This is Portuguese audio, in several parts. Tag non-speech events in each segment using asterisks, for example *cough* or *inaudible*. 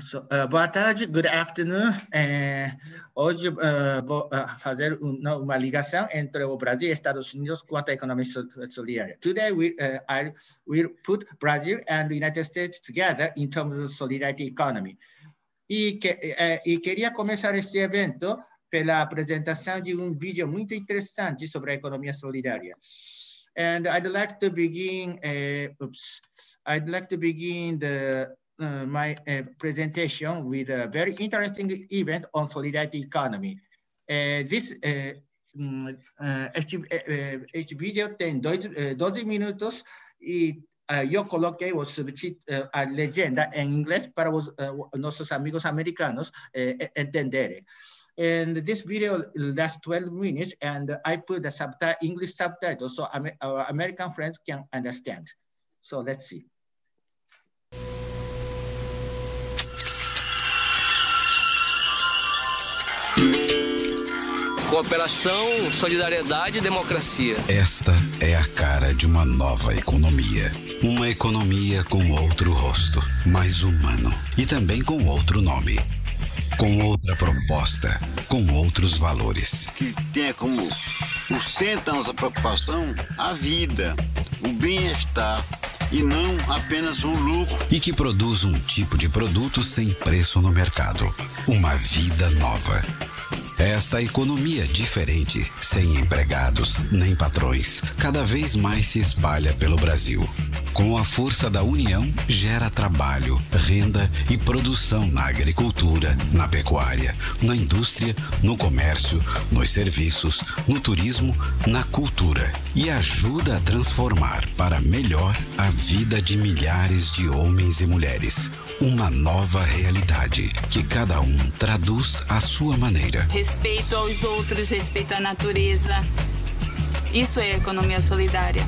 So, uh, boa tarde, good afternoon. Uh, hoje uh, vou fazer uma, uma, ligação entre o Brasil e Estados Unidos quanto à economia solidária. Today, we, I will put Brazil and the United States together in terms of solidarity economy. E, que, e queria começar este evento pela apresentação de um vídeo muito interessante sobre a economia solidária. And I'd like to begin, oops, I'd like to begin the uh, my uh, presentation with a very interesting event on solidarity economy. Uh, this um, este, este vídeo tem dois, uh, 12 minutos e uh, eu coloquei os uh, a legenda em inglês para os nossos amigos americanos entenderem. And this video lasts 12 minutes and I put the subtitle, English subtitles so our American friends can understand. So let's see. Cooperação, solidariedade e democracia. Esta é a cara de uma nova economia. Uma economia com outro rosto, mais humano e também com outro nome. Com outra proposta, com outros valores. Que tenha como o centro da nossa preocupação a vida, o bem-estar e não apenas o lucro. E que produz um tipo de produto sem preço no mercado. Uma vida nova esta economia diferente, sem empregados nem patrões, cada vez mais se espalha pelo Brasil. Com a força da união, gera trabalho, renda e produção na agricultura, na pecuária, na indústria, no comércio, nos serviços, no turismo, na cultura e ajuda a transformar para melhor a vida de milhares de homens e mulheres. Uma nova realidade que cada um traduz à sua maneira respeito aos outros, respeito à natureza. Isso é economia solidária.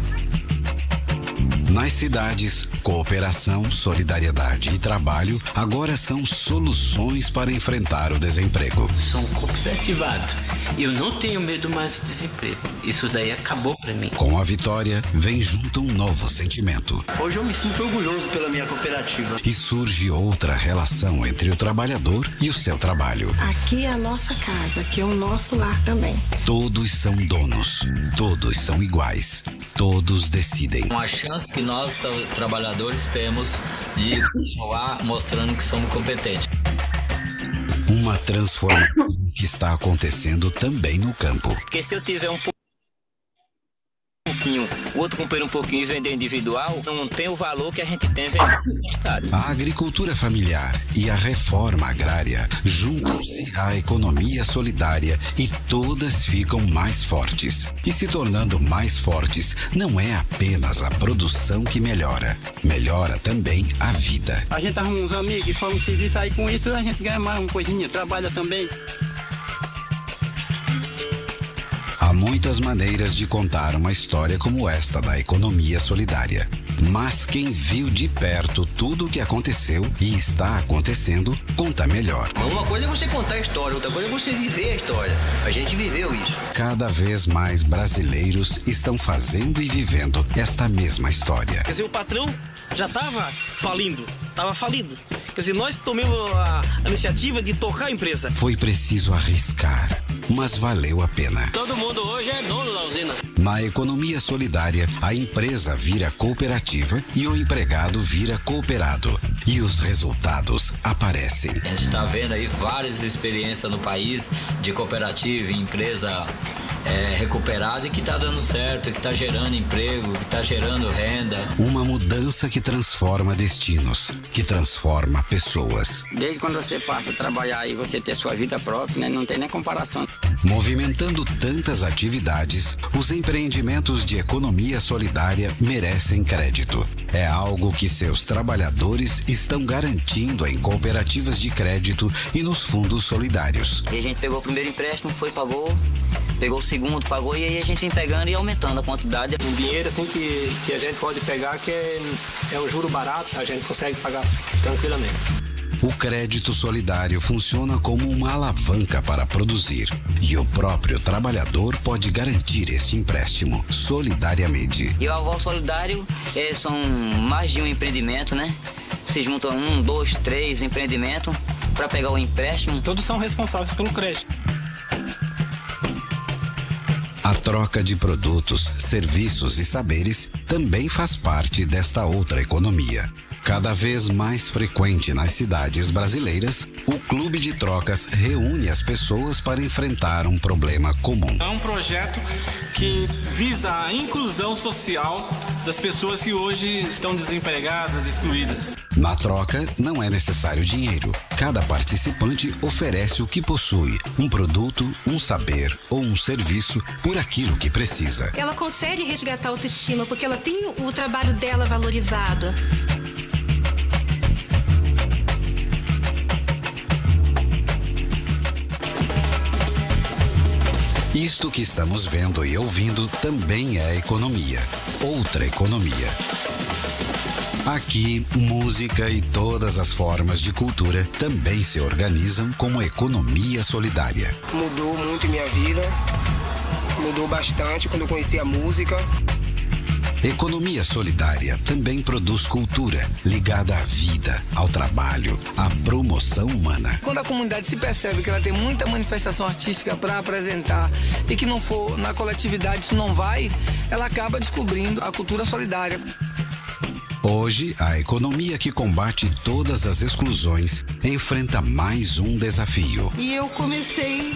Nas cidades, cooperação, solidariedade e trabalho agora são soluções para enfrentar o desemprego. Sou um cooperativado. Eu não tenho medo mais do desemprego. Isso daí acabou para mim. Com a vitória, vem junto um novo sentimento. Hoje eu me sinto orgulhoso pela minha cooperativa. E surge outra relação entre o trabalhador e o seu trabalho. Aqui é a nossa casa, aqui é o nosso lar também. Todos são donos, todos são iguais, todos decidem. Uma chance que nós, trabalhadores, temos de continuar mostrando que somos competentes. Uma transformação que está acontecendo também no campo. Porque se eu tiver um pouquinho, o outro companheiro um pouquinho e vender individual, não tem o valor que a gente tem vendendo Estado. A agricultura familiar e a reforma agrária juntam-se à economia solidária e todas ficam mais fortes. E se tornando mais fortes, não é apenas a produção que melhora, melhora também a vida. A gente arruma uns amigos e faz um serviço aí com isso, a gente ganha mais uma coisinha, trabalha também. Muitas maneiras de contar uma história como esta da economia solidária. Mas quem viu de perto tudo o que aconteceu e está acontecendo, conta melhor. Uma coisa é você contar a história, outra coisa é você viver a história. A gente viveu isso. Cada vez mais brasileiros estão fazendo e vivendo esta mesma história. Quer dizer, o patrão já estava falindo, estava falindo. Quer dizer, nós tomamos a, a iniciativa de tocar a empresa. Foi preciso arriscar, mas valeu a pena. Todo mundo hoje é dono da usina. Na economia solidária, a empresa vira cooperativa e o empregado vira cooperado. E os resultados aparecem. A gente está vendo aí várias experiências no país de cooperativa e empresa é, recuperada e que está dando certo, que está gerando emprego, que está gerando renda. Uma mudança que transforma destinos, que transforma pessoas. Desde quando você passa a trabalhar e você ter sua vida própria, né, não tem nem comparação. Movimentando tantas atividades, os empreendimentos de economia solidária merecem crédito. É algo que seus trabalhadores estão garantindo em cooperativas de crédito e nos fundos solidários. E a gente pegou o primeiro empréstimo, foi, pagou, pegou o segundo, pagou e aí a gente vem pegando e aumentando a quantidade. Um dinheiro assim que, que a gente pode pegar que é, é um juro barato, a gente consegue pagar tranquilamente. O crédito solidário funciona como uma alavanca para produzir e o próprio trabalhador pode garantir este empréstimo solidariamente. E o aval solidário é, são mais de um empreendimento, né? se juntam um, dois, três empreendimentos para pegar o empréstimo. Todos são responsáveis pelo crédito. A troca de produtos, serviços e saberes também faz parte desta outra economia. Cada vez mais frequente nas cidades brasileiras, o Clube de Trocas reúne as pessoas para enfrentar um problema comum. É um projeto que visa a inclusão social das pessoas que hoje estão desempregadas, excluídas. Na troca, não é necessário dinheiro. Cada participante oferece o que possui: um produto, um saber ou um serviço por aquilo que precisa. Ela consegue resgatar a autoestima porque ela tem o trabalho dela valorizado. Isto que estamos vendo e ouvindo também é economia. Outra economia. Aqui, música e todas as formas de cultura também se organizam como economia solidária. Mudou muito minha vida, mudou bastante quando eu conheci a música. Economia solidária também produz cultura ligada à vida, ao trabalho, à promoção humana. Quando a comunidade se percebe que ela tem muita manifestação artística para apresentar e que não for na coletividade isso não vai, ela acaba descobrindo a cultura solidária. Hoje, a economia que combate todas as exclusões enfrenta mais um desafio. E eu comecei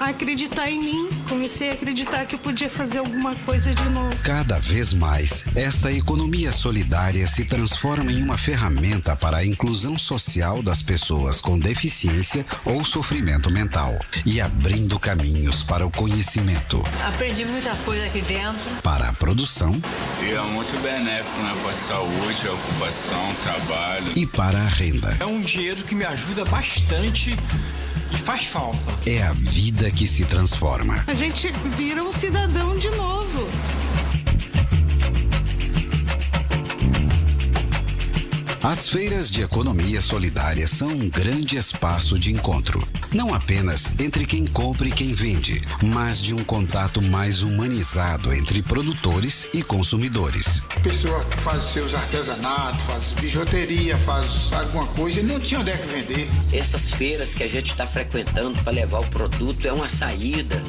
a acreditar em mim, comecei a acreditar que eu podia fazer alguma coisa de novo. Cada vez mais, esta economia solidária se transforma em uma ferramenta para a inclusão social das pessoas com deficiência ou sofrimento mental e abrindo caminhos para o conhecimento. Aprendi muita coisa aqui dentro. Para a produção. E é muito benéfico né, para a saúde, a ocupação, trabalho. E para a renda. É um dinheiro que me ajuda bastante e faz falta. É a vida que se transforma. A gente vira um cidadão de novo. As feiras de economia solidária são um grande espaço de encontro, não apenas entre quem compra e quem vende, mas de um contato mais humanizado entre produtores e consumidores. A pessoa que faz seus artesanatos, faz bijuteria, faz alguma coisa e não tinha onde é que vender. Essas feiras que a gente está frequentando para levar o produto é uma saída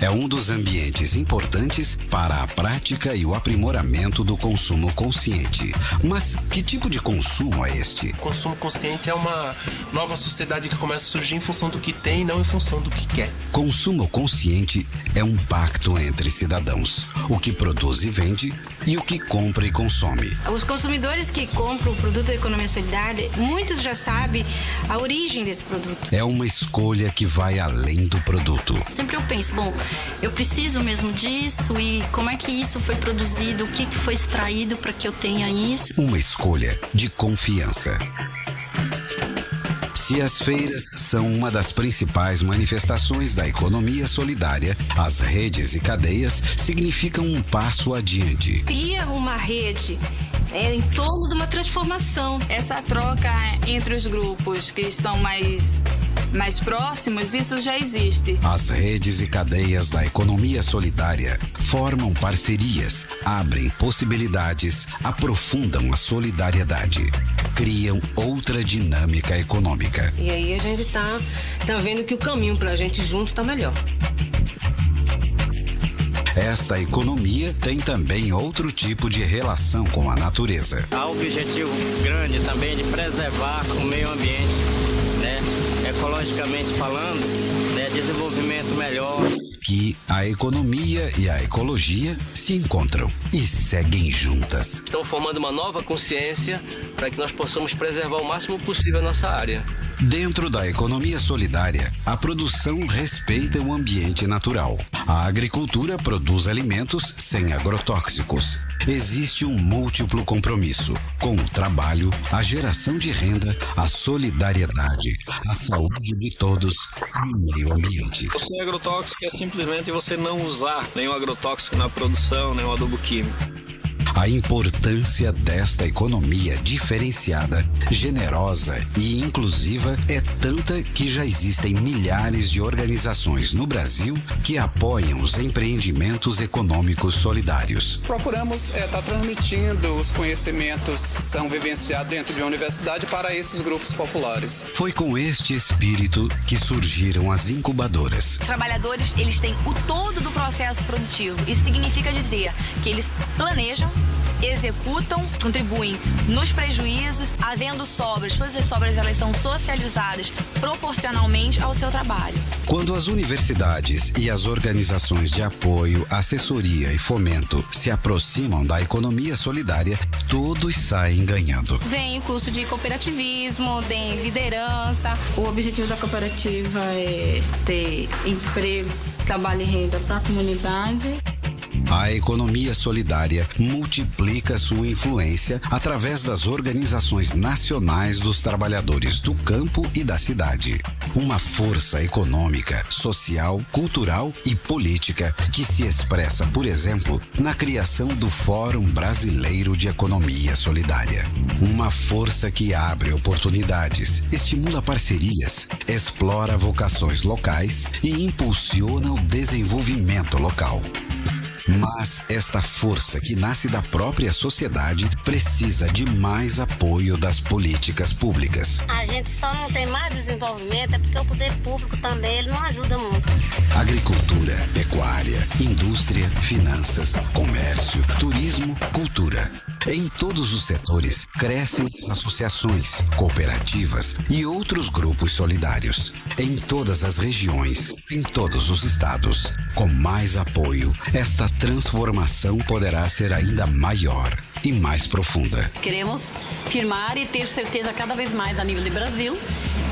é um dos ambientes importantes para a prática e o aprimoramento do consumo consciente. Mas que tipo de consumo é este? O consumo consciente é uma nova sociedade que começa a surgir em função do que tem e não em função do que quer. Consumo consciente é um pacto entre cidadãos, o que produz e vende e o que compra e consome. Os consumidores que compram o produto da economia solidária, muitos já sabem a origem desse produto. É uma escolha que vai além do produto. Sempre eu penso, bom, eu preciso mesmo disso e como é que isso foi produzido, o que foi extraído para que eu tenha isso. Uma escolha de confiança. Se as feiras são uma das principais manifestações da economia solidária, as redes e cadeias significam um passo adiante. Cria uma rede é, em torno de uma transformação. Essa troca entre os grupos que estão mais mais próximos, isso já existe. As redes e cadeias da economia solidária formam parcerias, abrem possibilidades, aprofundam a solidariedade, criam outra dinâmica econômica. E aí a gente tá, tá vendo que o caminho para a gente junto tá melhor. Esta economia tem também outro tipo de relação com a natureza. Há o objetivo grande também de preservar o meio ambiente? Ecologicamente falando, né? desenvolvimento melhor. Que a economia e a ecologia se encontram e seguem juntas. Estão formando uma nova consciência para que nós possamos preservar o máximo possível a nossa área. Dentro da economia solidária, a produção respeita o ambiente natural. A agricultura produz alimentos sem agrotóxicos. Existe um múltiplo compromisso com o trabalho, a geração de renda, a solidariedade, a saúde de todos e o meio ambiente. O sem agrotóxico é simplesmente você não usar nenhum agrotóxico na produção, nenhum adubo químico. A importância desta economia diferenciada, generosa e inclusiva é tanta que já existem milhares de organizações no Brasil que apoiam os empreendimentos econômicos solidários. Procuramos estar é, tá transmitindo os conhecimentos que são vivenciados dentro de uma universidade para esses grupos populares. Foi com este espírito que surgiram as incubadoras. Os trabalhadores, eles têm o todo do processo produtivo. Isso significa dizer que eles planejam, executam, contribuem nos prejuízos, havendo sobras, todas as sobras elas são socializadas proporcionalmente ao seu trabalho. Quando as universidades e as organizações de apoio, assessoria e fomento se aproximam da economia solidária, todos saem ganhando. Vem o curso de cooperativismo, tem liderança. O objetivo da cooperativa é ter emprego, trabalho e renda para a comunidade a economia solidária multiplica sua influência através das organizações nacionais dos trabalhadores do campo e da cidade. Uma força econômica, social, cultural e política que se expressa, por exemplo, na criação do Fórum Brasileiro de Economia Solidária. Uma força que abre oportunidades, estimula parcerias, explora vocações locais e impulsiona o desenvolvimento local. Mas esta força que nasce da própria sociedade precisa de mais apoio das políticas públicas. A gente só não tem mais desenvolvimento é porque o poder público também ele não ajuda muito. Agricultura, pecuária, indústria, finanças, comércio, turismo, cultura. Em todos os setores crescem associações, cooperativas e outros grupos solidários. Em todas as regiões, em todos os estados. Com mais apoio, esta transformação poderá ser ainda maior e mais profunda. Queremos firmar e ter certeza cada vez mais a nível de Brasil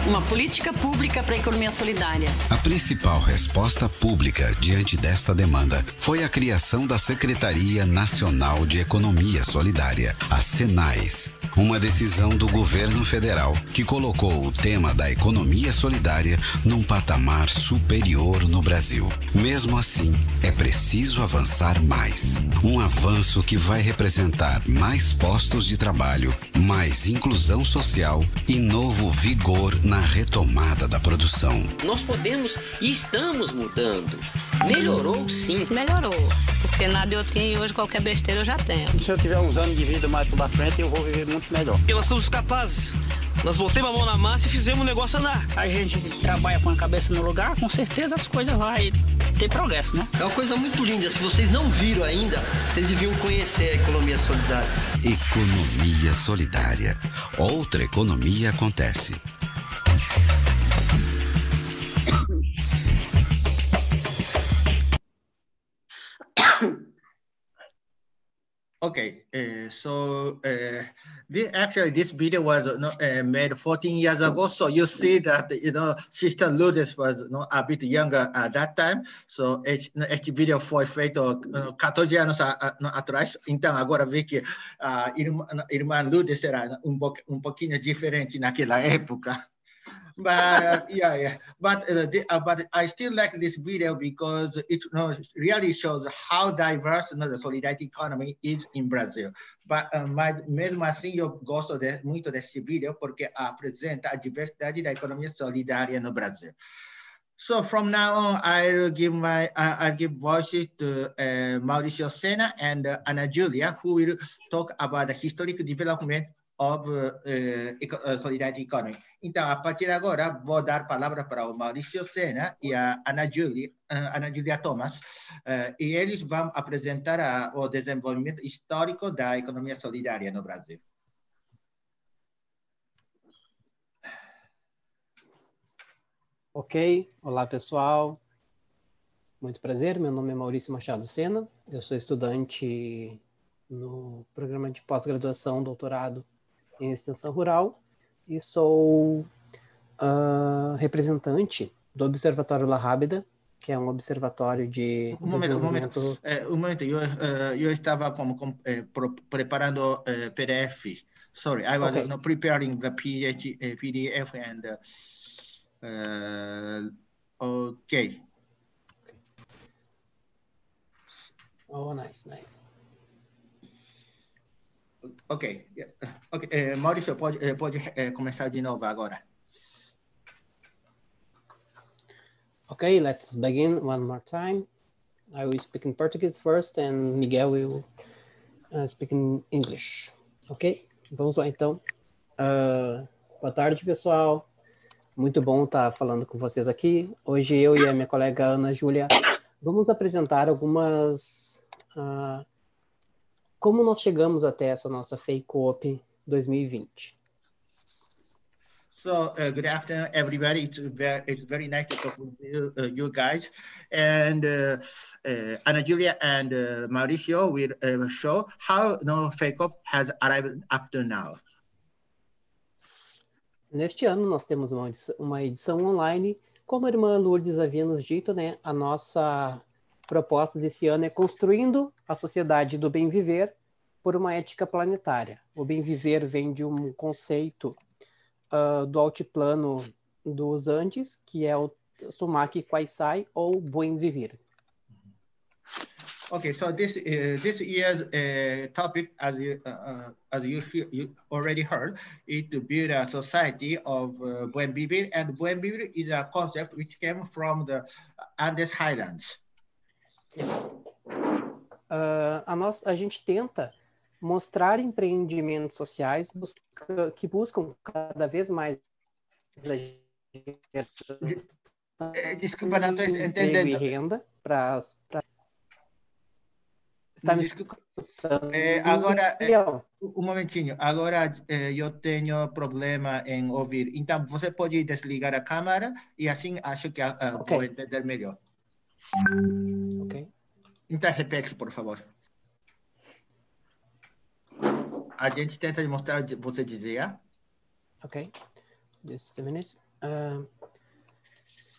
uma política pública para a economia solidária. A principal resposta pública diante desta demanda foi a criação da Secretaria Nacional de Economia Solidária, a SENAIS, uma decisão do governo federal que colocou o tema da economia solidária num patamar superior no Brasil. Mesmo assim, é preciso avançar mais. Um avanço que vai representar mais postos de trabalho, mais inclusão social e novo vigor na retomada da produção. Nós podemos e estamos mudando. Melhorou sim. Melhorou. Porque nada eu tinha e hoje qualquer besteira eu já tenho. Se eu tiver uns anos de vida mais para frente, eu vou viver muito melhor. Nós somos capazes. Nós botamos a mão na massa e fizemos o negócio andar. A gente trabalha com a cabeça no lugar, com certeza as coisas vão ter progresso, né? É uma coisa muito linda. Se vocês não viram ainda, vocês deviam conhecer a economia solidária. Economia solidária. Outra economia acontece. Okay, uh, so uh, this, actually this video was uh, made 14 years ago. So you see that you know Sister Lourdes was you know, a bit younger at that time. So este, este vídeo foi feito uh, 14 anos a, a, atrás. Então agora vê que a uh, irmã, irmã Lourdes era um, um pouquinho diferente naquela época but uh, yeah, yeah. But uh, the, uh, but I still like this video because it you know, really shows how diverse you know, the solidarity economy is in Brazil. But, mas mesmo assim eu gosto de, muito desse vídeo porque apresenta a diversidade da economia solidária no Brasil. So from now on, I'll give my uh, I'll give voice to uh, Mauricio Sena and uh, Ana Julia, who will talk about the historic development of uh, uh, Solidarity Economy. Então, a partir de agora, vou dar a palavra para o Maurício Sena e a Ana Julia, uh, Ana Thomas, uh, e eles vão apresentar a, o desenvolvimento histórico da economia solidária no Brasil. Ok, olá pessoal, muito prazer, meu nome é Maurício Machado Sena, eu sou estudante no programa de pós-graduação, doutorado em extensão rural e sou uh, representante do Observatório La Rábida, que é um observatório de um momento, um momento, é, um momento. Eu, uh, eu estava como, como eh, preparando uh, PDF. Sorry, I was okay. preparing the PH, PDF and okay. Oh, nice, nice. Ok, okay. Eh, Maurício, pode, eh, pode eh, começar de novo agora. Okay, let's begin one more time. I will speak in Portuguese first and Miguel will uh, speak in English. Ok? Vamos lá então. Uh, boa tarde, pessoal. Muito bom estar falando com vocês aqui. Hoje eu e a minha colega Ana Júlia vamos apresentar algumas uh, como nós chegamos até essa nossa Fake Coop 2020. So uh, good afternoon, everybody. It's very, it's very nice to talk with you, uh, you guys. And uh, uh Ana Julia and uh, Mauricio will uh, show how no Fake Up has arrived up to now. Neste ano nós temos uma edição, uma edição online. Como a irmã Lourdes havia nos dito, né, a nossa proposta desse ano é construindo a sociedade do bem viver por uma ética planetária. O bem viver vem de um conceito uh, do altiplano dos Andes, que é o Sumaki Kwaisai ou Buen Viver. Okay, so this uh, this year's uh, topic, as you, uh, uh as you, you already heard, is to build a society of uh, Buen Vivir, and Buen Vivir is a concept which came from the Andes Highlands. Uh, a, nossa, a gente tenta mostrar empreendimentos sociais busca, que buscam cada vez mais Desculpa, não estou entendendo. E renda para Está me? É, agora, é, um momentinho. Agora é, eu tenho problema em ouvir. Então, você pode desligar a câmera e assim acho que uh, okay. vou entender melhor. Repete, por favor. A gente tenta mostrar você dizer. Ok. Just a minute. Uh,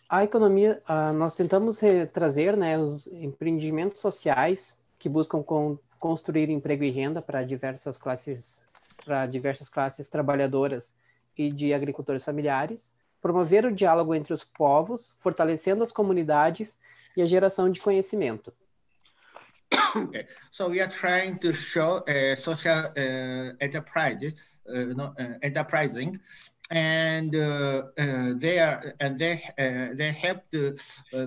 a economia, uh, nós tentamos trazer né, os empreendimentos sociais que buscam com, construir emprego e renda para diversas classes, para diversas classes trabalhadoras e de agricultores familiares, promover o diálogo entre os povos, fortalecendo as comunidades e a geração de conhecimento. Okay. So we are trying to show uh, social uh, enterprises, uh, no, uh, enterprising, and uh, uh, they are and they they help to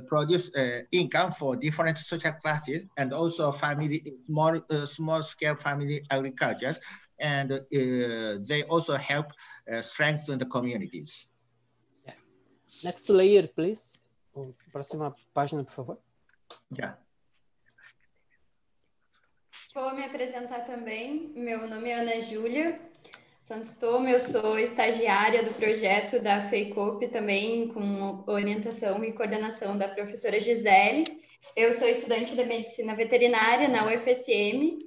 produce income for different social classes and also family more small scale family agriculture, and they also help strengthen the communities. Yeah. Next layer, please. Próxima página, por favor. Yeah. Vou me apresentar também. Meu nome é Ana Júlia Santos Tome, eu sou estagiária do projeto da FEICOP também, com orientação e coordenação da professora Gisele. Eu sou estudante de medicina veterinária na UFSM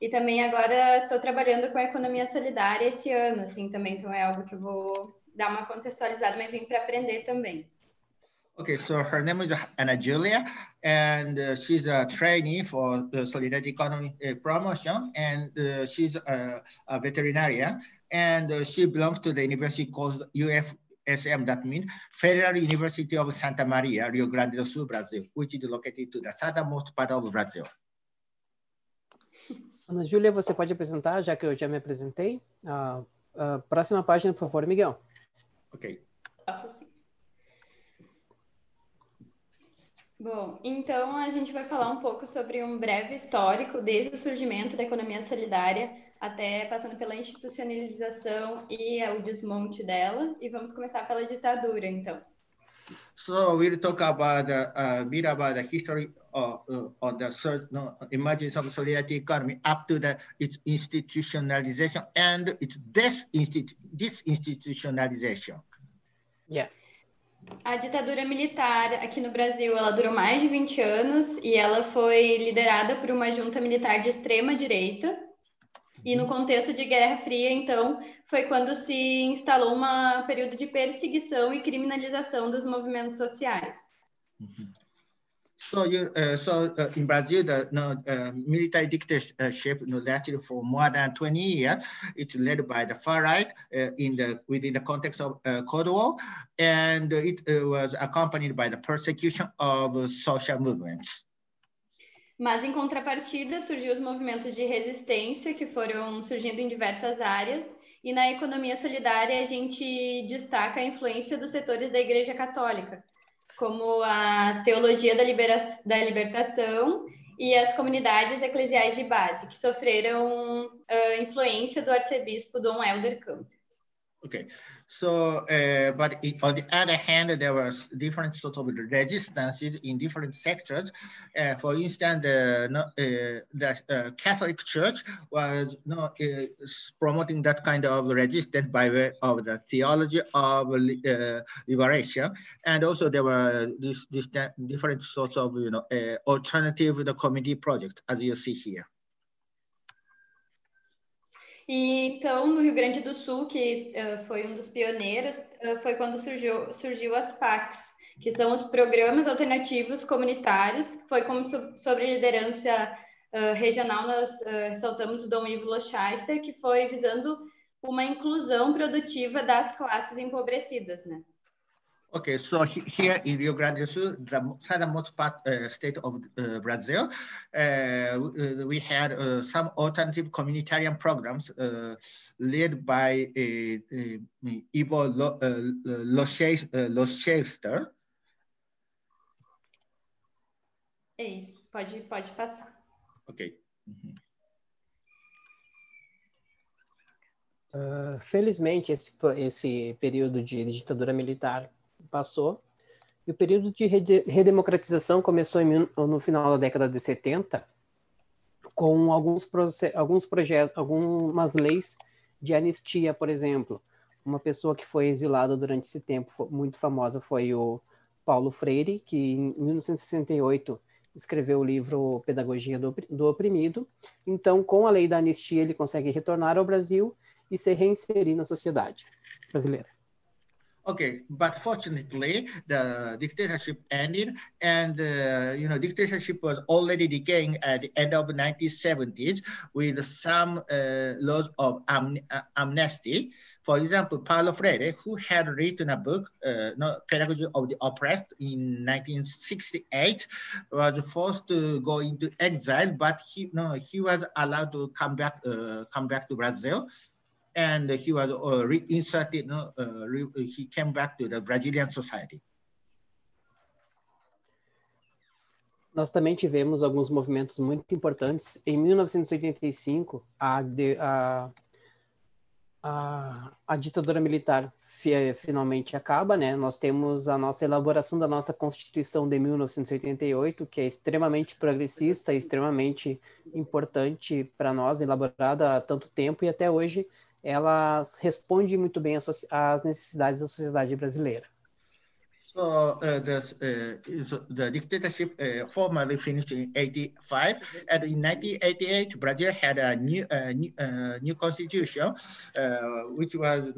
e também agora estou trabalhando com a economia solidária esse ano, assim, também, então é algo que eu vou dar uma contextualizada, mas vim para aprender também. Okay, so her name is Anna Julia, and uh, she's a trainee for the Solidarity Economy uh, Promotion, and uh, she's a, a, veterinarian, and uh, she belongs to the university called UFSM, that means Federal University of Santa Maria, Rio Grande do Sul, Brazil, which is located to the southernmost part of Brazil. Ana Júlia, você pode apresentar, já que eu já me apresentei. Uh, uh, próxima página, por favor, Miguel. Ok. Posso sim. Bom, então a gente vai falar um pouco sobre um breve histórico desde o surgimento da economia solidária até passando pela institucionalização e o desmonte dela. E vamos começar pela ditadura, então. So we'll talk about the, uh, bit about the history of, uh, of the no, emergence of solidarity economy up to the its institutionalization and its disinstitutionalization. Yeah. A ditadura militar aqui no Brasil, ela durou mais de 20 anos e ela foi liderada por uma junta militar de extrema direita. E no contexto de Guerra Fria, então, foi quando se instalou um período de perseguição e criminalização dos movimentos sociais. Uhum. So, you, uh, so uh, in Brazil, the no, uh, military dictatorship no, lasted for more than 20 years. It's led by the far right uh, in the within the context of uh, Cold War, and it uh, was accompanied by the persecution of social movements. Mas, em contrapartida, surgiu os movimentos de resistência, que foram surgindo em diversas áreas, e na economia solidária a gente destaca a influência dos setores da Igreja Católica, como a teologia da, libera da libertação e as comunidades eclesiais de base, que sofreram uh, influência do arcebispo Dom Helder Campos. Okay, so, uh, but it, on the other hand, there was different sort of resistances in different sectors. Uh, for instance, the, uh, the uh, Catholic Church was not uh, promoting that kind of resistance by way of the theology of uh, liberation. And also there were this different sorts of, you know, alternative the community project, as you see here. E então, no Rio Grande do Sul, que uh, foi um dos pioneiros, uh, foi quando surgiu, surgiu as PACs, que são os Programas Alternativos Comunitários, foi como so, sobre liderança uh, regional, nós ressaltamos o Dom Ivo Lochester, que foi visando uma inclusão produtiva das classes empobrecidas, né? Okay, so here in Rio Grande do Sul, the southernmost part uh, state of uh, Brazil, uh, we had uh, some alternative communitarian programs uh, led by uh, Ivo Lo, Lochester. É isso, pode, pode passar. Ok. Uhum. felizmente, esse, esse período de ditadura militar passou. E o período de redemocratização começou em, no final da década de 70, com alguns, alguns projetos, algumas leis de anistia, por exemplo. Uma pessoa que foi exilada durante esse tempo, muito famosa, foi o Paulo Freire, que em 1968 escreveu o livro Pedagogia do, do Oprimido. Então, com a lei da anistia, ele consegue retornar ao Brasil e se reinserir na sociedade brasileira. Okay, but fortunately, the dictatorship ended, and uh, you know, dictatorship was already decaying at the end of the 1970s with some uh, laws of am uh, amnesty. For example, Paulo Freire, who had written a book, uh, Pedagogy of the Oppressed, in 1968, was forced to go into exile, but he, no, he was allowed to come back, uh, come back to Brazil and he was uh, reinserted, uh, re he came back to the Brazilian society. Nós também tivemos alguns movimentos muito importantes. Em 1985, a, a, a, a ditadura militar finalmente acaba, né? Nós temos a nossa elaboração da nossa Constituição de 1988, que é extremamente progressista, extremamente importante para nós, elaborada há tanto tempo e até hoje ela responde muito bem às necessidades da sociedade brasileira. So uh, the, uh, the dictatorship uh, formally finished in 85, and in 1988, Brazil had a new uh, new, uh, new constitution, uh, which was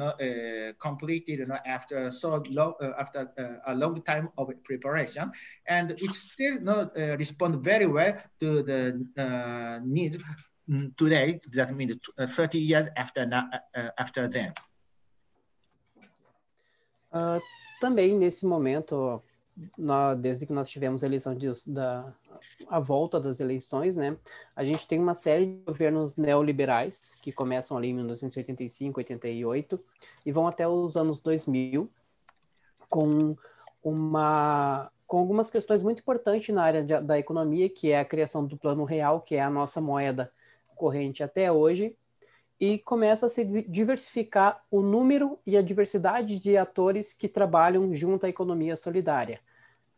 completed you know, after so long after a long time of preparation, and it still not respond very well to the needs today, that means 30 uh, years after, uh, uh, after then. Uh, também nesse momento, desde que nós tivemos a eleição de, da a volta das eleições, né, a gente tem uma série de governos neoliberais que começam ali em 1985, 88 e vão até os anos 2000 com uma com algumas questões muito importantes na área de, da economia, que é a criação do Plano Real, que é a nossa moeda corrente até hoje e começa a se diversificar o número e a diversidade de atores que trabalham junto à economia solidária.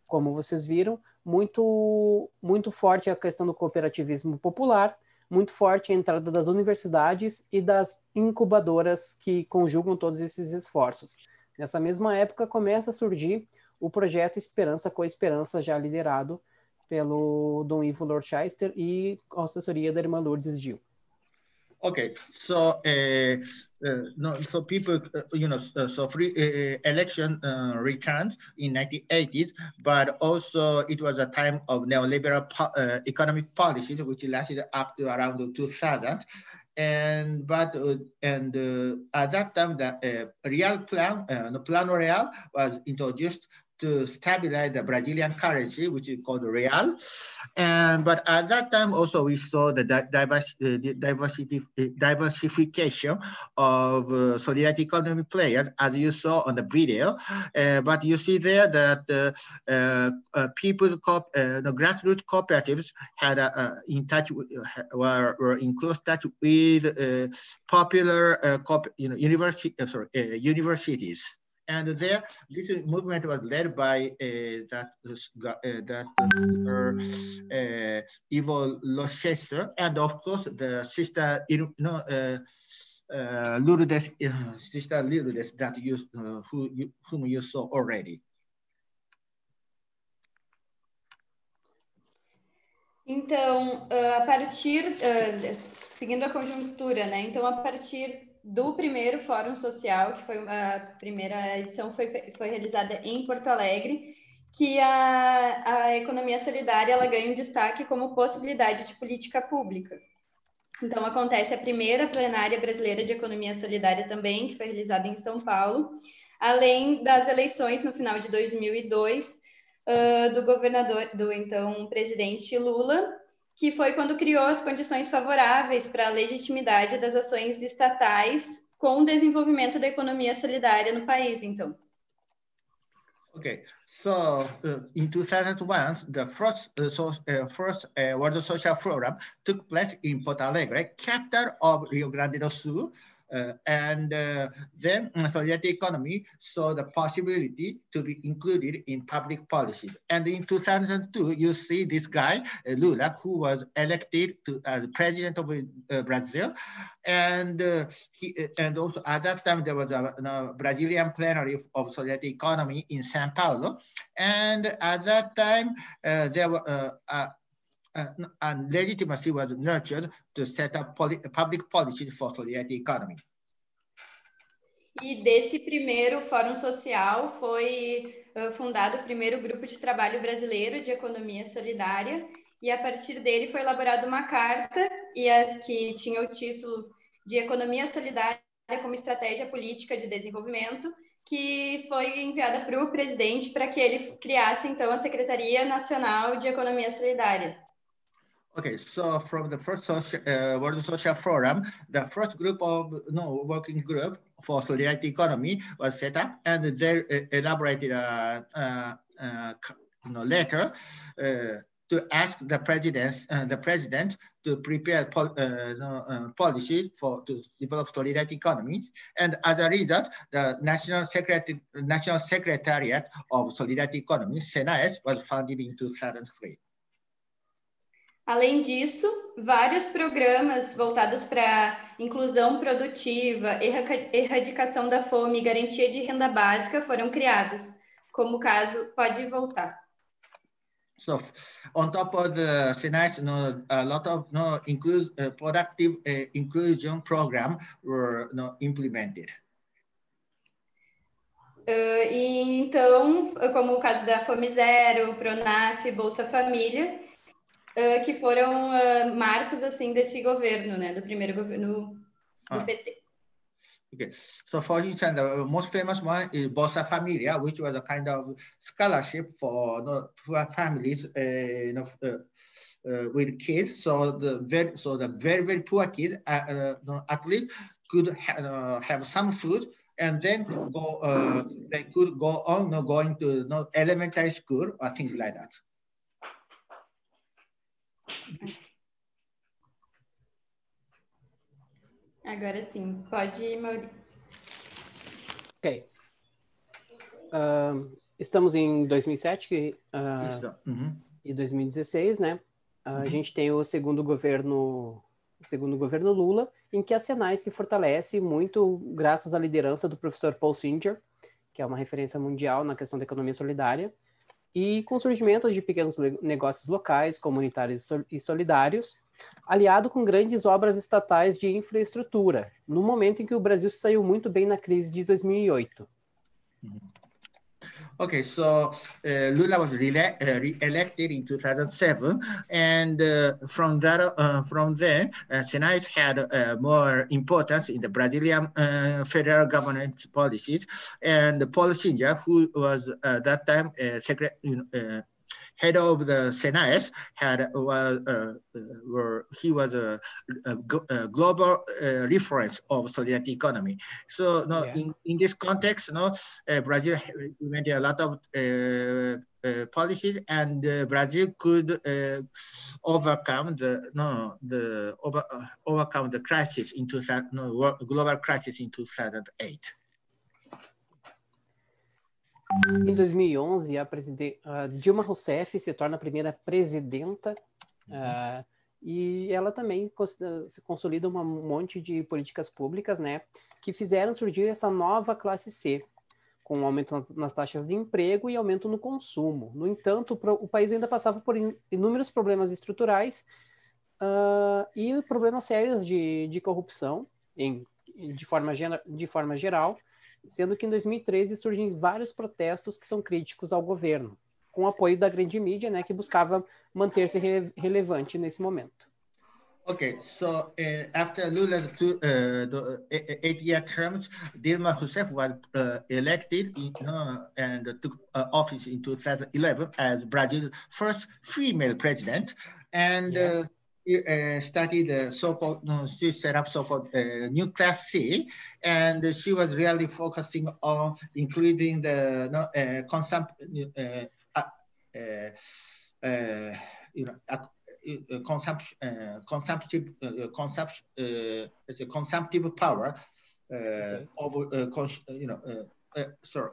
Como vocês viram, muito muito forte a questão do cooperativismo popular, muito forte a entrada das universidades e das incubadoras que conjugam todos esses esforços. Nessa mesma época começa a surgir o projeto Esperança com Esperança, já liderado pelo Dom Ivo Lorchester e com a assessoria da irmã Lourdes Gil. Okay, so uh, uh, no, so people, uh, you know, uh, so free uh, election uh, returned in 1980s, but also it was a time of neoliberal po economic policies, which lasted up to around 2000. And but and at that time, the real plan, the Plan Real, was introduced to stabilize the Brazilian currency, which is called real. And but at that time also we saw the diverse, diversity, diversification of uh, solidarity economy players, as you saw on the video. Uh, but you see there that uh, uh, people's co the grassroots cooperatives had in touch with, were, were in close touch with popular you know university sorry universities. And there, this movement was led by uh, that uh, that uh, Ivo Lochester, and of course the sister, you know, uh, Lourdes, uh, sister Lourdes that you, uh, who you, whom you saw already. Então, uh, a partir, uh, seguindo a conjuntura, né? Então, a partir do primeiro Fórum Social, que foi a primeira edição, foi, foi realizada em Porto Alegre, que a, a economia solidária ela ganha um destaque como possibilidade de política pública. Então, acontece a primeira plenária brasileira de economia solidária também, que foi realizada em São Paulo, além das eleições no final de 2002 uh, do governador, do então presidente Lula, que foi quando criou as condições favoráveis para a legitimidade das ações estatais com o desenvolvimento da economia solidária no país, então. Okay, so uh, in 2001, the first, uh, so, uh, first uh, World Social Forum took place in Porto Alegre, capital of Rio Grande do Sul, and uh, then uh, Solidarity economy saw the possibility to be included in public policy. And in 2002, you see this guy, uh, Lula, who was elected to as president of uh, Brazil. And uh, he, and also at that time, there was a, a Brazilian plenary of, Soviet economy in Sao Paulo. And at that time, there were and legitimacy was nurtured to set up public policy for solidarity economy. E desse primeiro fórum social foi uh, fundado o primeiro grupo de trabalho brasileiro de economia solidária e a partir dele foi elaborada uma carta e a, que tinha o título de Economia Solidária como Estratégia Política de Desenvolvimento, que foi enviada para o presidente para que ele criasse então a Secretaria Nacional de Economia Solidária. Okay, so from the first social, uh, World Social Forum, the first group of no working group for solidarity economy was set up, and they uh, elaborated a, a, a you know, letter uh, to ask the president, uh, the president to prepare pol uh, uh, policy for to develop solidarity economy. And as a result, the National, Secretary, National Secretariat of Solidarity Economy, SENAES, was founded in 2003. Além disso, vários programas voltados para inclusão produtiva, erradicação da fome e garantia de renda básica foram criados, como o caso Pode Voltar. So, on top of the SINAIS, no, a lot of no, include, uh, productive uh, inclusion program were no, implemented. Uh, e então, como o caso da Fome Zero, Pronaf, Bolsa Família, uh, que foram uh, marcos assim desse governo, né, do primeiro governo do ah. PT. Okay, so for instance, the most famous one is Bolsa Familia, which was a kind of scholarship for you know, poor families, uh, you know, uh, uh, with kids. So the very, so the very very poor kids, uh, uh, at least could ha uh, have some food, and then go. Uh, they could go on, you know, going to elementary school or things like that. Agora sim, pode ir, Maurício. Ok. Uh, estamos em 2007 uh, uhum. e 2016, né? Uh, uhum. A gente tem o segundo governo, o segundo governo Lula, em que a Senai se fortalece muito graças à liderança do professor Paul Singer, que é uma referência mundial na questão da economia solidária, e com o surgimento de pequenos negócios locais, comunitários e solidários, aliado com grandes obras estatais de infraestrutura, no momento em que o Brasil saiu muito bem na crise de 2008. Okay, so uh, Lula was re uh, re-elected in 2007, and uh, from that, uh, from there, uh, Senais had uh, more importance in the Brazilian federal government policies, and Paulo Sinja, who was at that time secretary head of the Senais had was uh, were he was a, a, a global uh, reference of solidarity economy. So no, yeah. in, in this context, no, uh, Brazil implemented a lot of uh, uh, policies, and uh, Brazil could overcome the no the over, overcome the crisis in 2000, no, global crisis in 2008. Em 2011, a, a Dilma Rousseff se torna a primeira presidenta uhum. uh, e ela também se consolida um monte de políticas públicas, né, que fizeram surgir essa nova classe C, com um aumento nas, taxas de emprego e aumento no consumo. No entanto, o país ainda passava por in, inúmeros problemas estruturais uh, e problemas sérios de, de corrupção, em, de, forma, de forma geral, sendo que em 2013 surgem vários protestos que são críticos ao governo, com apoio da grande mídia, né, que buscava manter-se re relevante nesse momento. Okay, so uh, after Lula's two, uh, the eight-year terms, Dilma Rousseff was uh, elected in, and took uh, office in 2011 as Brazil's first female president, and yeah. Uh, studied the so-called, no, she set up so-called uh, new class C, and she was really focusing on including the no, uh, consumption, uh, uh, uh, uh, you know, uh, uh, consumption, consumptive, consumption, it's a consumptive power okay. of, you know, sorry,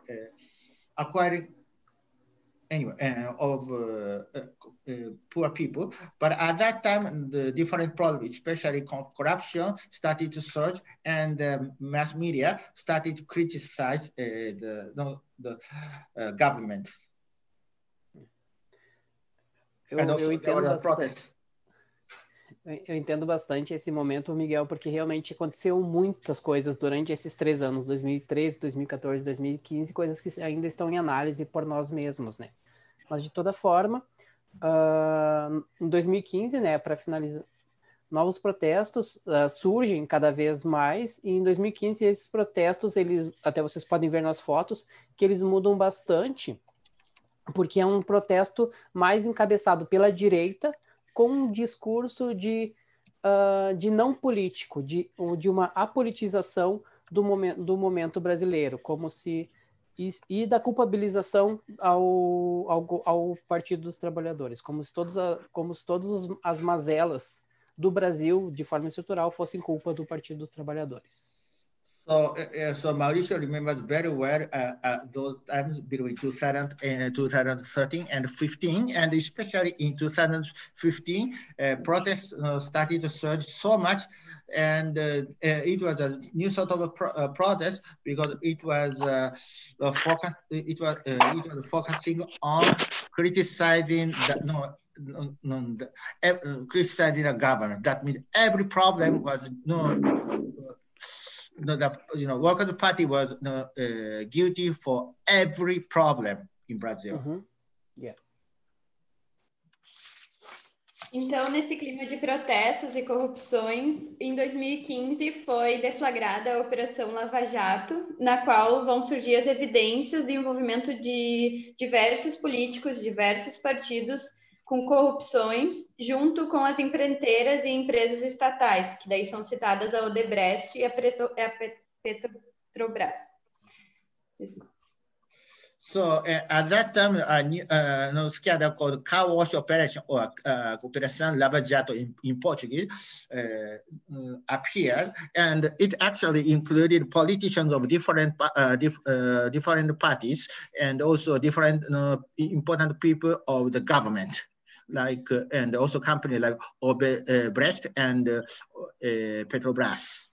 acquiring anyway, uh, of uh, uh, poor people. But at that time, the different problems, especially corruption, started to surge, and mass media started to criticize the no, the government. Eu, and also eu entendo bastante. Eu entendo bastante esse momento, Miguel, porque realmente aconteceu muitas coisas durante esses três anos, 2013, 2014, 2015, coisas que ainda estão em análise por nós mesmos, né? Mas de toda forma, uh, em 2015, né, para finalizar, novos protestos uh, surgem cada vez mais e em 2015 esses protestos, eles, até vocês podem ver nas fotos, que eles mudam bastante, porque é um protesto mais encabeçado pela direita com um discurso de, uh, de não político, de, de uma apolitização do, momen do momento brasileiro, como se e, da culpabilização ao, ao, ao, Partido dos Trabalhadores, como se, todos a, como se todas as mazelas do Brasil, de forma estrutural, fossem culpa do Partido dos Trabalhadores. So, uh, so Mauricio remembers very well uh, uh, those times between 2000 and eh, 2013 and 15, and especially in 2015, uh, protests uh, started to surge so much, and uh, it was a new sort of a pro protest because it was it was it was focusing on criticizing the, no, no, no, the, uh, criticizing the government. That means every problem was no no, the you know Workers' Party was no, uh, guilty for every problem in Brazil. Mm-hmm. Yeah. Então, nesse clima de protestos e corrupções, em 2015 foi deflagrada a Operação Lava Jato, na qual vão surgir as evidências do envolvimento de diversos políticos, diversos partidos com corrupções, junto com as empreiteiras e empresas estatais, que daí são citadas a Odebrecht e a, Petro, a Petrobras. So uh, at that time, a new, uh, no scandal called car wash operation or uh, Operação Lava Jato in, in Portuguese uh, appeared, and it actually included politicians of different uh, dif uh, different parties and also different important people of the government like and also company like Odebrecht and uh, uh, Petrobras.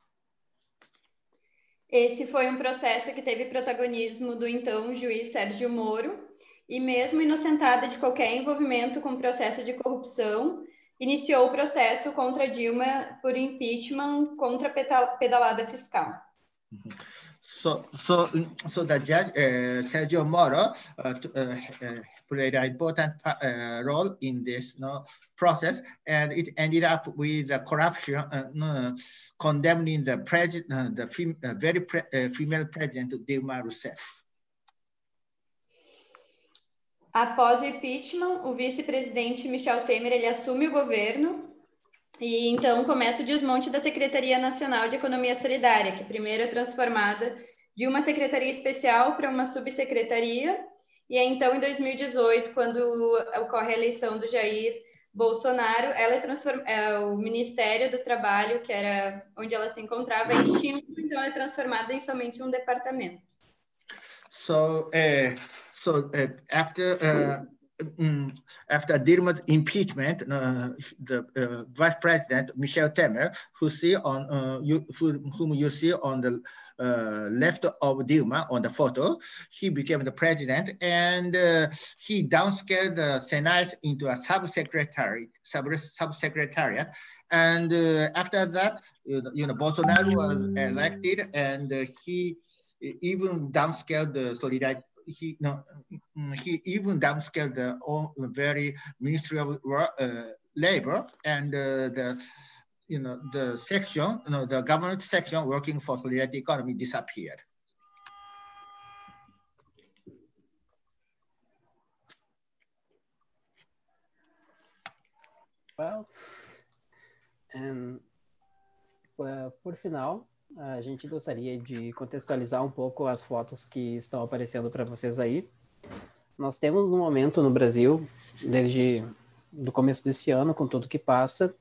Esse foi um processo que teve protagonismo do então juiz Sérgio Moro, e mesmo inocentada de qualquer envolvimento com processo de corrupção, iniciou o processo contra Dilma por impeachment contra pedalada fiscal. Uhum. So, so, so the judge, uh, Sergio Moro, uh, uh played an important uh, role in this no, process, and it ended up with the corruption, uh, no, condemning the president, the fem very pre female president Dilma Rousseff. Após o impeachment, o vice-presidente Michel Temer ele assume o governo e então começa o desmonte da Secretaria Nacional de Economia Solidária, que primeiro é transformada de uma secretaria especial para uma subsecretaria. E aí, então, em 2018, quando ocorre a eleição do Jair Bolsonaro, ela é, é o Ministério do Trabalho, que era onde ela se encontrava, é extinto, então é transformada em somente um departamento. So, uh, so uh, after uh, after Dilma's impeachment, uh, the uh, Vice President Michel Temer, who see on uh, you, who, whom you see on the left of Dilma on the photo, he became the president, and uh, he downscaled the Senate into a subsecretary, sub subsecretariat. And uh, after that, you know, you know, Bolsonaro was elected, and he even downscaled the solidarity he no, mm, he even downscaled the very Ministry of uh, Labor and uh, the you know the section, you know, the government section working for solidarity economy disappeared. Well, and por final, a gente gostaria de contextualizar um pouco as fotos que estão aparecendo para vocês aí. Nós temos no momento no Brasil, desde do começo desse ano, com tudo que passa,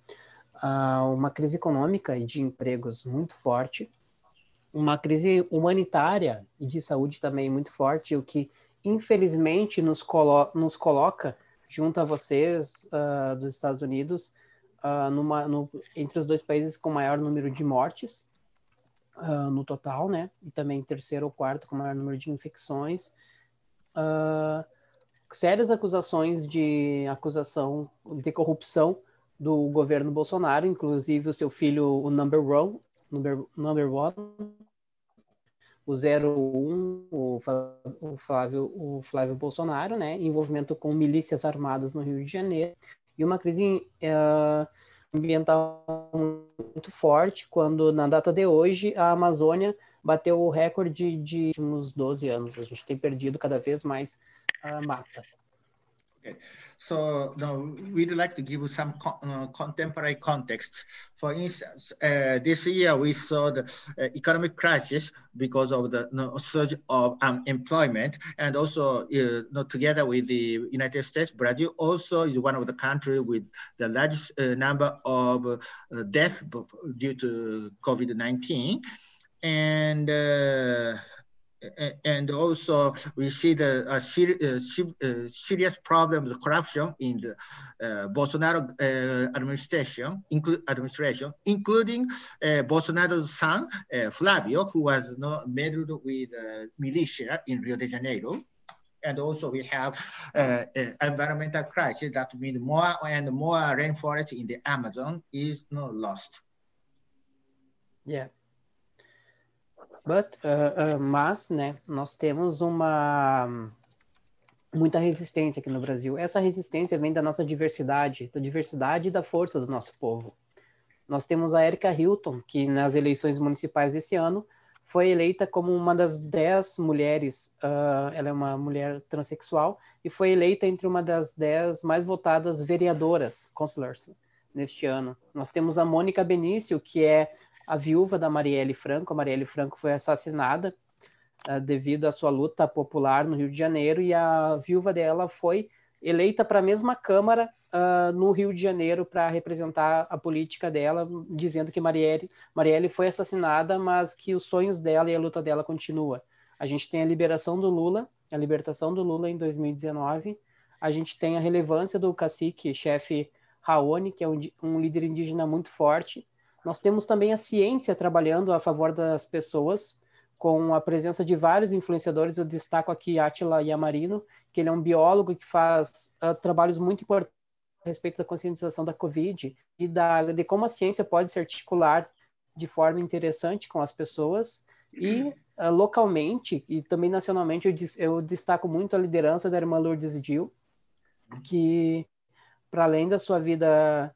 uma crise econômica e de empregos muito forte, uma crise humanitária e de saúde também muito forte, o que infelizmente nos, colo nos coloca junto a vocês uh, dos Estados Unidos uh, numa, no, entre os dois países com maior número de mortes uh, no total, né? E também terceiro ou quarto com maior número de infecções. Sérias acusações de acusação de corrupção do governo Bolsonaro, inclusive o seu filho, o number one, number, number one o 01, o, o, Flávio, o Flávio Bolsonaro, né, envolvimento com milícias armadas no Rio de Janeiro, e uma crise uh, ambiental muito forte, quando na data de hoje a Amazônia bateu o recorde de últimos 12 anos. A gente tem perdido cada vez mais a mata. Okay. So now we'd like to give some co uh, contemporary context. For instance, uh, this year we saw the uh, economic crisis because of the you know, surge of unemployment, and also uh, you know, together with the United States, Brazil also is one of the countries with the largest uh, number of uh, deaths due to COVID-19. And and also we see the uh, ser uh, serious problems corruption in the uh, Bolsonaro uh, administration, inclu administration, including uh, Bolsonaro's son, uh, Flavio, who was know, meddled with militia in Rio de Janeiro. And also we have environmental crisis that means more and more rainforest in the Amazon is know, lost. Yeah. But, uh, uh, mas, né, nós temos uma muita resistência aqui no Brasil. Essa resistência vem da nossa diversidade, da diversidade e da força do nosso povo. Nós temos a Erika Hilton, que nas eleições municipais desse ano foi eleita como uma das dez mulheres, uh, ela é uma mulher transexual, e foi eleita entre uma das dez mais votadas vereadoras, councilors, neste ano. Nós temos a Mônica Benício, que é a viúva da Marielle Franco. A Marielle Franco foi assassinada uh, devido à sua luta popular no Rio de Janeiro e a viúva dela foi eleita para a mesma Câmara uh, no Rio de Janeiro para representar a política dela, dizendo que Marielle, Marielle foi assassinada, mas que os sonhos dela e a luta dela continua. A gente tem a liberação do Lula, a libertação do Lula em 2019. A gente tem a relevância do cacique, chefe Raoni, que é um, um líder indígena muito forte, nós temos também a ciência trabalhando a favor das pessoas, com a presença de vários influenciadores. Eu destaco aqui Atila Yamarino, que ele é um biólogo que faz uh, trabalhos muito importantes a respeito da conscientização da Covid e da, de como a ciência pode se articular de forma interessante com as pessoas. E uh, localmente e também nacionalmente, eu, eu, destaco muito a liderança da irmã Lourdes Gil, que, para além da sua vida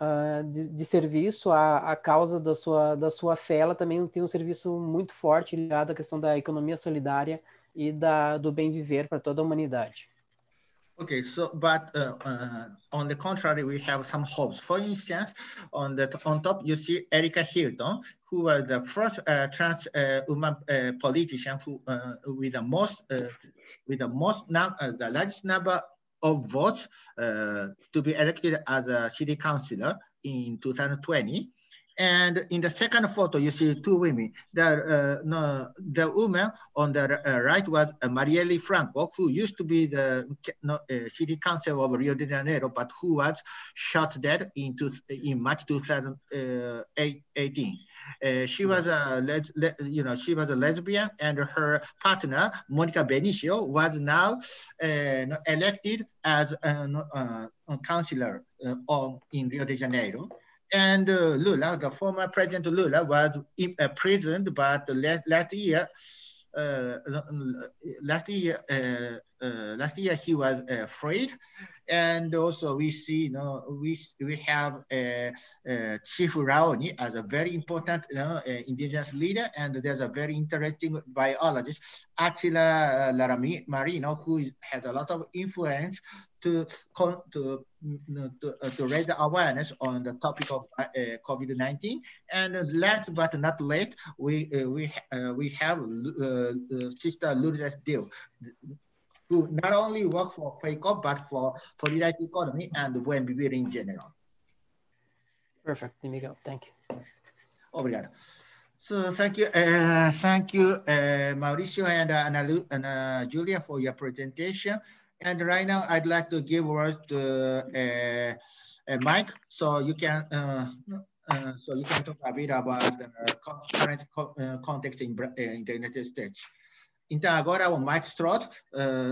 uh, de, de, serviço à, à causa da sua, da sua fé, ela também tem um serviço muito forte ligado à questão da economia solidária e da, do bem viver para toda a humanidade. Okay, so but uh, uh, on the contrary, we have some hopes. For instance, on the on top you see Erica Hilton, who was the first uh, trans uh, woman uh, politician who uh, with the most with the most the largest number of votes uh, to be elected as a city councilor in 2020. And in the second photo, you see two women. The, uh, no, the woman on the uh, right was uh, Marielle Franco, who used to be the no, uh, city council of Rio de Janeiro, but who was shot dead in, two, in March 2018. Uh, she was a, you know, she was a lesbian, and her partner Monica Benicio was now uh, elected as a, on in Rio de Janeiro. And uh, Lula, the former President Lula, was imprisoned, but last, last year, uh, last year, uh, uh, last year he was uh, freed, and also we see, you know, we we have uh, Chief Raoni as a very important, you know, indigenous leader, and there's a very interesting biologist, Attila Marino, who has a lot of influence to to to, uh, to raise awareness on the topic of uh, COVID-19. And last but not least, we uh, we uh, we have uh, Sister Lourdes Deal, who not only work for FACO but for solidarity economy and Vivir in general. Perfect. There we go. Thank you. Obrigado. So thank you, uh, thank you, uh, Mauricio and, uh, and Julia for your presentation. And right now, I'd like to give word to uh, uh, Mike, so you can uh, uh, so you can talk a bit about the current co uh, context in, uh, in, the United States. Então, agora o Mike Stroud,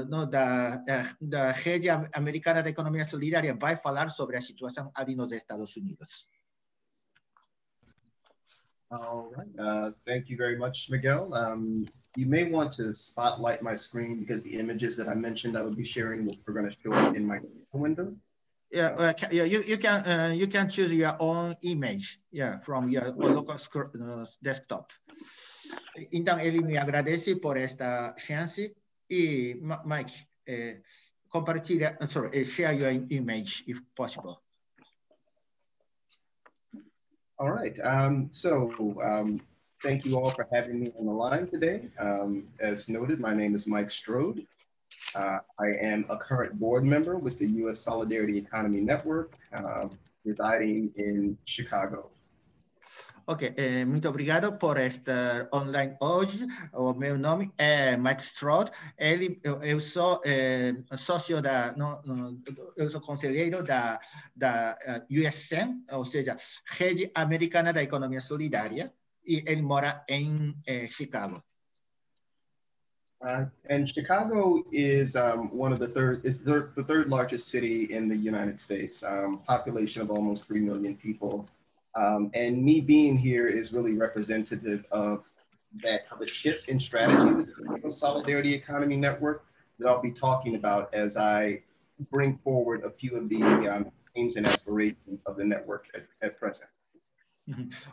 no, da, da Rede Americana da Economia Solidária, vai falar sobre a situação ali nos Estados Unidos. All right. Uh, thank you very much, Miguel. Um, you may want to spotlight my screen because the images that I mentioned I will be sharing we're going to show up in my window. Yeah, uh, yeah, you, you can uh, you can choose your own image, yeah, from your local uh, desktop. Então ele me agradece por esta chance e Mike, eh, compartilha, sorry, eh, share your image if possible. All right. Um, so um, thank you all for having me on the line today. Um, as noted, my name is Mike Strode. Uh, I am a current board member with the U.S. Solidarity Economy Network, uh, residing in Chicago. Ok, eh, muito obrigado por estar online hoje. O meu nome é Mike Stroud. Ele, eu, eu sou eh, sócio da, no, no, eu sou conselheiro da, da eh, USM, ou seja, Rede Americana da Economia Solidária, e ele mora em eh, Chicago. Uh, and Chicago is um, one of the third is the, the third largest city in the United States, um, population of almost three million people. Um, and me being here is really representative of that of a shift in strategy with the Solidarity Economy Network that I'll be talking about as I bring forward a few of the um, aims and aspirations of the network at, at present.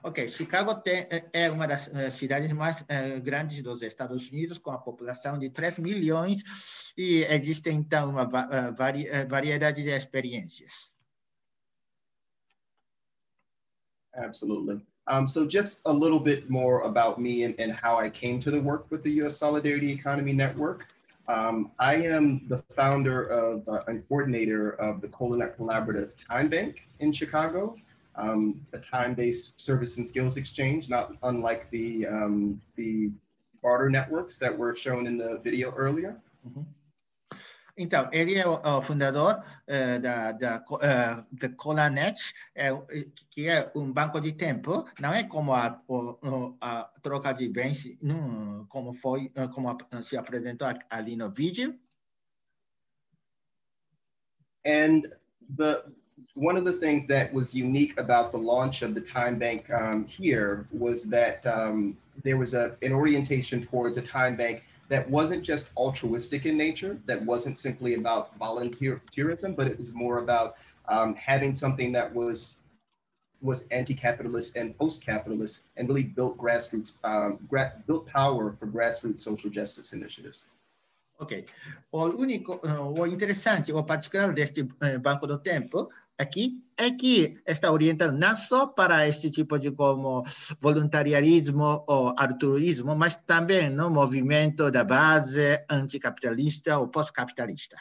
Ok, Chicago tem, é uma das uh, cidades mais uh, grandes dos Estados Unidos, com a população de 3 milhões, e existe então uma vari, variedade de experiências. Absolutely. Um, so just a little bit more about me and, and, how I came to the work with the U.S. Solidarity Economy Network. Um, I am the founder of uh, and coordinator of the ColaNet Collaborative Time Bank in Chicago, um, a time-based service and skills exchange, not unlike the, um, the barter networks that were shown in the video earlier. Mm -hmm. Então, ele é o, o fundador uh, da, da, uh, Colanet, que é um banco de tempo, não é como a, o, a troca de bens, não, como foi, como se apresentou ali no vídeo. And the one of the things that was unique about the launch of the Time Bank um, here was that um, there was a, an orientation towards a time bank that wasn't just altruistic in nature, that wasn't simply about volunteerism, but it was more about um, having something that was was anti-capitalist and post-capitalist and really built grassroots, um, gra built power for grassroots social justice initiatives. Ok. O único, o interessante, o particular deste eh, Banco do Tempo aqui é que está orientado não só para este tipo de como voluntariarismo ou altruísmo, mas também no movimento da base anticapitalista ou pós-capitalista.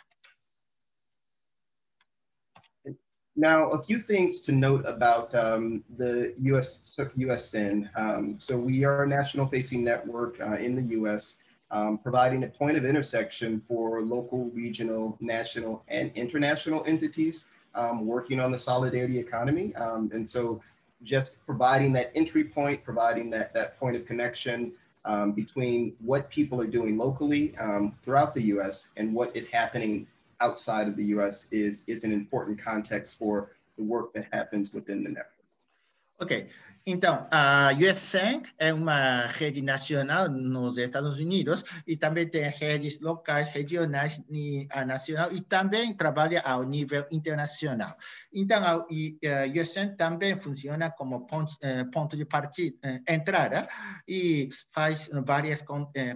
Now, a few things to note about um, the US, USN. Um, so we are a national facing network uh, in the US, um, providing a point of intersection for local, regional, national, and international entities um, working on the solidarity economy. Um, and so just providing that entry point, providing that, that point of connection um, between what people are doing locally throughout the US and what is happening outside of the US is, is an important context for the work that happens within the network. Ok, então a USANC é uma rede nacional nos Estados Unidos e também tem redes locais, regionais e nacional e também trabalha ao nível internacional. Então a USANC também funciona como ponto, ponto de partida, entrada e faz várias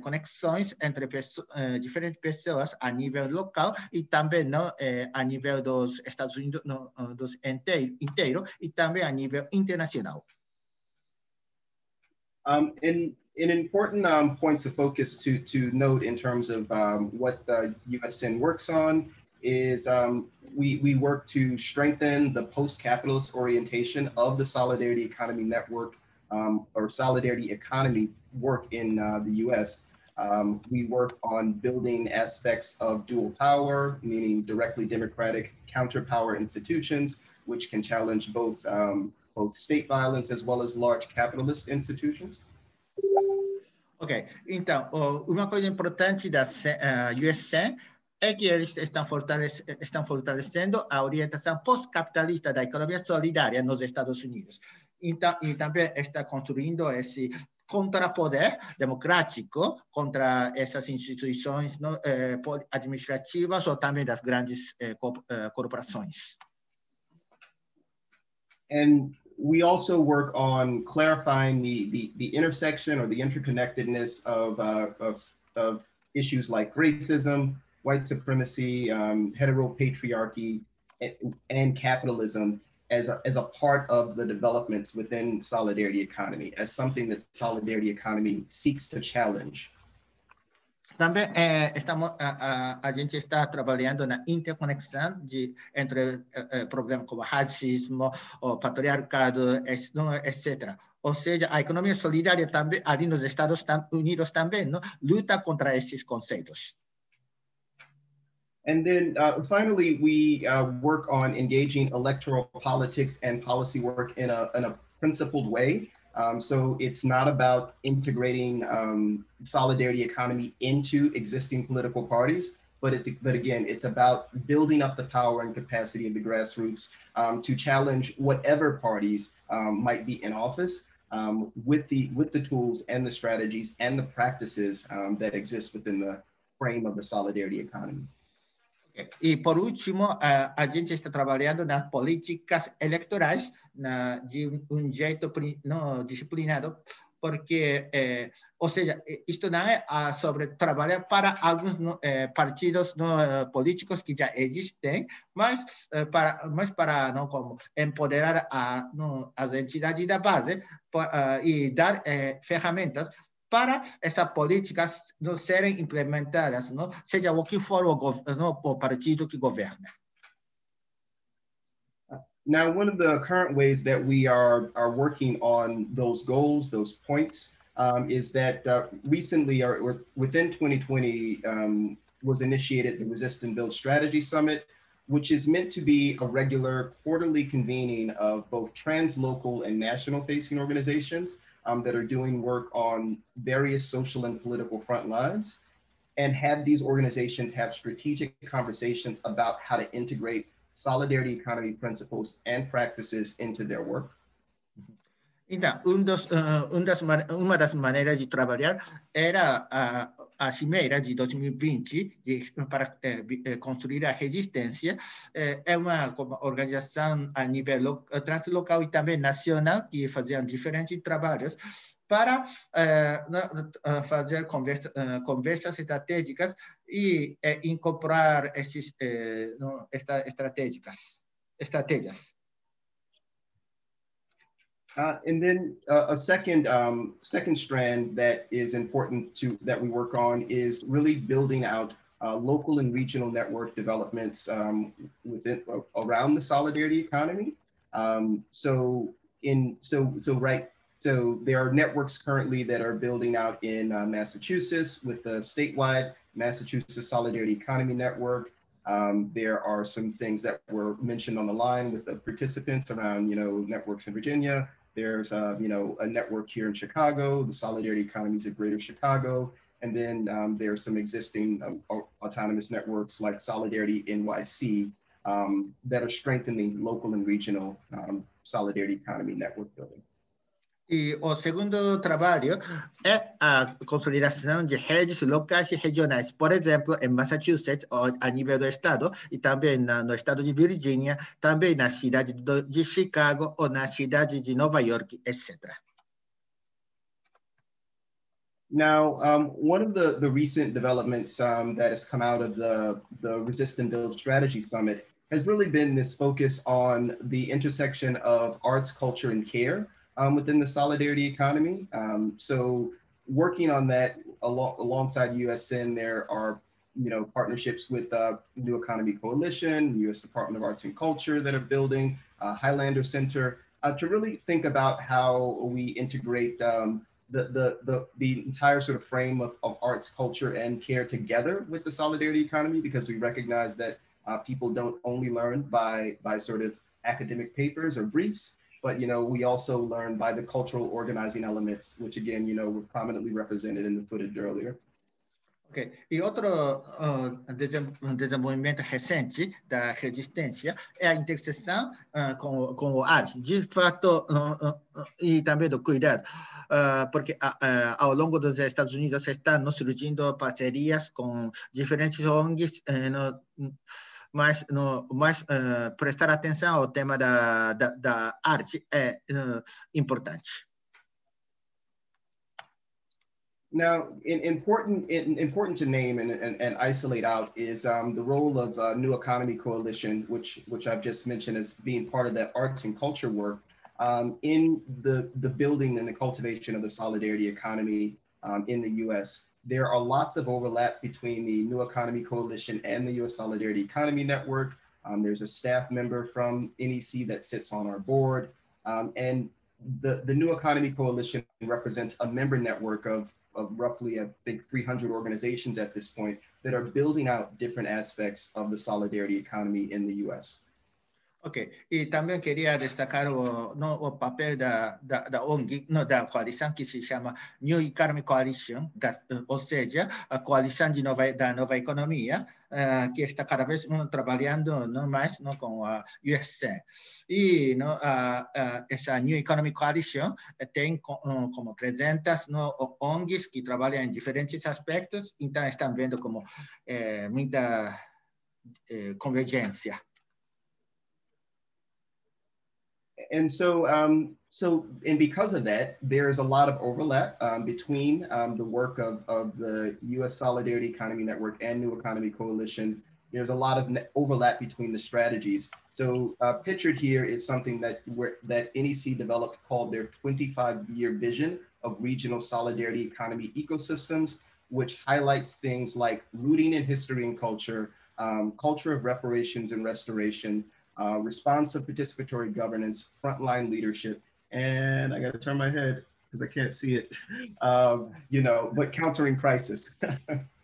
conexões entre pessoas, diferentes pessoas a nível local e também no, a nível dos Estados Unidos no, dos inteiro, inteiro e também a nível internacional. Um, and an important um, points of focus to, to note in terms of um, what the USN works on is um, we, we work to strengthen the post-capitalist orientation of the Solidarity Economy Network um, or Solidarity Economy work in uh, the US. Um, we work on building aspects of dual power, meaning directly democratic counterpower institutions, which can challenge both um, both state violence as well as large capitalist institutions? Ok, então, uma coisa importante da uh, USN é que eles estão, fortalece, estão fortalecendo a orientação pós-capitalista da economia solidária nos Estados Unidos. Então, e também está construindo esse contrapoder democrático contra essas instituições no, eh, administrativas ou também das grandes eh, corporações. And we also work on clarifying the, the, the intersection or the interconnectedness of, uh, of, of issues like racism, white supremacy, um, heteropatriarchy, and, and capitalism as a, as a part of the developments within solidarity economy, as something that solidarity economy seeks to challenge. Também é, estamos, a, a, a, gente está trabalhando na interconexão de, entre é, problemas como racismo, patriarcado, etc. Ou seja, a economia solidária também, ali nos Estados Unidos também, não? luta contra esses conceitos. And then uh, finally, we uh, work on engaging electoral politics and policy work in a, in a principled way. Um, so it's not about integrating um, solidarity economy into existing political parties, but it's, but again, it's about building up the power and capacity of the grassroots um, to challenge whatever parties um, might be in office um, with the with the tools and the strategies and the practices um, that exist within the frame of the solidarity economy. E por último, a, gente está trabalhando nas políticas eleitorais de um jeito disciplinado, porque, eh, ou seja, isto não é sobre trabalhar para alguns eh, partidos políticos que já existem, mas eh, para, mas para não como empoderar a, as entidades da base e dar ferramentas para políticas serem implementadas, não? seja o que for o, não, o partido que governa. Now, one of the current ways that we are, are working on those goals, those points, um, is that uh, recently, or, or, within 2020, um, was initiated the Resist and Build Strategy Summit, which is meant to be a regular quarterly convening of both translocal and national facing organizations um, that are doing work on various social and political front lines and have these organizations have strategic conversations about how to integrate solidarity economy principles and practices into their work? Então, dos, uh, das, uma das maneiras de trabalhar era a, a Cimeira de 2020 de, para eh, construir a resistência. Eh, é uma, uma, organização a nível translocal e também nacional que faziam diferentes trabalhos para fazer conversa, conversas estratégicas e incorporar esta, estratégicas, estratégias. Uh, and then uh, a second um, second strand that is important to that we work on is really building out uh, local and regional network developments um, within around the solidarity economy. Um, so in so so right so there are networks currently that are building out in uh, Massachusetts with the statewide Massachusetts Solidarity Economy Network. Um, there are some things that were mentioned on the line with the participants around, you know, networks in Virginia. There's, uh, you know, a network here in Chicago, the Solidarity Economies of Greater Chicago. And then um, there are some existing um, autonomous networks like Solidarity NYC um, that are strengthening local and regional um, solidarity economy network building. E o segundo trabalho é a consolidação de redes locais e regionais, por exemplo, em Massachusetts, a nível do estado, e também no estado de Virgínia, também na cidade de Chicago ou na cidade de Nova York, etc. Now, um, one of the, the recent developments um, that has come out of the, the Resist and Build Strategy Summit has really been this focus on the intersection of arts, culture, and care. Um, within the solidarity economy. Um, so working on that al alongside USN, there are you know partnerships with uh, New Economy Coalition, U.S. Department of Arts and Culture that are building uh, Highlander Center uh, to really think about how we integrate um, the, the, the, the entire sort of frame of, of arts, culture, and care together with the solidarity economy because we recognize that uh, people don't only learn by, by sort of academic papers or briefs, but you know we also learn by the cultural organizing elements which again you know were prominently represented in the footage earlier. Ok, e outro uh, desenvolvimento recente da resistência é a interseção uh, com, com o arte, de fato, uh, e também do cuidado, porque ao longo dos Estados Unidos estão surgindo parcerias com diferentes ONGs no, mas, no, mas uh, prestar atenção ao tema da, da, da arte é uh, importante. Now, in, important, in, important to name and, and, and isolate out is um, the role of uh, New Economy Coalition, which, which I've just mentioned as being part of that arts and culture work um, in the, the building and the cultivation of the solidarity economy um, in the US there are lots of overlap between the New Economy Coalition and the U.S. Solidarity Economy Network. Um, there's a staff member from NEC that sits on our board. Um, and the, the New Economy Coalition represents a member network of, of roughly, I think, 300 organizations at this point that are building out different aspects of the solidarity economy in the US. Ok, e também queria destacar o, no, o papel da, da, da ONG, no, da coalição que se chama New Economy Coalition, da, ou seja, a coalição de nova, da nova economia, uh, que está cada vez um, trabalhando não mais no, com a USC. E no, uh, essa New Economy Coalition tem com, como presentas no, ONGs que trabalham em diferentes aspectos, então estão vendo como eh, muita eh, convergência. And so, um, so, and because of that, there's a lot of overlap um, between um, the work of, of the U.S. Solidarity Economy Network and New Economy Coalition. There's a lot of overlap between the strategies. So, uh, pictured here is something that where, that NEC developed called their 25-year vision of regional solidarity economy ecosystems, which highlights things like rooting in history and culture, um, culture of reparations and restoration, uh, responsive participatory governance, frontline leadership, and I got to turn my head because I can't see it, *laughs* um, you know, but countering crisis. *laughs*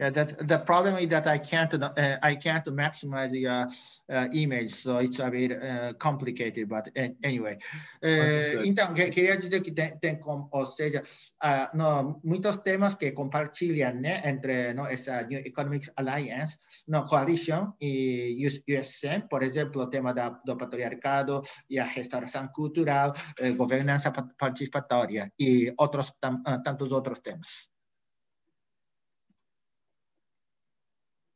Yeah, that the problem is that I can't uh, I can't maximize the uh, uh, image, so it's a bit uh, complicated. But anyway, uh, então queria dizer que tem, tem como, ou seja, uh, no, muitos temas que compartilham né, entre no, essa New Economic Alliance, no Coalition e USM, por exemplo, o tema da, do patriarcado e a restauração cultural, eh, governança participatória e outros tam, tantos outros temas.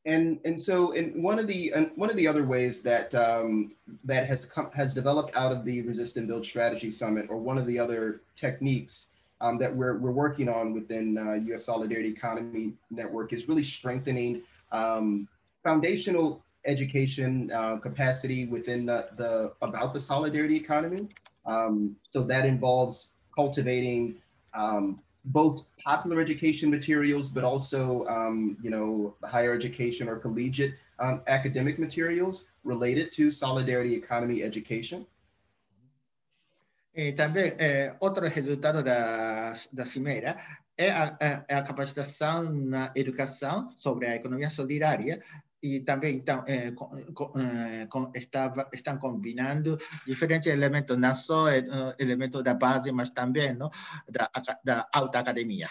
And and so in one of the and one of the other ways that um, that has come has developed out of the resist and build strategy summit or one of the other techniques um, that we're, we're working on within uh, us solidarity economy network is really strengthening um, foundational education uh, capacity within the, the, about the solidarity economy. Um, so that involves cultivating um, both popular education materials, but also, um, you know, higher education or collegiate um, academic materials related to solidarity economy education. E também, é, outro resultado da, da cimeira é a, a, a capacitação na educação sobre a economia solidária e também então, é, com, é, com, estava, estão combinando diferentes elementos, não só é, elementos da base, mas também no, da alta academia.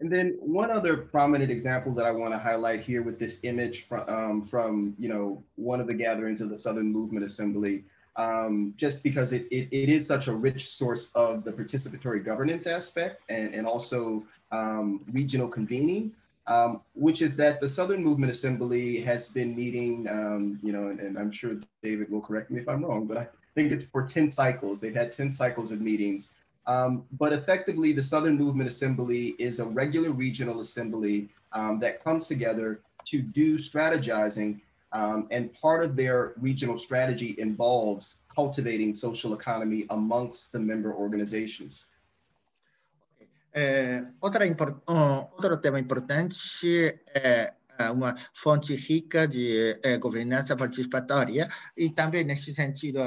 And then one other prominent example that I want to highlight here with this image from, um, from you know, one of the gatherings of the Southern Movement Assembly um, just because it, it, it is such a rich source of the participatory governance aspect and, and also um, regional convening, um, which is that the Southern Movement Assembly has been meeting, um, you know, and, and, I'm sure David will correct me if I'm wrong, but I think it's for 10 cycles. They've had 10 cycles of meetings. Um, but effectively, the Southern Movement Assembly is a regular regional assembly um, that comes together to do strategizing um, and part of their regional strategy involves cultivating social economy amongst the member organizations. Eh, outra uh, tema importante é uma fonte rica de eh, governança participatória e também nesse sentido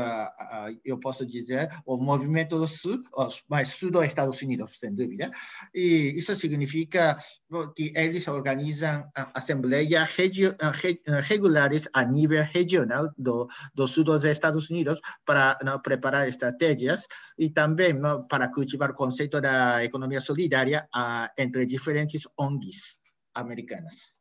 eu posso dizer o movimento do sul, mais sul dos Estados Unidos sem dúvida e isso significa que eles organizam assembleias regulares a nível regional do, do sul dos Estados Unidos para não, preparar estratégias e também não, para cultivar o conceito da economia solidária uh, entre diferentes ONGs americanas.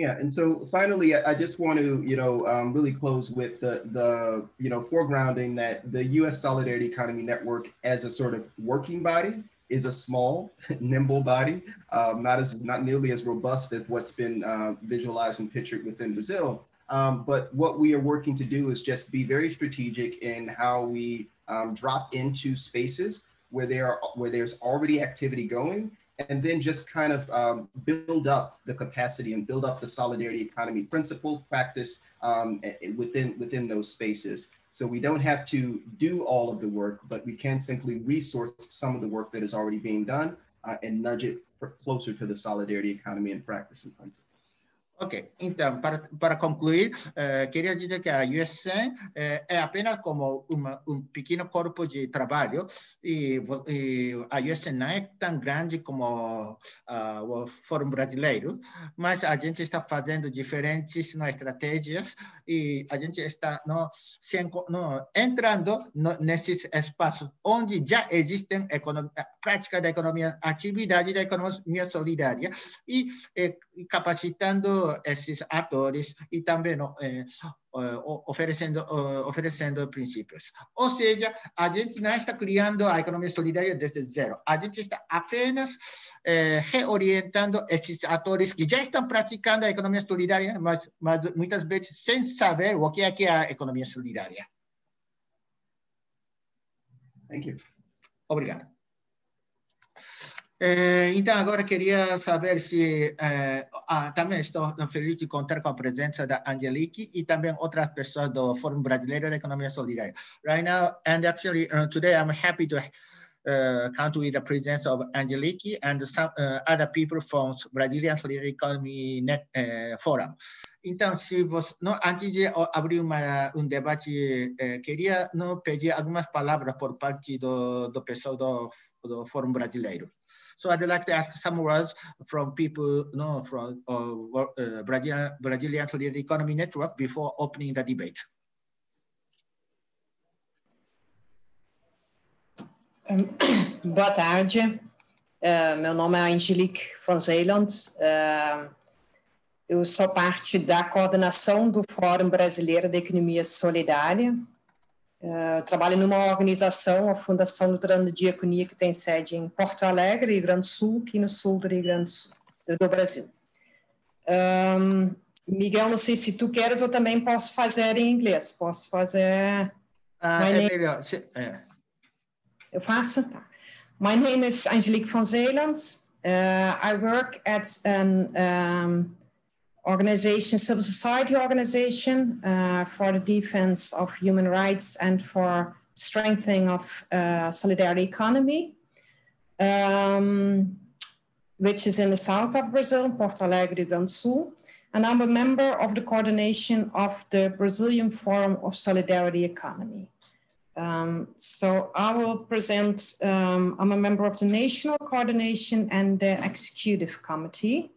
Yeah, and so finally, I just want to, you know, um, really close with the, the, you know, foregrounding that the U.S. Solidarity Economy Network as a sort of working body is a small, *laughs* nimble body, um, not as not nearly as robust as what's been uh, visualized and pictured within Brazil. Um, but what we are working to do is just be very strategic in how we um, drop into spaces where there are where there's already activity going and then just kind of um, build up the capacity and build up the solidarity economy principle practice um, within within those spaces. So we don't have to do all of the work, but we can simply resource some of the work that is already being done uh, and nudge it closer to the solidarity economy and practice and principle. Ok, então, para, para concluir, uh, queria dizer que a USN uh, é apenas como uma, um pequeno corpo de trabalho e, e, a USN não é tão grande como uh, o Fórum Brasileiro, mas a gente está fazendo diferentes estratégias e a gente está no, se, no, entrando no, nesses espaços onde já existem economia, prática da economia, atividade da economia solidária e capacitando esses atores e também eh, oferecendo, oferecendo princípios. Ou seja, a gente não está criando a economia solidária desde zero. A gente está apenas eh, reorientando esses atores que já estão praticando a economia solidária, mas, mas muitas vezes sem saber o que é, que é a economia solidária. Thank you. Obrigado. É, então, agora queria saber se é, ah, também estou feliz de contar com a presença da Angelique e também outras pessoas do Fórum Brasileiro da Economia Solidária. Right now, and actually uh, today I'm happy to uh, count with the presence of Angelique and some uh, other people from Brazilian Solidarity Economy Net, uh, Forum. Então, se você, não, antes de abrir uma, um debate, eh, queria não pedir algumas palavras por parte do, do pessoal do, do Fórum Brasileiro. So I'd like to ask some words from people no, from uh, Brazilian, Brazilian Solidarity Economy Network before opening the debate. *coughs* Boa tarde. Uh, meu nome é Angelique von Zeeland. Uh, Eu sou parte da coordenação do Fórum Brasileiro de Economia Solidária. Uh, trabalho numa organização, a Fundação Luterana de Diaconia, que tem sede em Porto Alegre, Rio Grande do Sul, aqui no sul do Rio Grande do Sul, do Brasil. Um, Miguel, não sei se tu queres, eu também posso fazer em inglês. Posso fazer. Ah, é melhor. É. Eu faço? Tá. My name is Angelique van Zeeland. Uh, I work at an um, organization, civil society organization uh, for the defense of human rights and for strengthening of uh, solidarity economy, um, which is in the south of Brazil, Porto Alegre, do Sul. And I'm a member of the coordination of the Brazilian Forum of Solidarity Economy. Um, so I will present, um, I'm a member of the National Coordination and the Executive Committee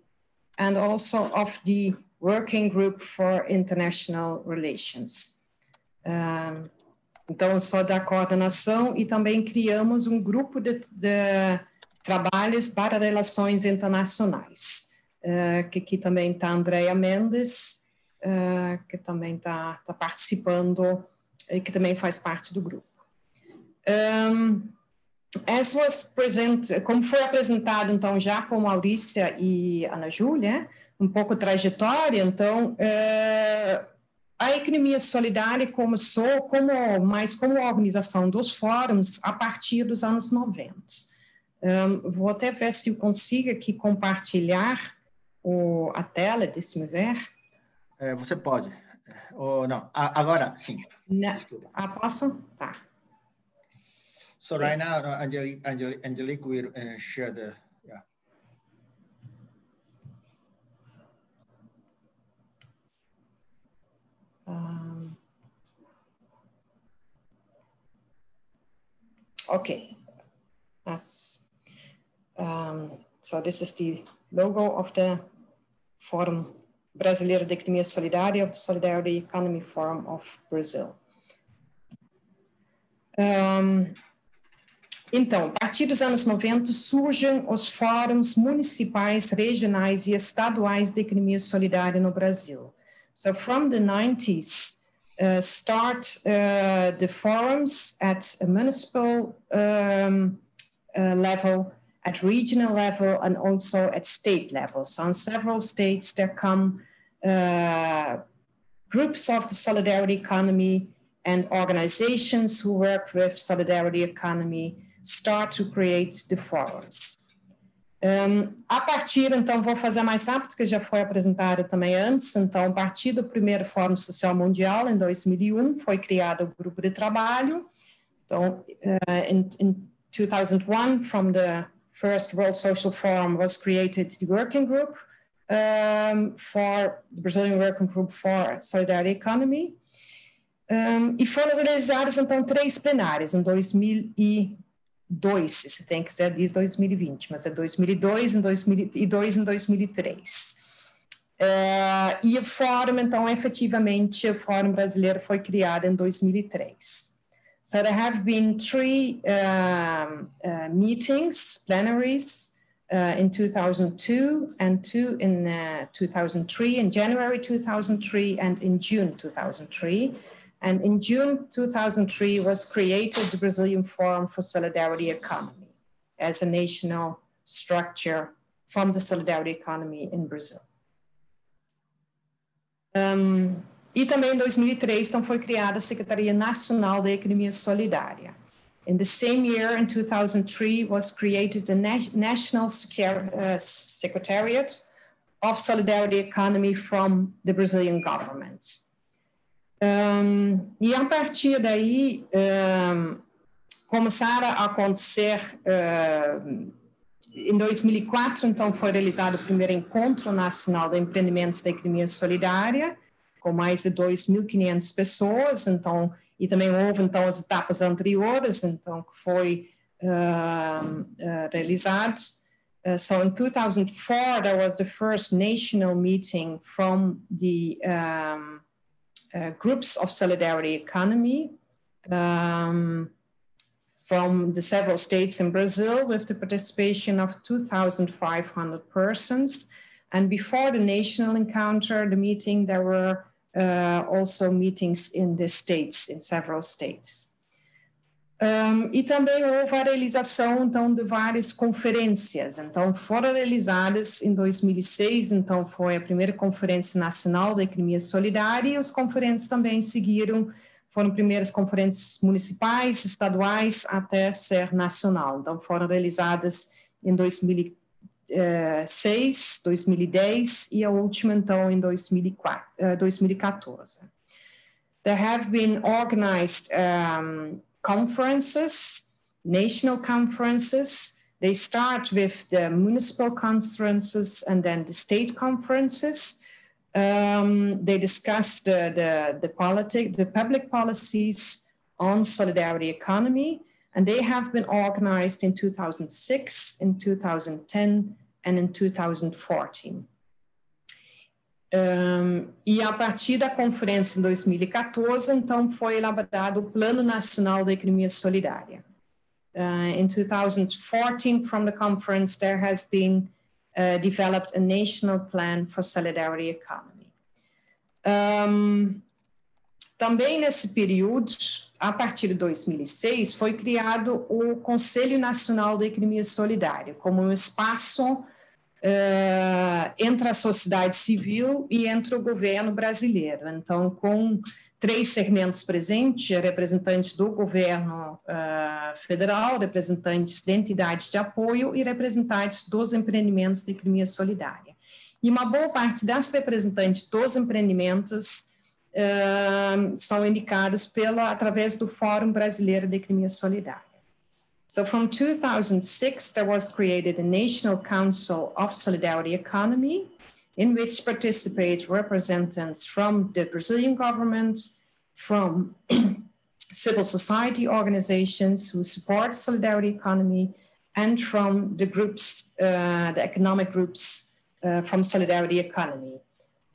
and also of the Working Group for International Relations. Um, então, sou da coordenação e também criamos um grupo de, de trabalhos para relações internacionais, uh, que aqui também está a Andrea Mendes, uh, que também está tá participando e que também faz parte do grupo. Um, as was present, como foi apresentado então já com Maurícia e Ana Júlia, um pouco trajetória, então é, a economia solidária começou como mais como organização dos fóruns a partir dos anos 90. Um, vou até ver se eu consigo aqui compartilhar o, a tela, deixe-me ver. É, você pode. Ou não? Agora, sim. Não. Ah, posso? Tá. So right now, Angelique, Angelique, Angelique will uh, share the, yeah. Um, okay. As, um, so this is the logo of the Forum Brasileiro de Economia Solidária of the Solidarity Economy Forum of Brazil. Um, Então, a partir dos anos 90, surgem os fóruns municipais, regionais e estaduais de economia solidária no Brasil. So, from the 90s, uh, start uh, the forums at a municipal um, uh, level, at regional level, and also at state level. So, in several states, there come uh, groups of the solidarity economy and organizations who work with solidarity economy start to create the forums. Um, a partir, então, vou fazer mais rápido, que já foi apresentado também antes. Então, a partir do primeiro Fórum Social Mundial, em 2001, foi criado o grupo de trabalho. Então, uh, in, in 2001, from the first World Social Forum was created the working group um, for the Brazilian Working Group for Solidarity Economy. Um, e foram realizadas, então, três plenárias em 2000 2, se tem que ser diz 2020, mas é 2002 em 2002 em 2003. É, e o fórum, então, efetivamente, o Fórum Brasileiro foi criado em 2003. So there have been three um, uh, meetings, plenaries, uh, in 2002 and two in uh, 2003, in January 2003 and in June 2003. And in June 2003 was created the Brazilian Forum for Solidarity Economy as a national structure from the solidarity economy in Brazil. Um, e também em 2003, então, foi criada a Secretaria Nacional da Economia Solidária. In the same year, in 2003, was created the Na National uh, Secretariat of Solidarity Economy from the Brazilian government. Um, e a partir daí um, começaram a acontecer uh, em 2004, então, foi realizado o primeiro Encontro Nacional de Empreendimentos da Economia Solidária, com mais de 2.500 pessoas, então, e também houve, então, as etapas anteriores, então, que foi uh, uh, realizado. Uh, so in 2004, there was the first national meeting from the um, uh, groups of solidarity economy um, from the several states in Brazil with the participation of 2,500 persons. And before the national encounter, the meeting, there were uh, also meetings in the states, in several states. Um, e também houve a realização, então, de várias conferências. Então, foram realizadas em 2006, então, foi a primeira Conferência Nacional da Economia Solidária, e as conferências também seguiram, foram primeiras conferências municipais, estaduais, até ser nacional. Então, foram realizadas em 2006, 2010 e a última, então, em 2004, 2014. Uh, There have been organized um, conferences, national conferences. They start with the municipal conferences and then the state conferences. Um, they discuss the, the, the, politic, the public policies on solidarity economy, and they have been organized in 2006, in 2010, and in 2014. Um, e a partir da conferência em 2014, então, foi elaborado o Plano Nacional da Economia Solidária. Uh, in 2014, from the conference, there has been uh, developed a national plan for solidarity economy. Um, também nesse período, a partir de 2006, foi criado o Conselho Nacional da Economia Solidária, como um espaço uh, entre a sociedade civil e entre o governo brasileiro. Então, com três segmentos presentes, representantes do governo uh, federal, representantes de entidades de apoio e representantes dos empreendimentos de economia solidária. E uma boa parte das representantes dos empreendimentos uh, são indicados pela, através do Fórum Brasileiro de Economia Solidária. So from 2006, there was created a National Council of Solidarity Economy, in which participate representatives from the Brazilian government, from *clears throat* civil society organizations who support solidarity economy, and from the groups, uh, the economic groups uh, from solidarity economy.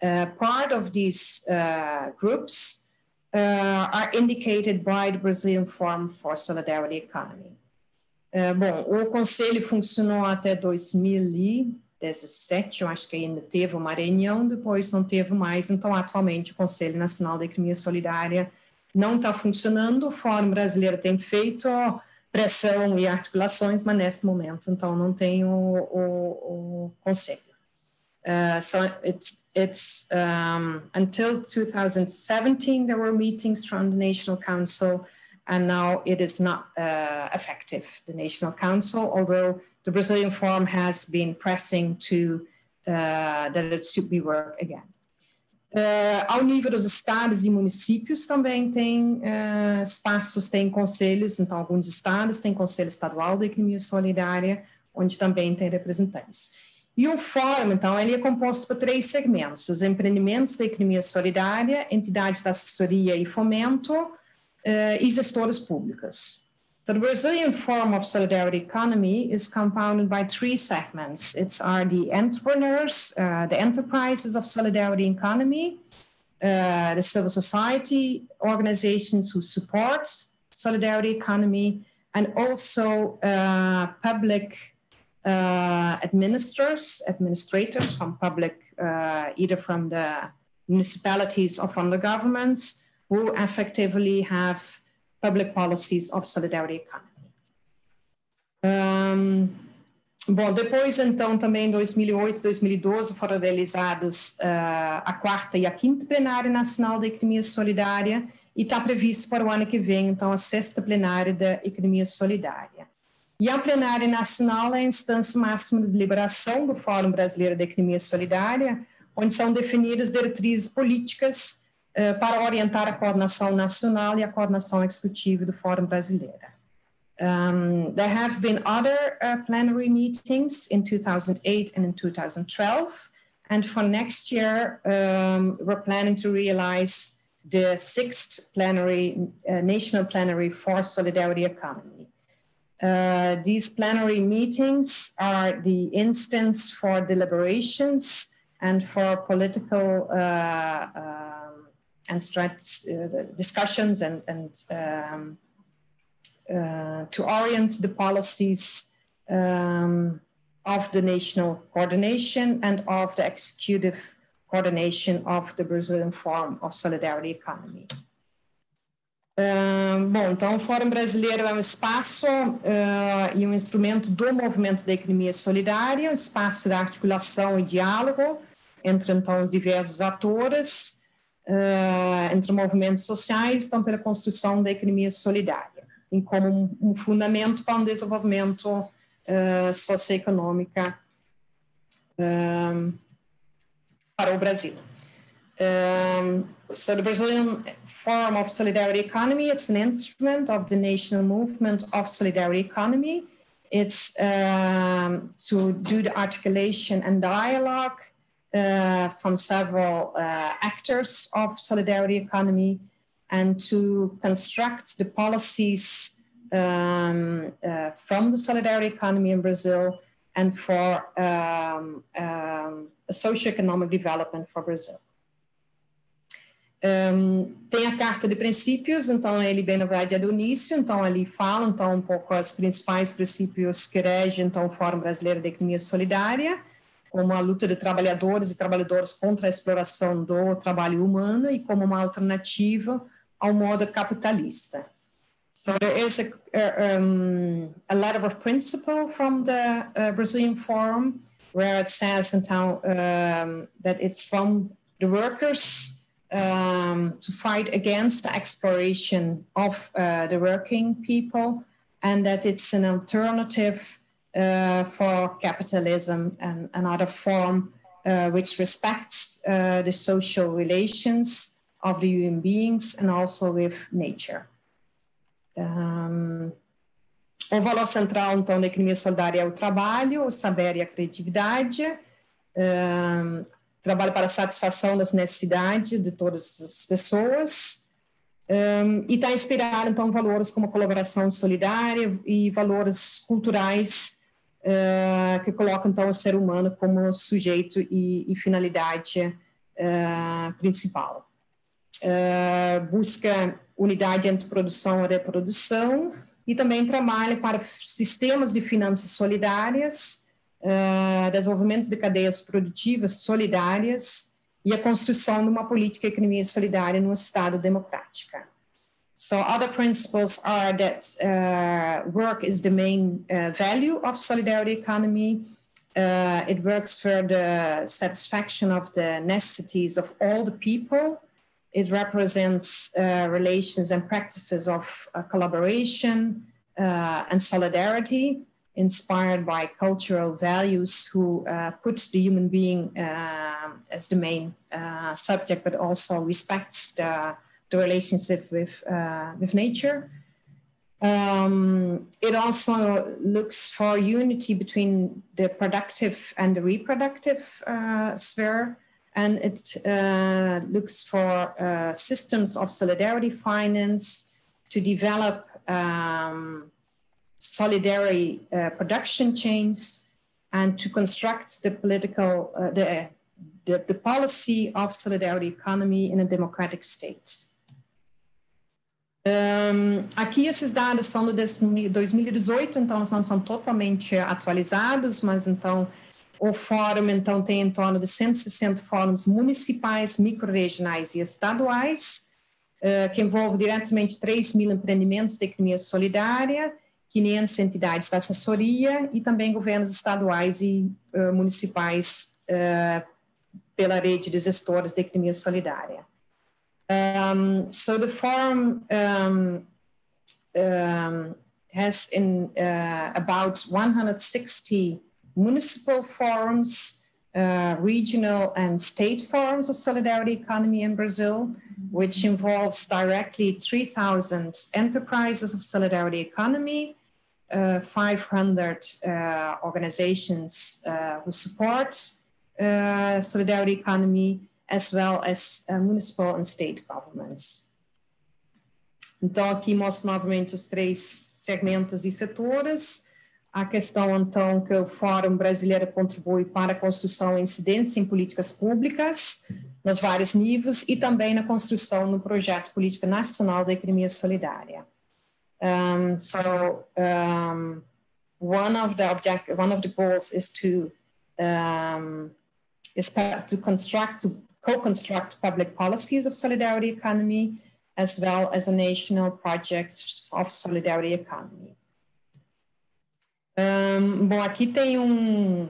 Uh, part of these uh, groups uh, are indicated by the Brazilian Forum for Solidarity Economy. É, bom, o conselho funcionou até 2017, eu acho que ainda teve uma reunião, depois não teve mais, então atualmente o Conselho Nacional da Economia Solidária não está funcionando, o Fórum Brasileiro tem feito pressão e articulações, mas nesse momento, então, não tem o, o, o conselho. Uh, so it's, it's um, until 2017, there were meetings from the National Council and now it is not uh, effective, the National Council, although the Brazilian Forum has been pressing to uh, that it should be work again. Uh, ao nível dos estados e municípios também tem uh, espaços, tem conselhos, então alguns estados têm conselho estadual da economia solidária, onde também tem representantes. E o fórum, então, ele é composto por três segmentos, os empreendimentos da economia solidária, entidades da assessoria e fomento, uh, e gestoras públicas. So the Brazilian form of solidarity economy is compounded by three segments. It's are the entrepreneurs, uh, the enterprises of solidarity economy, uh, the civil society organizations who support solidarity economy, and also uh, public uh, administrators, administrators from public, uh, either from the municipalities or from the governments, who effectively have public policies of solidarity economy. Um, bom, depois, então, também em 2008 2012 foram realizadas uh, a quarta e a quinta plenária nacional da economia solidária e está previsto para o ano que vem, então, a sexta plenária da economia solidária. E a plenária nacional é a instância máxima de deliberação do Fórum Brasileiro da Economia Solidária, onde são definidas diretrizes políticas para orientar a coordenação nacional e a coordenação executiva do Fórum Brasileiro. Um, there have been other uh, plenary meetings in 2008 and in 2012. And for next year, um, we're planning to realize the sixth plenary, uh, national plenary for solidarity economy. Uh, these plenary meetings are the instance for deliberations and for political uh, and strat- uh, discussions and, and um, uh, to orient the policies um, of the national coordination and of the executive coordination of the Brazilian Forum of Solidarity Economy. Uh, bom, então o Fórum Brasileiro é um espaço uh, e um instrumento do movimento da economia solidária, um espaço de articulação e diálogo entre então os diversos atores, uh, entre movimentos sociais, então pela construção da economia solidária como um, um fundamento para um desenvolvimento uh, socioeconômico um, para o Brasil. Um, so the Brazilian Forum of Solidarity Economy, it's an instrument of the national movement of solidarity economy. It's um, to do the articulation and dialogue uh, from several uh, actors of solidarity economy and to construct the policies um, uh, from the solidarity economy in Brazil and for um, um, socioeconomic development for Brazil. Um, tem a carta de princípios, então ele bem na verdade é do início, então ali fala então um pouco os principais princípios que regem então o Fórum Brasileiro de Economia Solidária, como a luta de trabalhadores e trabalhadoras contra a exploração do trabalho humano e como uma alternativa ao modo capitalista. So there is a, um, a letter of principle from the uh, Brazilian Forum where it says town, um, that it's from the workers um, to fight against the exploration of uh, the working people and that it's an alternative for capitalism and another form uh, which respects uh, the social relations of the human beings and also with nature. Um, o valor central, então, da economia solidária é o trabalho, o saber e a criatividade, um, trabalho para a satisfação das necessidades de todas as pessoas, um, e está inspirado, então, valores como colaboração solidária e valores culturais uh, que colocam, então, o ser humano como sujeito e, e finalidade uh, principal uh, busca unidade entre produção e reprodução e também trabalha para sistemas de finanças solidárias, desenvolvimento de cadeias produtivas solidárias e a construção de uma política de economia solidária no Estado democrático. So other principles are that uh, work is the main uh, value of solidarity economy. Uh, it works for the satisfaction of the necessities of all the people. It represents uh, relations and practices of uh, collaboration uh, and solidarity inspired by cultural values who uh, put the human being as the main subject, but also respects the, the relationship with, with nature. Um, it also looks for unity between the productive and the reproductive sphere and it uh, looks for uh, systems of solidarity finance to develop um, solidarity uh, production chains and to construct the political, uh, the, the, the, policy of solidarity economy in a democratic state. Um, aqui esses dados são do 2018, então eles não são totalmente atualizados, mas então O fórum, então, tem em torno de 160 fóruns municipais, micro-regionais e estaduais, uh, que envolve diretamente 3 mil empreendimentos de economia solidária, 500 entidades de assessoria e também governos estaduais e uh, municipais uh, pela rede de gestores de economia solidária. Um, so the forum um, um, has in about 160 municipal forums, uh, regional and state forums of solidarity economy in Brazil, which involves directly 3,000 enterprises of solidarity economy uh, 500 uh, organizations uh, who support uh, solidarity economy, as well as uh, municipal and state governments. Então, aqui mostro novamente os três segmentos e setores. A questão, então, que o Fórum Brasileiro contribui para a construção e incidência em políticas públicas, nos vários níveis, e também na construção do projeto política nacional da economia solidária. Um, so, um, one of the object, one of the goals is to um, is to construct, co-construct public policies of solidarity economy, as well as a national project of solidarity economy. Um, bom, aqui tem um,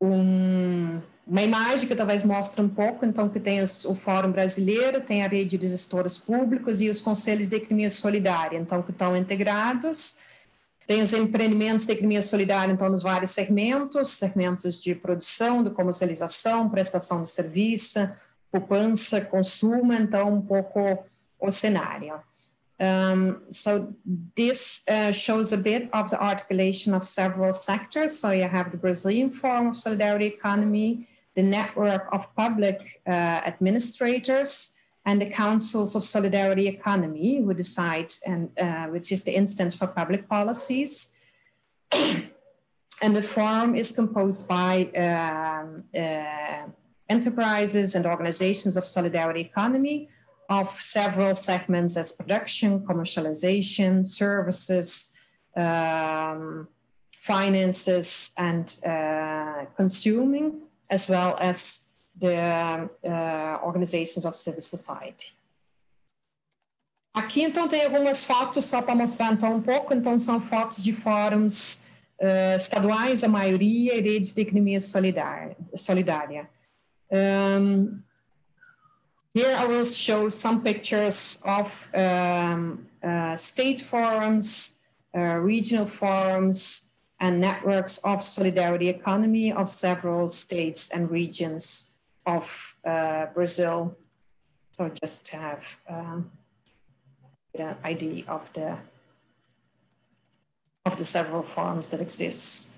um, uma imagem que talvez mostre um pouco, então, que tem os, o Fórum Brasileiro, tem a rede de gestores públicos e os conselhos de economia solidária, então, que estão integrados. Tem os empreendimentos de economia solidária, então, nos vários segmentos, segmentos de produção, de comercialização, prestação de serviço, poupança, consumo, então, um pouco o cenário. Um, so this uh, shows a bit of the articulation of several sectors. So you have the Brazilian Forum of Solidarity Economy, the network of public uh, administrators, and the councils of solidarity economy who decide, and uh, which is the instance for public policies. *coughs* and the forum is composed by um, uh, enterprises and organizations of solidarity economy of several segments as production, commercialization, services, um, finances, and uh, consuming, as well as the uh, organizations of civil society. Aqui, então, tem algumas fotos só para mostrar, então, um pouco. Então, são fotos de fóruns uh, estaduais, a maioria, e redes de economia solidária. Um, Here I will show some pictures of um, uh, state forums, uh, regional forums, and networks of solidarity economy of several states and regions of uh, Brazil. So just to have um, an idea of the of the several forums that exist.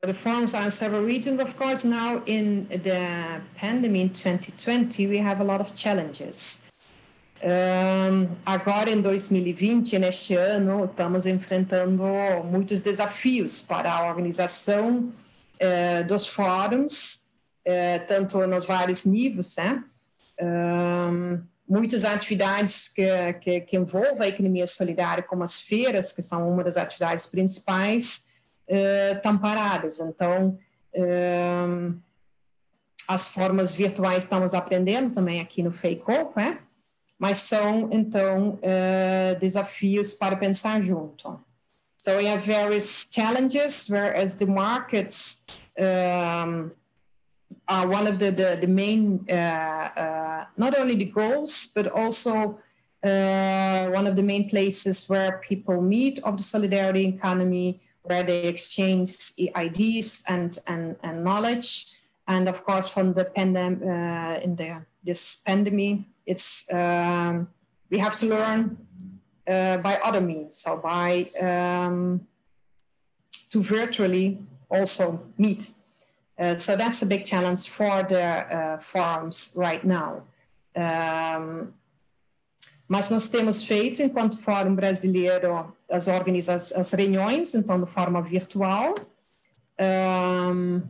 The forums are in several regions, of course. Now, in the pandemic in 2020, we have a lot of challenges. Um, agora, em 2020, neste ano, estamos enfrentando muitos desafios para a organização uh, dos fóruns, uh, tanto nos vários níveis, né? Um, muitas atividades que, que, que envolvem a economia solidária, como as feiras, que são uma das atividades principais, estão uh, paradas. Então, uh, as formas virtuais estamos aprendendo também aqui no FACO, né? Mas são, então, uh, desafios para pensar junto. So we have various challenges, whereas the markets um, are one of the, the, the main, uh, uh, not only the goals, but also uh, one of the main places where people meet of the solidarity economy, where they exchange ideas and, and, and knowledge. And of course, from the pandemic, uh, in the, this pandemic, it's, um, we have to learn uh, by other means. So by, um, to virtually also meet. Uh, so that's a big challenge for the uh, right now. Um, Mas nós temos feito, enquanto Fórum Brasileiro, as, organizações, as reuniões, então, de forma virtual. Um,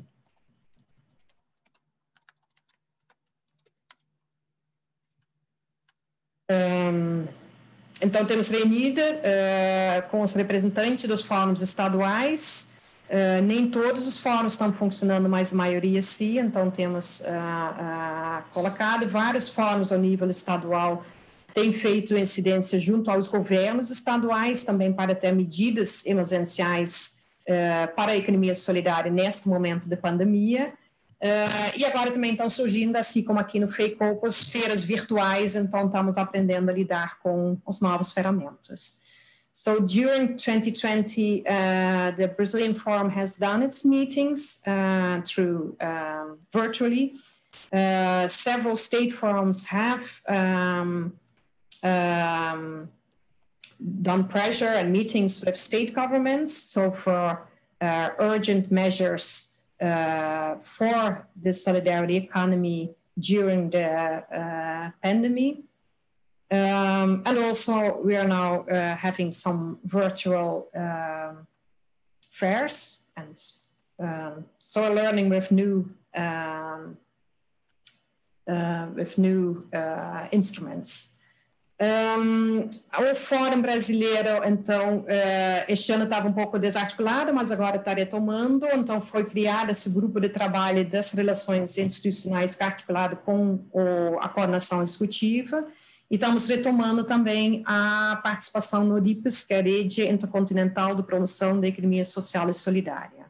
então, temos reunido uh, com os representantes dos fóruns estaduais. Uh, nem todos os fóruns estão funcionando, mas a maioria sim. Então, temos uh, colocado vários fóruns ao nível estadual tem feito incidência junto aos governos estaduais também para ter medidas emergenciais uh, para a economia solidária neste momento de pandemia. Uh, e agora também estão surgindo, assim como aqui no FEICOPOS, feiras virtuais, então estamos aprendendo a lidar com as novas ferramentas. So during 2020, uh, the Brazilian Forum has done its meetings uh, through um, virtually, several state forums have um, um, done pressure and meetings with state governments. So for urgent measures uh, for the solidarity economy during the uh, pandemic. Um, and also we are now uh, having some virtual um, fairs and um, so we're learning with new um, uh, with new uh, instruments. Um, o Fórum Brasileiro, então, uh, este ano estava um pouco desarticulado, mas agora está retomando. Então, foi criado esse grupo de trabalho das relações institucionais é articulado com a coordenação executiva. E estamos retomando também a participação no RIPES, que é a Rede Intercontinental de Promoção da Economia Social e Solidária.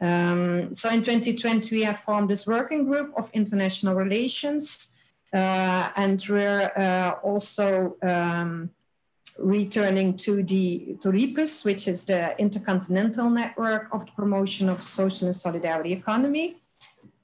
Um, so, in 2020, we have formed this working group of international relations. Uh, and we're uh, also um, returning to the to which is the Intercontinental Network of the Promotion of Social and Solidarity Economy.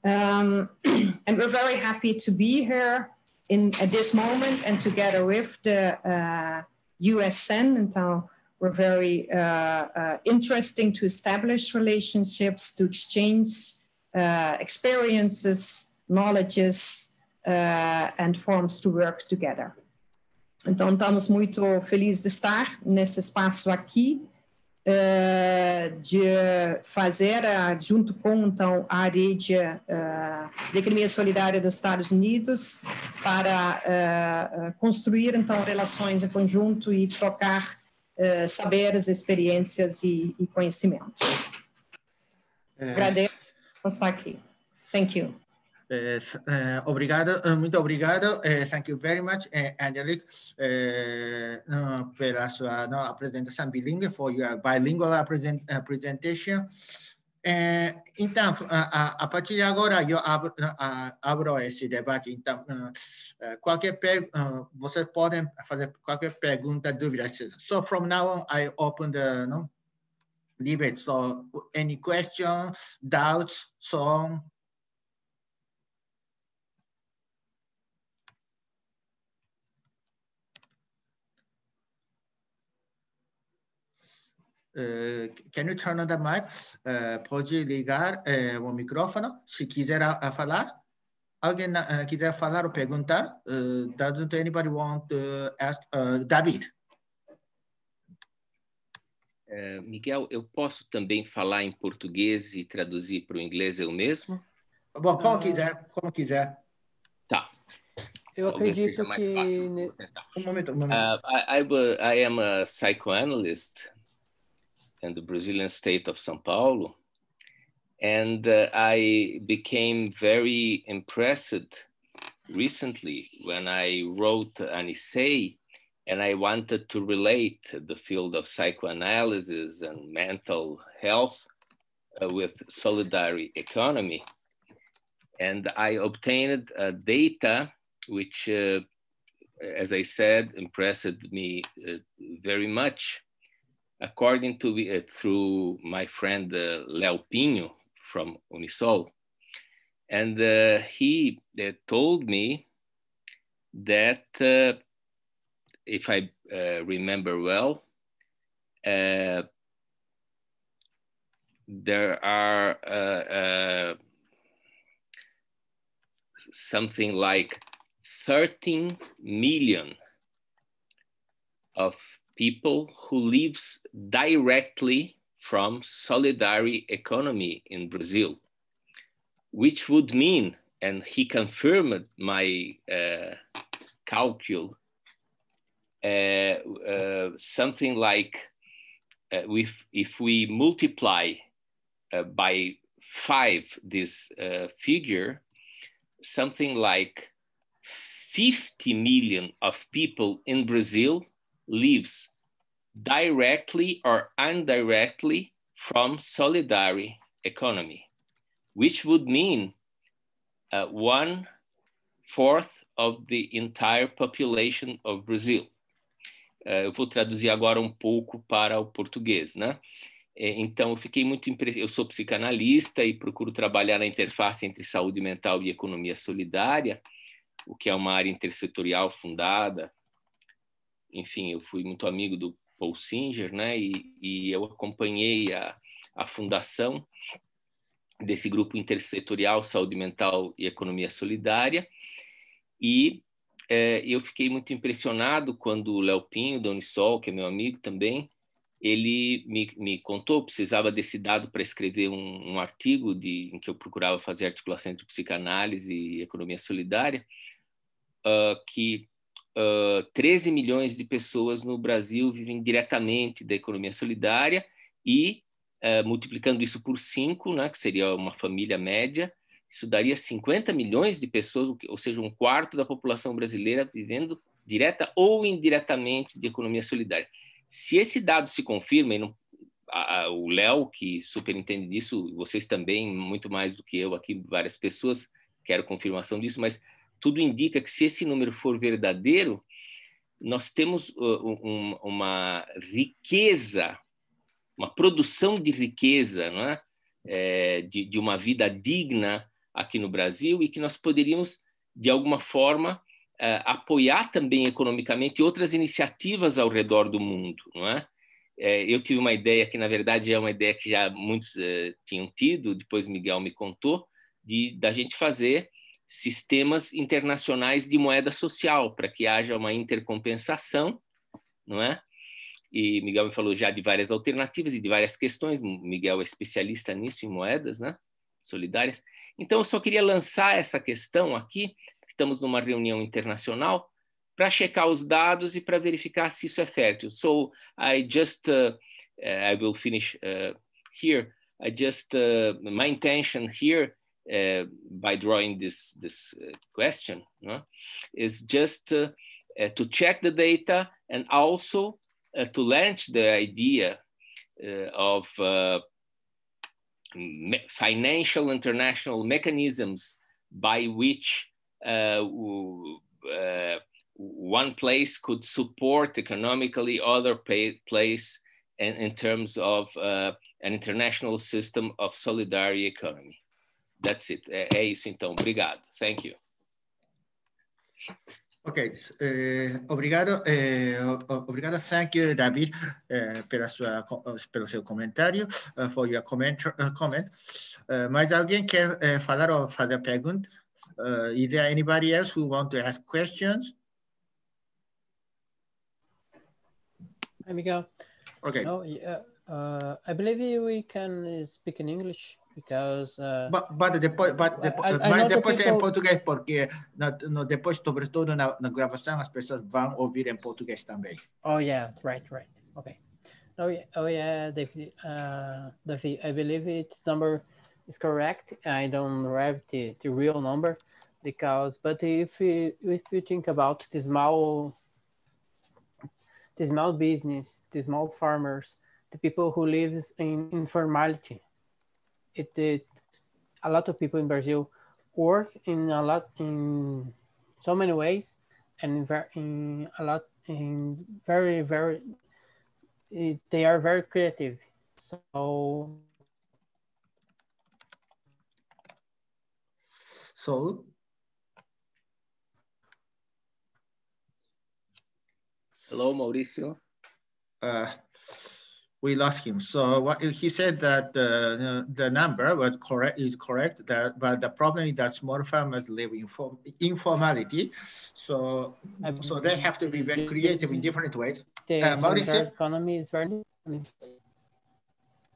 Um, *clears throat* and we're very happy to be here in at this moment and together with the uh, USN. And so we're very uh, uh, interesting to establish relationships, to exchange uh, experiences, knowledges, and forms to work together. Então, estamos muito felizes de estar nesse espaço aqui, uh, de fazer, uh, junto com então, a rede de economia solidária dos Estados Unidos, para construir então relações em conjunto e trocar saberes, experiências e, e conhecimento. É... Agradeço por estar aqui. Thank you. Uh, obrigado, uh, muito obrigado. thank you very much, Angelique, pela sua apresentação bilíngue, for your bilingual present, presentation. então, a, a, partir de agora, eu abro, abro esse debate. Então, qualquer per, vocês podem fazer qualquer pergunta, dúvida. So, from now on, I open the no, debate. So, any questions, doubts, so on, Uh, can you turn on the mic? Uh, pode ligar uh, o microfone se quiser falar. Alguém quiser falar ou perguntar? doesn't anybody want to ask? David. Miguel, eu posso também falar em português e traduzir para o inglês eu mesmo? Bom, como quiser, como quiser. Tá. Eu acredito que... Um momento, um momento. Uh, I, I, I am a psychoanalyst and the Brazilian state of São Paulo. And uh, I became very impressed recently when I wrote an essay and I wanted to relate the field of psychoanalysis and mental health uh, with solidarity economy. And I obtained uh, data which, uh, as I said, impressed me uh, very much according to uh, through my friend uh, Leo Pinho from Unisol, and uh, he uh, told me that uh, if I uh, remember well, there are something like 13 million of people who lives directly from solidarity economy in Brazil, which would mean, and he confirmed my uh, uh, uh, something like uh, if, if we multiply uh, by five this uh, figure, something like 50 million of people in Brazil lives directly or indirectly from solidarity economy, which would mean uh, one fourth of the entire population of Brazil. Uh, eu vou traduzir agora um pouco para o português, né? É, então, eu fiquei muito eu sou psicanalista e procuro trabalhar na interface entre saúde mental e economia solidária, o que é uma área intersetorial fundada. Enfim, eu fui muito amigo do Paul Singer, né? E, e eu acompanhei a, a fundação desse grupo intersetorial Saúde Mental e Economia Solidária. E é, eu fiquei muito impressionado quando o Léo Pinho, da Unisol, que é meu amigo também, ele me, me contou, precisava desse dado para escrever um, um artigo de, em que eu procurava fazer articulação entre psicanálise e economia solidária, uh, que uh, ah, 13 milhões de pessoas no Brasil vivem diretamente da economia solidária e, uh, multiplicando isso por 5, né, que seria uma família média, isso daria 50 milhões de pessoas, ou seja, um quarto da população brasileira vivendo direta ou indiretamente de economia solidária. Se esse dado se confirma, e não, a, o Léo, que superintende disso, vocês também, muito mais do que eu aqui, várias pessoas, quero confirmação disso, mas tudo indica que se esse número for verdadeiro, nós temos uh, um, uma riqueza, uma produção de riqueza, não é? É, de, de, uma vida digna aqui no Brasil e que nós poderíamos, de alguma forma, uh, apoiar também economicamente outras iniciativas ao redor do mundo, não é? é? eu tive uma ideia que, na verdade, é uma ideia que já muitos uh, tinham tido, depois Miguel me contou, de da gente fazer sistemas internacionais de moeda social para que haja uma intercompensação, não é? E Miguel me falou já de várias alternativas e de várias questões. Miguel é especialista nisso em moedas, né? Solidárias. Então, eu só queria lançar essa questão aqui estamos numa reunião internacional para checar os dados e para verificar se isso é fértil. So I just uh, uh I will finish uh, here. I just uh, my intention here Uh, by drawing this this uh, question is just uh, to check the data and also to launch the idea of financial international mechanisms by which uh, uh, one place could support economically other place in, in terms of uh, an international system of solidarity economy. That's it. É, isso então. Obrigado. Thank you. Ok, eh, obrigado, eh, obrigado, thank you, David, eh, pela sua, pelo seu comentário, uh, for your comment. Uh, comment. Uh, mas alguém quer falar ou fazer pergunta? Uh, is there anybody else who want to ask questions? Hi, Miguel. Okay. No, yeah, uh, I believe we can speak in English because. Uh, but, but depois, but depois, I, I mas depois people... é em português porque no, no, depois, sobretudo na, na gravação, as pessoas vão ouvir em português também. Oh yeah, right, right. Okay. Oh yeah, oh yeah, David. Uh, David, I believe it's number is correct. I don't have the, the real number because, but if you, if you think about the small, the small business, the small farmers, the people who lives in informality, it, did a lot of people in Brazil work in a lot in so many ways and in, in a lot in very very it, they are very creative so So Hello, Mauricio. Uh, we lost him. So what he said that uh, the number was correct is correct. That but the problem is that small farmers live in inform, informality, so so they have to be very creative in different ways. The uh, Mauricio, economy is very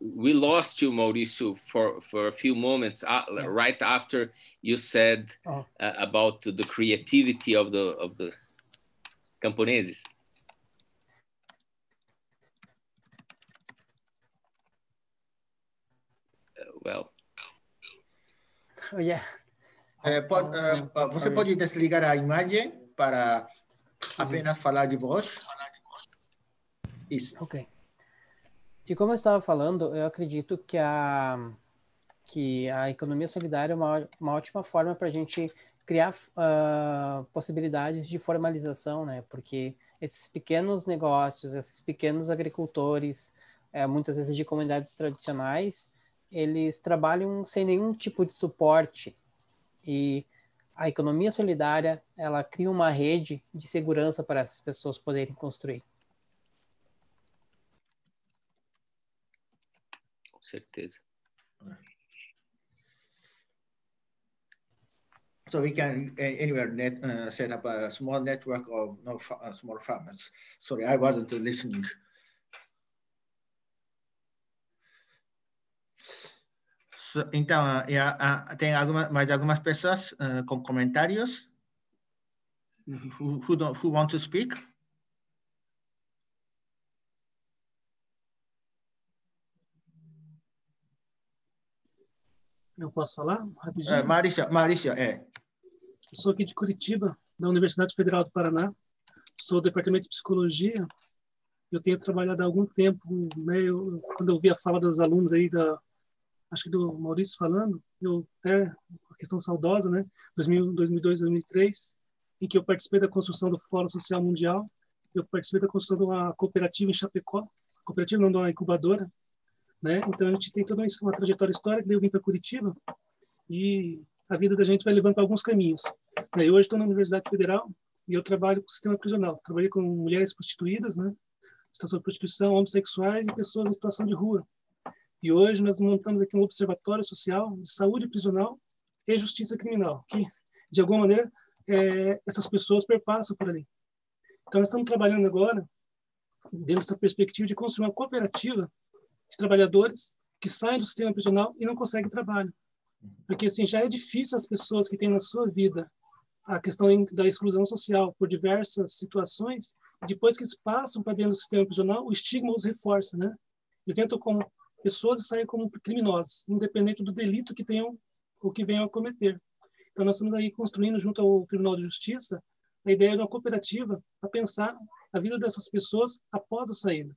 we lost you, Mauricio, for, for a few moments uh, yeah. right after you said oh. uh, about the creativity of the of the camponeses. Well. Oh, yeah. Eh, pode, uh, você pode desligar a imagem para apenas falar de voz? Isso. Ok. E como eu estava falando, eu acredito que a, que a economia solidária é uma, uma ótima forma para a gente criar uh, possibilidades de formalização, né? Porque esses pequenos negócios, esses pequenos agricultores, é, muitas vezes de comunidades tradicionais, eles trabalham sem nenhum tipo de suporte e a economia solidária ela cria uma rede de segurança para essas pessoas poderem construir. Com certeza. So we can anywhere net, uh, set up a small network of no, uh, small farmers. Sorry, I wasn't listening. Então, uh, tem alguma, mais algumas pessoas uh, com comentários? Who, who, who want to speak? Eu posso falar rapidinho? Uh, Maurício, Maurício, é. Eu sou aqui de Curitiba, da Universidade Federal do Paraná. Sou do Departamento de Psicologia. Eu tenho trabalhado há algum tempo, né, eu, quando eu vi a fala dos alunos aí da, acho que do Maurício falando, eu até, a questão saudosa, né, 2000, 2002, 2003, em que eu participei da construção do Fórum Social Mundial, eu participei da construção de uma cooperativa em Chapecó, cooperativa não, de uma incubadora, né, então a gente tem toda uma trajetória histórica, daí eu vim para Curitiba e a vida da gente vai levando para alguns caminhos. Né, hoje estou na Universidade Federal e eu trabalho com o sistema prisional, trabalhei com mulheres prostituídas, né, situação de prostituição, homossexuais e pessoas em situação de rua, e hoje nós montamos aqui um observatório social de saúde prisional e justiça criminal, que, de alguma maneira, é, essas pessoas perpassam por ali. Então, nós estamos trabalhando agora, dentro dessa perspectiva de construir uma cooperativa de trabalhadores que saem do sistema prisional e não conseguem trabalho. Porque, assim, já é difícil as pessoas que têm na sua vida a questão da exclusão social por diversas situações, depois que eles passam para dentro do sistema prisional, o estigma os reforça, né? Eles entram como pessoas e saem como criminosos, independente do delito que tenham ou que venham a cometer. Então, nós estamos aí construindo, junto ao Tribunal de Justiça, a ideia de uma cooperativa para pensar a vida dessas pessoas após a saída.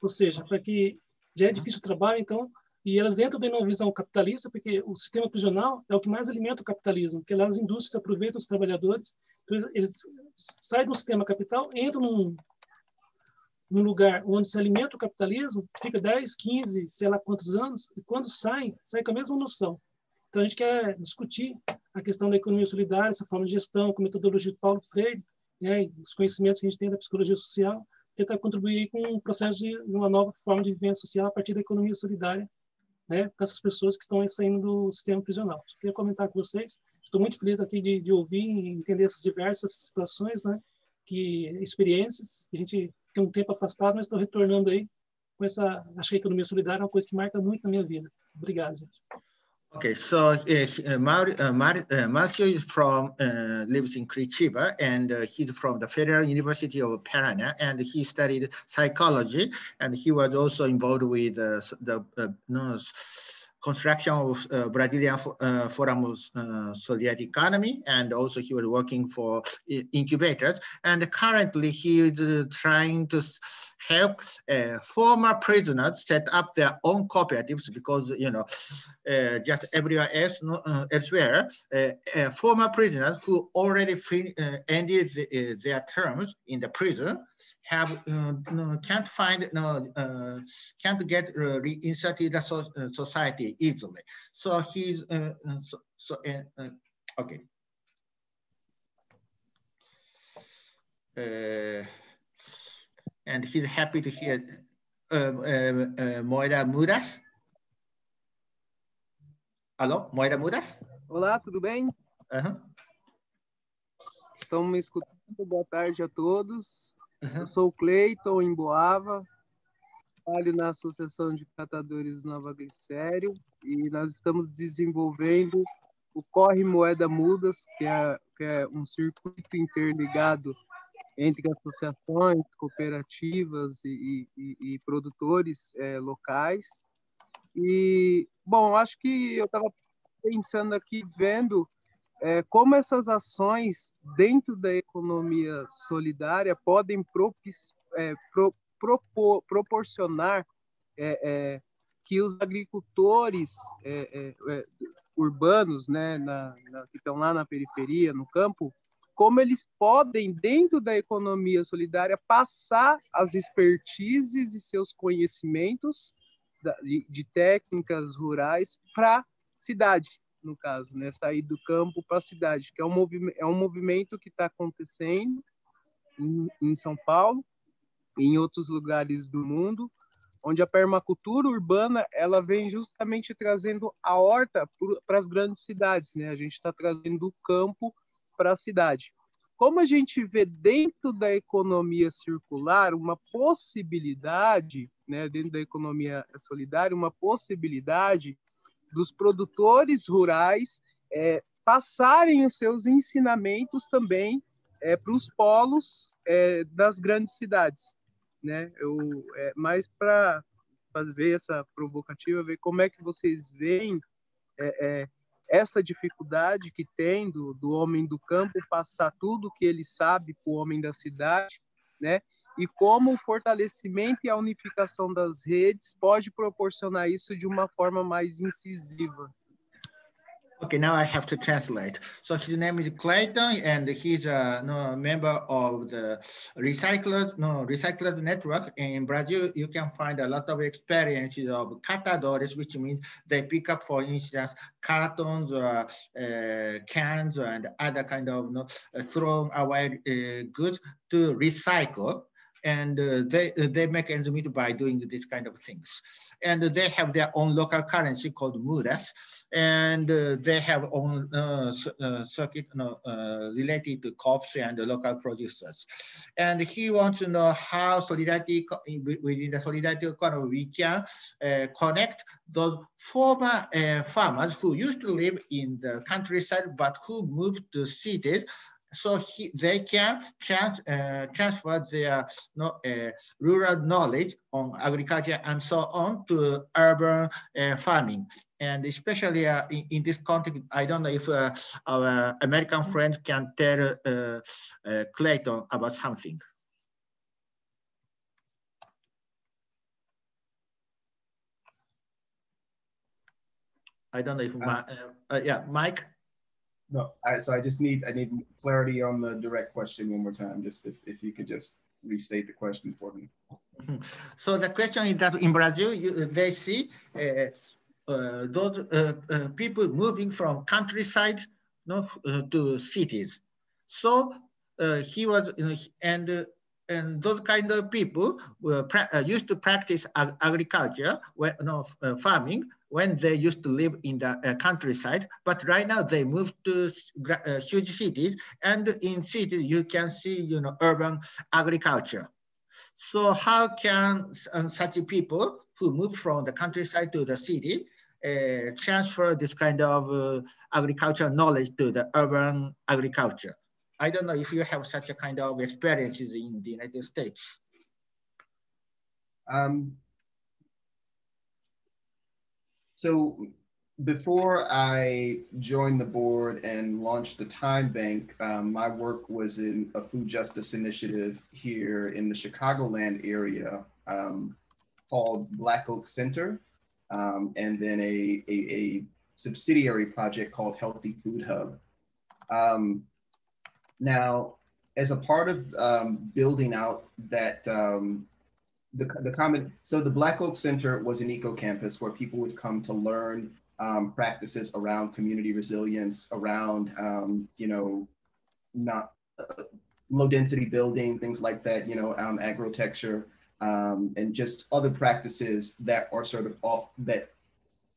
Ou seja, para que já é difícil o trabalho, então, e elas entram bem numa visão capitalista, porque o sistema prisional é o que mais alimenta o capitalismo, porque lá as indústrias aproveitam os trabalhadores, então eles, eles saem do sistema capital, entram num, num lugar onde se alimenta o capitalismo, fica 10, 15, sei lá quantos anos, e quando sai, sai com a mesma noção. Então, a gente quer discutir a questão da economia solidária, essa forma de gestão, com a metodologia de Paulo Freire, né, os conhecimentos que a gente tem da psicologia social, tentar contribuir com um processo de uma nova forma de vivência social a partir da economia solidária, né, com essas pessoas que estão saindo do sistema prisional. Só queria comentar com vocês, estou muito feliz aqui de, de ouvir e entender essas diversas situações, né, que experiências que a gente fiquei um tempo afastado, mas estou retornando aí com essa. Acho que a economia solidária é uma coisa que marca muito na minha vida. Obrigado, gente. Okay, so uh, Mar uh, Mar uh, Marcio is from uh, lives in Curitiba, and he's from the Federal University of Paraná, and he studied psychology, and he was also involved with the no, construction of uh, Brazilian uh, Forum uh, Solidarity Economy, and also he was working for incubators. And currently he is uh, trying to help uh, former prisoners set up their own cooperatives because, you know, uh, just everywhere else, elsewhere, former prisoners who already ended the, their terms in the prison have uh, no, can't find no uh, can't get uh, reinserted the so, uh, society easily. So he's uh, uh, so, so okay. and he's happy to hear Moira Muras. Alô, Moira Muras? Olá, tudo bem? Uhum. Estão me escutando? Boa tarde a todos. Uhum. Eu sou o Cleiton Emboava, trabalho na Associação de Catadores Nova Glicério e nós estamos desenvolvendo o Corre Moeda Mudas, que é, que é um circuito interligado entre associações, cooperativas e, e, e produtores é, locais. E, bom, acho que eu estava pensando aqui, vendo é, como essas ações dentro da economia solidária podem propici, é, pro, propor, proporcionar é, é que os agricultores é, é, urbanos, né, na, na, que estão lá na periferia, no campo, como eles podem, dentro da economia solidária, passar as expertises e seus conhecimentos de, de técnicas rurais para a cidade, no caso, né? sair do campo para a cidade, que é um, movimento, é um movimento que está acontecendo em, em São Paulo em outros lugares do mundo, onde a permacultura urbana ela vem justamente trazendo a horta para as grandes cidades, né? A gente está trazendo o campo para a cidade. Como a gente vê dentro da economia circular uma possibilidade, né, dentro da economia solidária, uma possibilidade dos produtores rurais é, passarem os seus ensinamentos também é, para os polos é, das grandes cidades né? Eu é, mais para fazer essa provocativa, ver como é que vocês veem é, é, essa dificuldade que tem do, do homem do campo passar tudo que ele sabe para o homem da cidade, né? E como o fortalecimento e a unificação das redes pode proporcionar isso de uma forma mais incisiva. Okay, now I have to translate. So his name is Clayton, and he's a no, member of the Recyclers no Recyclers Network in Brazil. You can find a lot of experiences of catadores, which means they pick up, for instance, cartons or uh, cans and other kind of no, thrown away uh, goods to recycle and uh, they uh, they make ends meet by doing these kind of things. And they have their own local currency called mudas, and uh, they have own circuit related to co-ops and local producers. And he wants to know how solidarity within the solidarity economy we can connect those former farmers who used to live in the countryside but who moved to cities so he, they can trans, uh, transfer their no, uh, rural knowledge on agriculture and so on to urban uh, farming. And especially uh, in, in, this context, I don't know if uh, our American friend can tell uh, Clayton about something. I don't know if, my, yeah, Mike. No, I, so I just need I need clarity on the direct question one more time. Just if, if you could just restate the question for me. So the question is that in Brazil, you, they see uh, uh, those uh, uh people moving from countryside no, uh, to cities. So uh, he was, you know, and and those kind of people were used to practice ag agriculture, when, no, farming when they used to live in the uh, countryside, but right now they moved to uh, huge cities, and in cities you can see, you know, urban agriculture. So how can um, such people who move from the countryside to the city uh, transfer this kind of uh, agricultural knowledge to the urban agriculture? I don't know if you have such a kind of experiences in the United States. Um, so before I joined the board and launched the Time Bank, um, my work was in a food justice initiative here in the Chicagoland area um, called Black Oak Center, um, and then a, a, a, subsidiary project called Healthy Food Hub. Now, as a part of um, building out that um, the, the common, so the Black Oak Center was an eco campus where people would come to learn um, practices around community resilience, around, um, you know, not uh, low density building, things like that, you know, agrotecture, um, and just other practices that are sort of off, that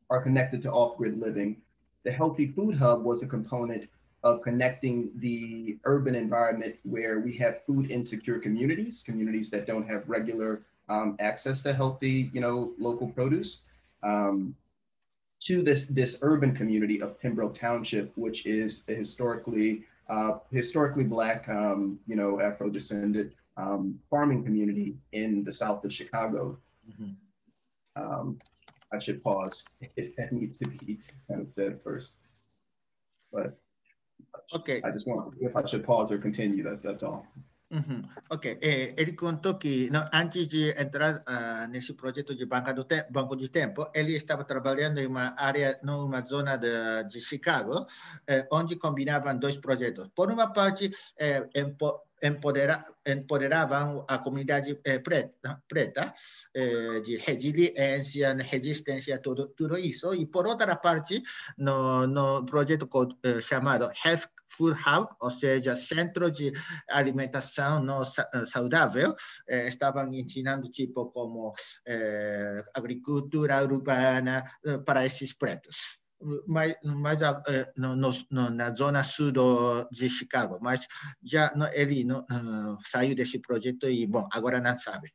are connected to off-grid living. The Healthy Food Hub was a component of connecting the urban environment where we have food insecure communities, communities that don't have regular um, access to healthy, you know, local produce, um, to this this urban community of Pembroke Township, which is a historically uh, historically black, um, you know, Afro descended um, farming community in the south of Chicago. Mm-hmm. Um, I should pause *laughs* if that needs to be kind of said first, but okay. I just want if I should pause or continue. That's that's all. Uhum. Ok, ele contou que antes de entrar uh, nesse projeto de banca do banco de tempo, ele estava trabalhando em uma área, numa zona de, de Chicago, eh, onde combinavam dois projetos. Por uma parte, eh, empo, empodera, empoderavam a comunidade eh, preta, preta de resiliência, resistência, tudo, tudo isso. E por outra parte, no, no projeto chamado Health Food Hub, ou seja, centro de alimentação não saudável, eh, estavam ensinando tipo como eh, agricultura urbana eh, para esses pretos. Mas, mas no, no, na zona sul de Chicago, mas já ele não, saiu desse projeto e, bom, agora não sabe.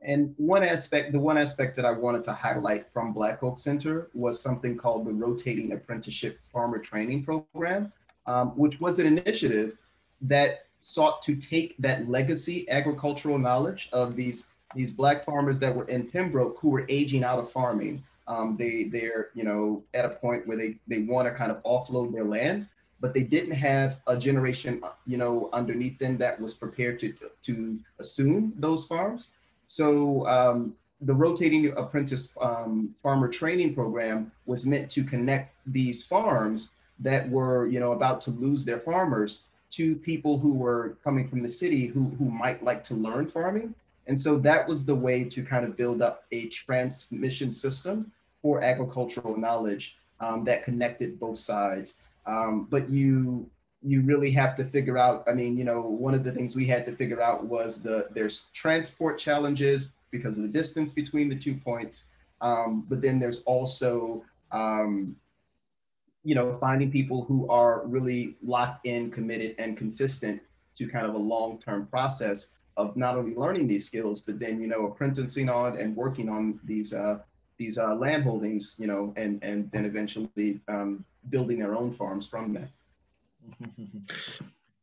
And one aspect, the one aspect that I wanted to highlight from Black Oak Center was something called the Rotating Apprenticeship Farmer Training Program, um, which was an initiative that sought to take that legacy agricultural knowledge of these, these Black farmers that were in Pembroke who were aging out of farming. Um, they, they're, you know, at a point where they, they want to kind of offload their land, but they didn't have a generation, you know, underneath them that was prepared to, to assume those farms. So um, the rotating apprentice um, farmer training program was meant to connect these farms that were, you know, about to lose their farmers to people who were coming from the city who, who might like to learn farming. And so that was the way to kind of build up a transmission system for agricultural knowledge um, that connected both sides. Um, but you you really have to figure out i mean you know one of the things we had to figure out was the there's transport challenges because of the distance between the two points. Um, but then there's also um, you know finding people who are really locked in committed and consistent to kind of a long-term process of not only learning these skills but then you know apprenticing on and working on these uh, these uh, land holdings you know and and then eventually um, building their own farms from that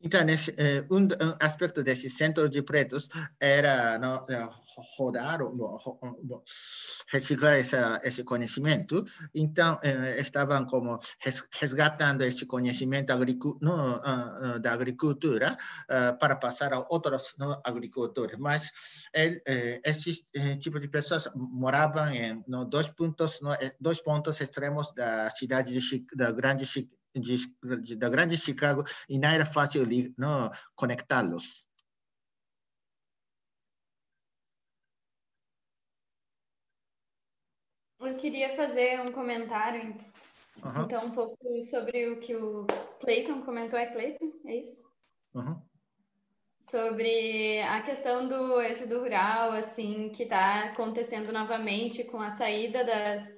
Então, nesse, eh, um, aspecto desse centro de pretos era no, eh, rodar, reciclar essa, esse conhecimento. Então, eh, estavam como resgatando esse conhecimento no, uh, da agricultura para passar a outros agricultores. Mas esse tipo de pessoas moravam em dois pontos, dois pontos extremos da cidade de, da grande Chicago de, de, da grande Chicago e não era fácil conectá-los. Eu queria fazer um comentário, uhum. então, um pouco sobre o que o Clayton comentou. É Clayton? É isso? Uhum. Sobre a questão do êxodo rural, assim, que está acontecendo novamente com a saída das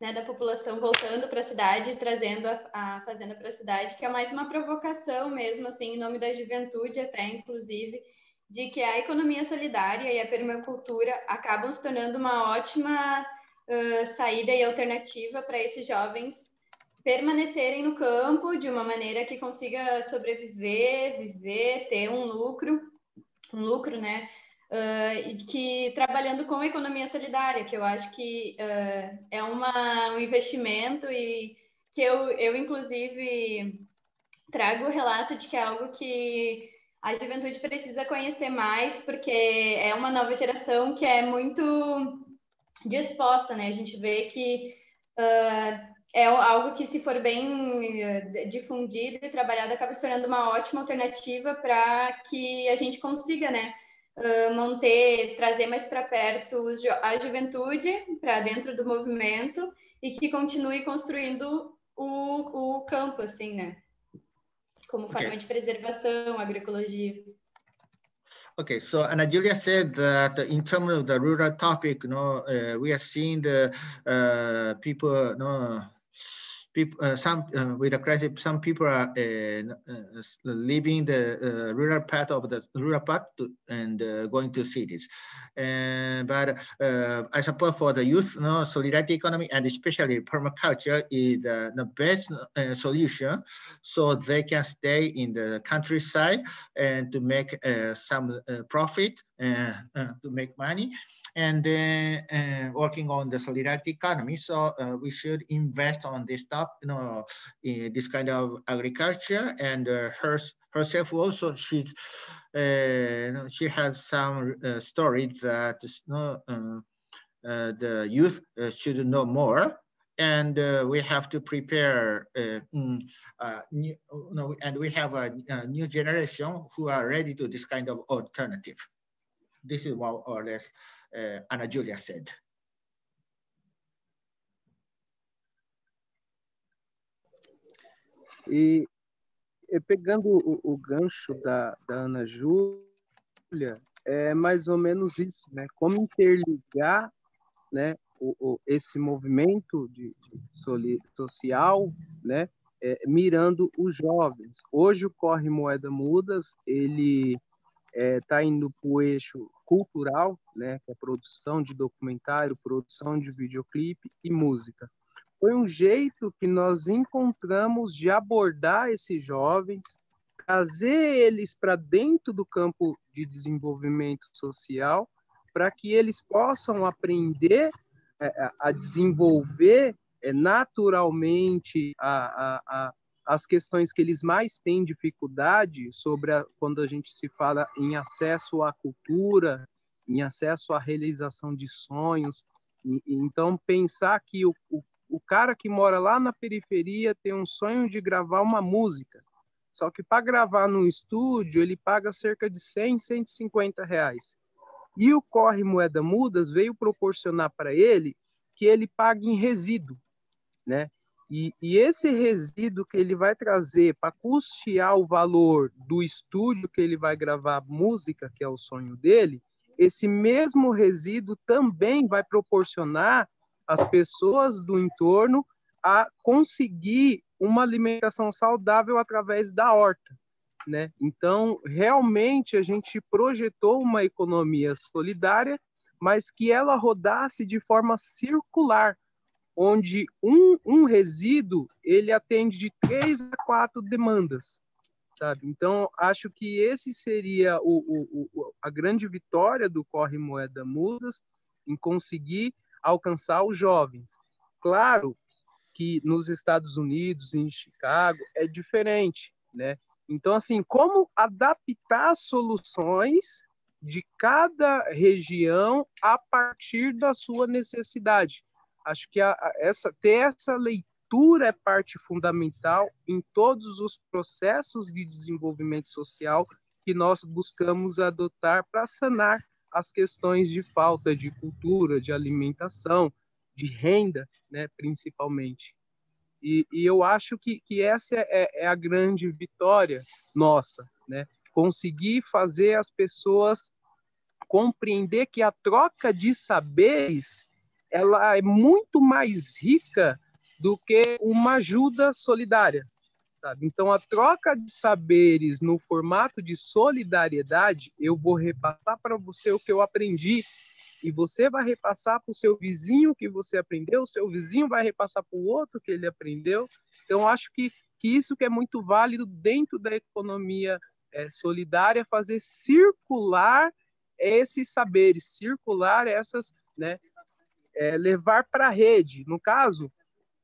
né, da população voltando para a cidade trazendo a, a fazenda para a cidade, que é mais uma provocação mesmo, assim, em nome da juventude até, inclusive, de que a economia solidária e a permacultura acabam se tornando uma ótima uh, saída e alternativa para esses jovens permanecerem no campo de uma maneira que consiga sobreviver, viver, ter um lucro, um lucro, né, uh, que trabalhando com economia solidária, que eu acho que uh, é uma, um investimento e que eu, eu, inclusive, trago o relato de que é algo que a juventude precisa conhecer mais, porque é uma nova geração que é muito disposta, né? A gente vê que uh, é algo que, se for bem difundido e trabalhado, acaba se tornando uma ótima alternativa para que a gente consiga, né? Uh, manter, trazer mais para perto a juventude para dentro do movimento e que continue construindo o, o campo, assim, né? Como forma okay. de preservação, agroecologia. Okay, so Ana Julia said that in terms of the rural topic, you know, uh, we are seeing the uh, people, you know, people, uh, some uh, with the crisis, some people are uh, uh leaving the uh, rural part of the rural part to, and going to cities. And, but I support for the youth, you know, solidarity economy and especially permaculture is the best solution, so they can stay in the countryside and to make some profit to make money and uh, working on the solidarity economy. So uh, we should invest on this stuff, you know, in this kind of agriculture and uh, her, herself also, she's, uh, she has some uh, stories that you know, uh, the youth should know more and uh, we have to prepare uh, mm, uh, new, and we have a, a, new generation who are ready to this kind of alternative. This is more or less uh, Ana Julia said. E, pegando o, o, gancho da, da Ana Júlia, é mais ou menos isso, né? Como interligar né, o, o, esse movimento de, de social, né, é, mirando os jovens. Hoje o Corre Moeda Mudas, ele está é, tá indo para o eixo cultural, né, que é produção de documentário, produção de videoclipe e música. Foi um jeito que nós encontramos de abordar esses jovens, trazer eles para dentro do campo de desenvolvimento social, para que eles possam aprender é, a desenvolver é, naturalmente a, a, a, as questões que eles mais têm dificuldade sobre a, quando a gente se fala em acesso à cultura, em acesso à realização de sonhos. E, então, pensar que o, o, o cara que mora lá na periferia tem um sonho de gravar uma música, só que para gravar no estúdio ele paga cerca de 100, 150 reais. E o Corre Moeda Mudas veio proporcionar para ele que ele pague em resíduo, né? E, e esse resíduo que ele vai trazer para custear o valor do estúdio que ele vai gravar música, que é o sonho dele, esse mesmo resíduo também vai proporcionar às pessoas do entorno a conseguir uma alimentação saudável através da horta né? Então, realmente a gente projetou uma economia solidária, mas que ela rodasse de forma circular, onde um, um resíduo ele atende de três a quatro demandas, sabe? Então, acho que esse seria o, o, o, a grande vitória do Corre Moeda Mudas em conseguir alcançar os jovens. Claro que nos Estados Unidos, em Chicago, é diferente, né? Então, assim, como adaptar soluções de cada região a partir da sua necessidade. Acho que a, a, essa, ter essa leitura é parte fundamental em todos os processos de desenvolvimento social que nós buscamos adotar para sanar as questões de falta de cultura, de alimentação, de renda, né, principalmente. E, e eu acho que, que essa é, é a grande vitória nossa, né? Conseguir fazer as pessoas compreender que a troca de saberes ela é muito mais rica do que uma ajuda solidária. Sabe? Então, a troca de saberes no formato de solidariedade, eu vou repassar para você o que eu aprendi e você vai repassar para o seu vizinho que você aprendeu, o seu vizinho vai repassar para o outro que ele aprendeu. Então, acho que, que isso que é muito válido dentro da economia é, solidária, fazer circular esses saberes, circular essas, né, é, levar para a rede. No caso,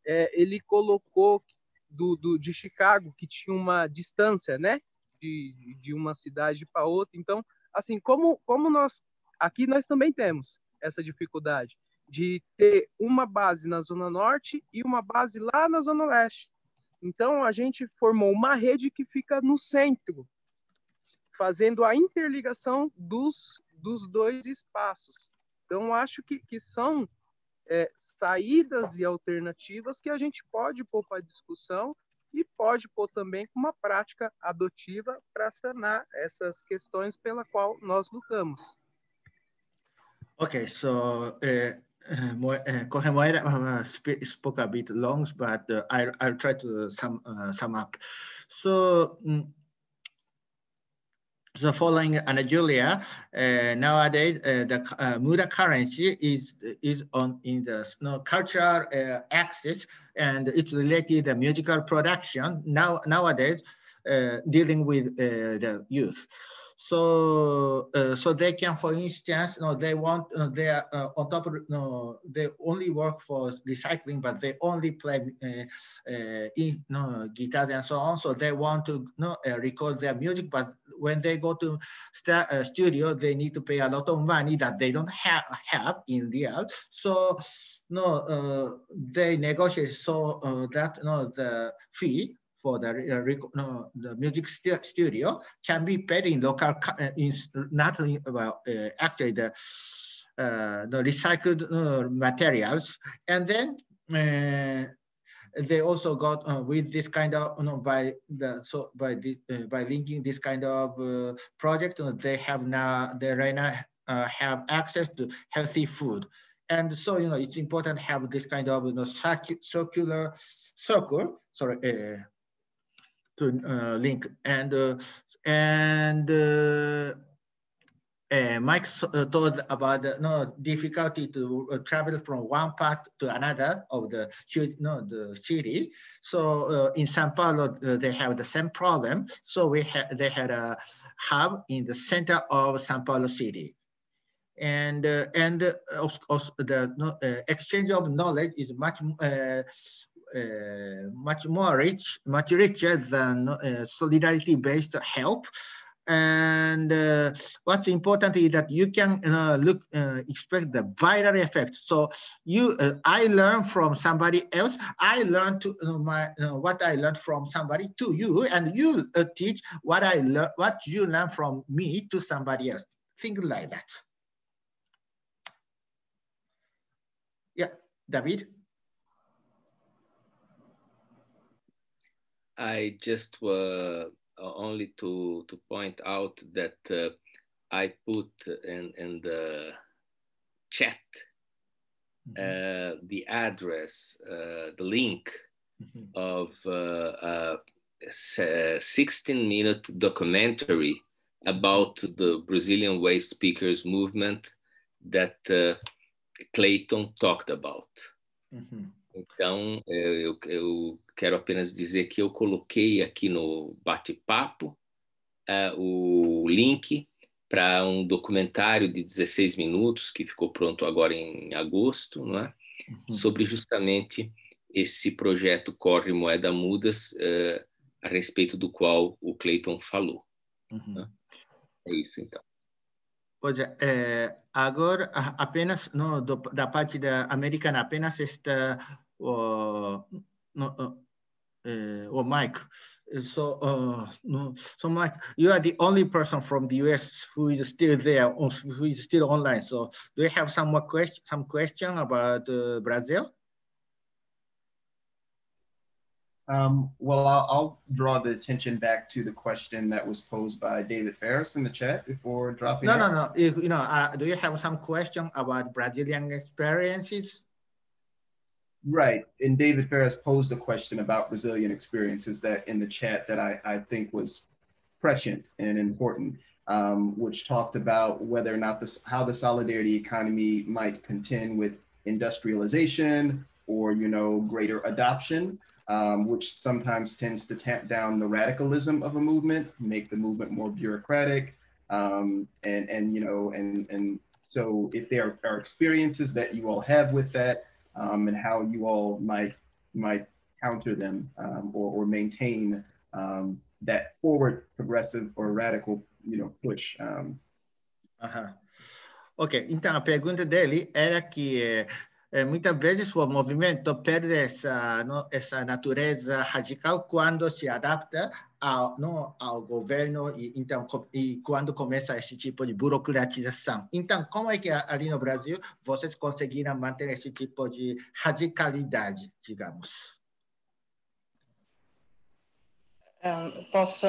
é, ele colocou do, do, de Chicago, que tinha uma distância, né, de, de uma cidade para outra. Então, assim, como, como nós Aqui nós também temos essa dificuldade de ter uma base na Zona Norte e uma base lá na Zona Leste. Então, a gente formou uma rede que fica no centro, fazendo a interligação dos, dos dois espaços. Então, acho que, que são é, saídas e alternativas que a gente pode pôr para discussão e pode pôr também uma prática adotiva para sanar essas questões pela qual nós lutamos. Okay, so uh, Kohemoera uh, spoke a bit long, but uh, I, I'll try to sum, uh, sum up. So, um, so following Ana Julia, uh, nowadays uh, the uh, Muda currency is is on in the you know, cultural uh, axis, and it's related to musical production. Now nowadays, uh, dealing with uh, the youth. So uh, so they can, for instance, you know, they want uh, they are uh, on top of you know, they only work for recycling, but they only play uh, uh, in, you know, guitars and so on. So they want to you know, uh, record their music, but when they go to st studio, they need to pay a lot of money that they don't have have in real. So no, they negotiate so that no the fee for the, uh, no, the music st studio can be paid in local, uh, in, not well, uh, actually the, uh, the recycled uh, materials. And then uh, they also got with this kind of, you know, by the, so by the, by linking this kind of project, you know, they have now, they right now have access to healthy food. And so, you know, it's important to have this kind of, you know, circular circle, sorry, uh, link and uh, and uh, Mike told about the no, difficulty to travel from one part to another of the huge no, the city. So in Sao Paulo, they have the same problem. So we had they had a hub in the center of Sao Paulo city and uh, and uh, of, of the uh, exchange of knowledge is much uh, much more rich, much richer than uh, solidarity-based help. And uh, what's important is that you can look, expect the viral effect. So you, I learn from somebody else. I learn to my what I learned from somebody to you, and you teach what I learn, what you learn from me to somebody else. Think like that. Yeah, David. I just uh, only to to point out that uh, I put in in the chat mm -hmm. the address, uh, the link mm -hmm. of a 16 minute documentary about the Brazilian waste speakers movement that Clayton talked about. Mm -hmm. Então, eu, eu quero apenas dizer que eu coloquei aqui no bate-papo uh, o link para um documentário de 16 minutos que ficou pronto agora em agosto, não é? Uhum. sobre justamente esse projeto Corre Moeda Mudas, uh, a respeito do qual o Clayton falou. Uhum. Né? É isso, então. Pois é, agora apenas no, do, da parte da americana apenas está no, uh, or Mike. So, uh, no, so Mike, you are the only person from the US who is still there, who is still online. So, do you have some more question, some question about uh, Brazil? Um, well, I'll, I'll, draw the attention back to the question that was posed by David Ferris in the chat before dropping. No, out. no, no. If, you know, uh, do you have some question about Brazilian experiences? Right. And David Ferris posed a question about Brazilian experiences that in the chat that I, I think was prescient and important, um, which talked about whether or not this, how the solidarity economy might contend with industrialization or, you know, greater adoption, um, which sometimes tends to tamp down the radicalism of a movement, make the movement more bureaucratic. Um, and, and, you know, and, and so if there are experiences that you all have with that, um, and how you all might might counter them um, or, or maintain um, that forward progressive or radical you know push. Uhum. Ok, então a pergunta dele era que eh, muitas vezes o movimento perde essa, no, essa natureza radical quando se adapta ao, no, ao governo e, então, e quando começa esse tipo de burocratização. Então, como é que ali no Brasil vocês conseguiram manter esse tipo de radicalidade, digamos? Eu posso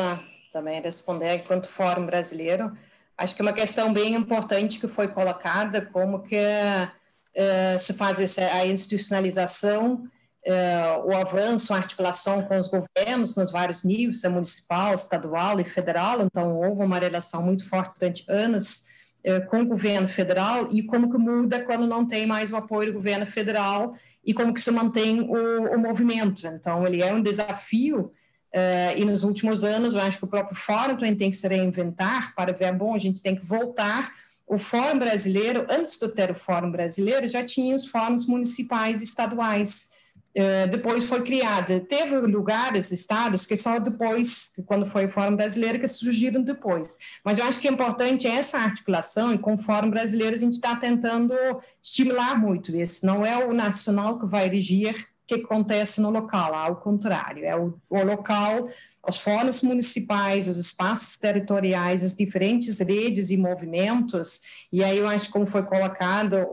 também responder enquanto Fórum Brasileiro. Acho que é uma questão bem importante que foi colocada, como que uh, se faz essa, a institucionalização, uh, o avanço, a articulação com os governos nos vários níveis, a municipal, estadual e federal, então houve uma relação muito forte durante anos uh, com o governo federal e como que muda quando não tem mais o apoio do governo federal e como que se mantém o, o movimento. Então, ele é um desafio Uh, e nos últimos anos, eu acho que o próprio fórum também tem que se reinventar para ver, bom, a gente tem que voltar. O fórum brasileiro, antes de ter o fórum brasileiro, já tinha os fóruns municipais e estaduais. Uh, depois foi criada. Teve lugares, estados, que só depois, quando foi o Fórum Brasileiro, que surgiram depois. Mas eu acho que é importante essa articulação, e com o Fórum Brasileiro a gente está tentando estimular muito isso. Não é o nacional que vai erigir que acontece no local, ao contrário, é o, o local, os fóruns municipais, os espaços territoriais, as diferentes redes e movimentos, e aí eu acho como foi colocado,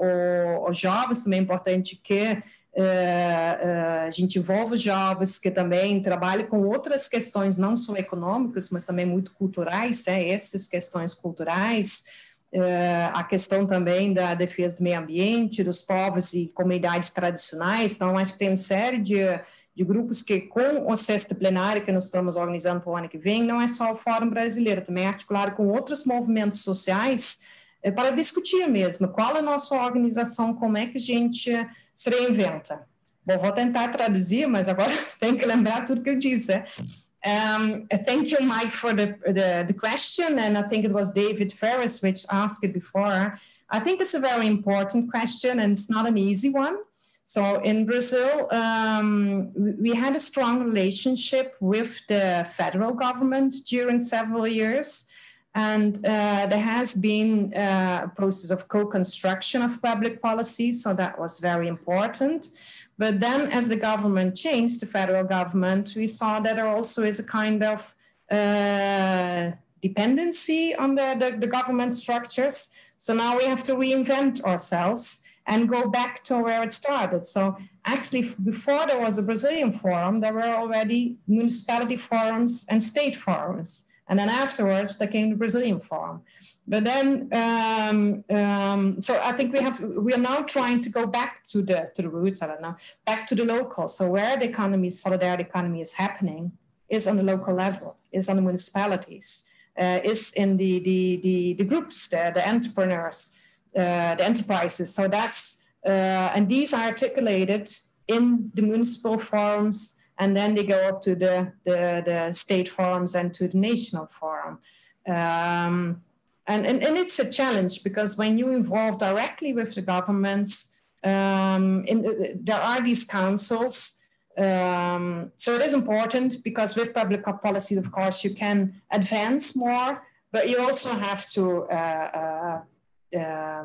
os jovens também é importante que Uh, uh, a gente envolve jovens que também trabalham com outras questões, não só econômicas, mas também muito culturais, é, essas questões culturais, uh, a questão também da defesa do meio ambiente, dos povos e comunidades tradicionais. Então, acho que tem uma série de, de grupos que, com o sexto plenário que nós estamos organizando para o ano que vem, não é só o Fórum Brasileiro, também é articulado com outros movimentos sociais para discutir mesmo qual é a nossa organização, como é que a gente se reinventa. Bom, vou tentar traduzir, mas agora *laughs* tenho que lembrar tudo que eu disse. Um, thank you, Mike, for the, the, the, question. And I think it was David Ferris which asked it before. I think it's a very important question and it's not an easy one. So in Brazil, um, we had a strong relationship with the federal government during several years. And uh, there has been uh, a process of co-construction of public policy, so that was very important. But then, as the government changed, the federal government, we saw that there also is a kind of uh, dependency on the, the, the, government structures. So now we have to reinvent ourselves and go back to where it started. So actually, before there was a Brazilian forum, there were already municipality forums and state forums. And then afterwards, there came the Brazilian forum. But then, um, um, so I think we have we are now trying to go back to the to the roots. I don't know, back to the local. So where the economy, solidarity economy, is happening is on the local level, is on the municipalities, uh, is in the the the, the groups, the, the entrepreneurs, uh, the enterprises. So that's uh, and these are articulated in the municipal forums, and then they go up to the the, the state forums and to the national forum. Um, and, and, and it's a challenge because when you involve directly with the governments, um, in, there are these councils. Um, so it is important because with public policy, of course, you can advance more, but you also have to uh, uh, uh,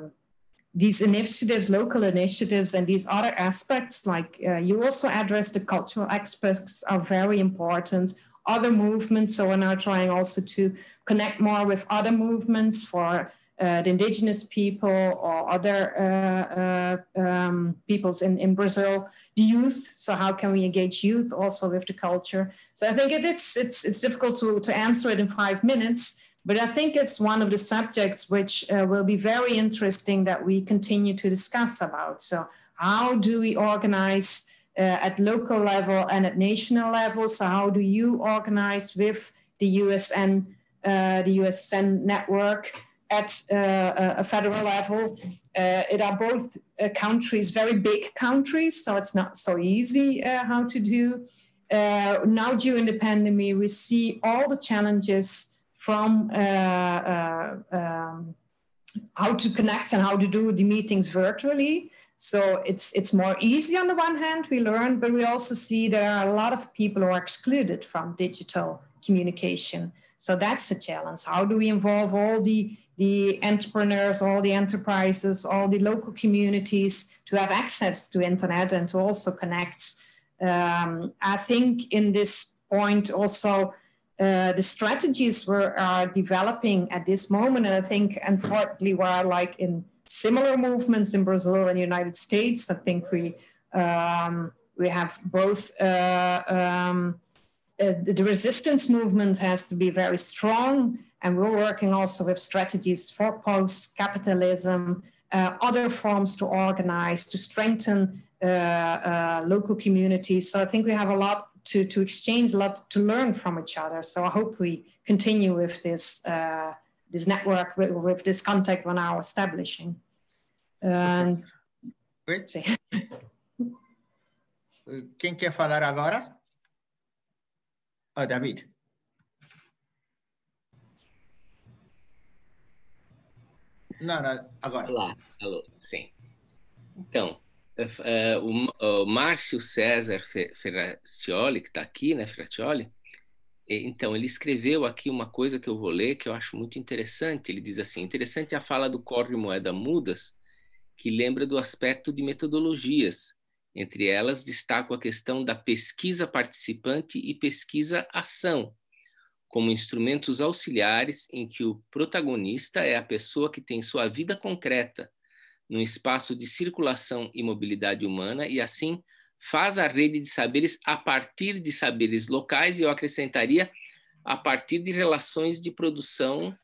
these initiatives, local initiatives, and these other aspects, like uh, you also address the cultural aspects, are very important other movements. So we're now trying also to connect more with other movements for uh, the indigenous people or other uh, uh, um, peoples in, in Brazil, the youth. So how can we engage youth also with the culture? So I think it, it's, it's, it's difficult to, to answer it in five minutes, but I think it's one of the subjects which uh, will be very interesting that we continue to discuss about. So how do we organize uh, at local level and at national level. So how do you organize with the USN, uh, the USN network at uh, a federal level? Uh, it are both uh, countries, very big countries, so it's not so easy how to do. now during the pandemic, we see all the challenges from um, how to connect and how to do the meetings virtually. So it's it's more easy on the one hand, we learn, but we also see there are a lot of people who are excluded from digital communication. So that's a challenge. How do we involve all the the entrepreneurs, all the enterprises, all the local communities to have access to internet and to also connect? Um, I think in this point also uh, the strategies we are developing at this moment, and I think unfortunately we're like in similar movements in Brazil and United States. I think we um, we have both. Uh, um, uh, the resistance movement has to be very strong, and we're working also with strategies for post-capitalism, uh, other forms to organize, to strengthen uh, uh, local communities. So I think we have a lot to, to exchange, a lot to learn from each other. So I hope we continue with this uh, this network with, with this contact we're now establishing. And, Oi? *laughs* Quem quer falar agora? Uh, David. Não, não, agora. Olá, alô, sim. Então, o, o Márcio César Ferracioli, que está aqui, né, Ferracioli, então, ele escreveu aqui uma coisa que eu vou ler que eu acho muito interessante. Ele diz assim: interessante a fala do Corre Moeda Mudas, que lembra do aspecto de metodologias. Entre elas, destaco a questão da pesquisa participante e pesquisa-ação, como instrumentos auxiliares em que o protagonista é a pessoa que tem sua vida concreta num espaço de circulação e mobilidade humana e, assim, faz a rede de saberes a partir de saberes locais e eu acrescentaria a partir de relações de produção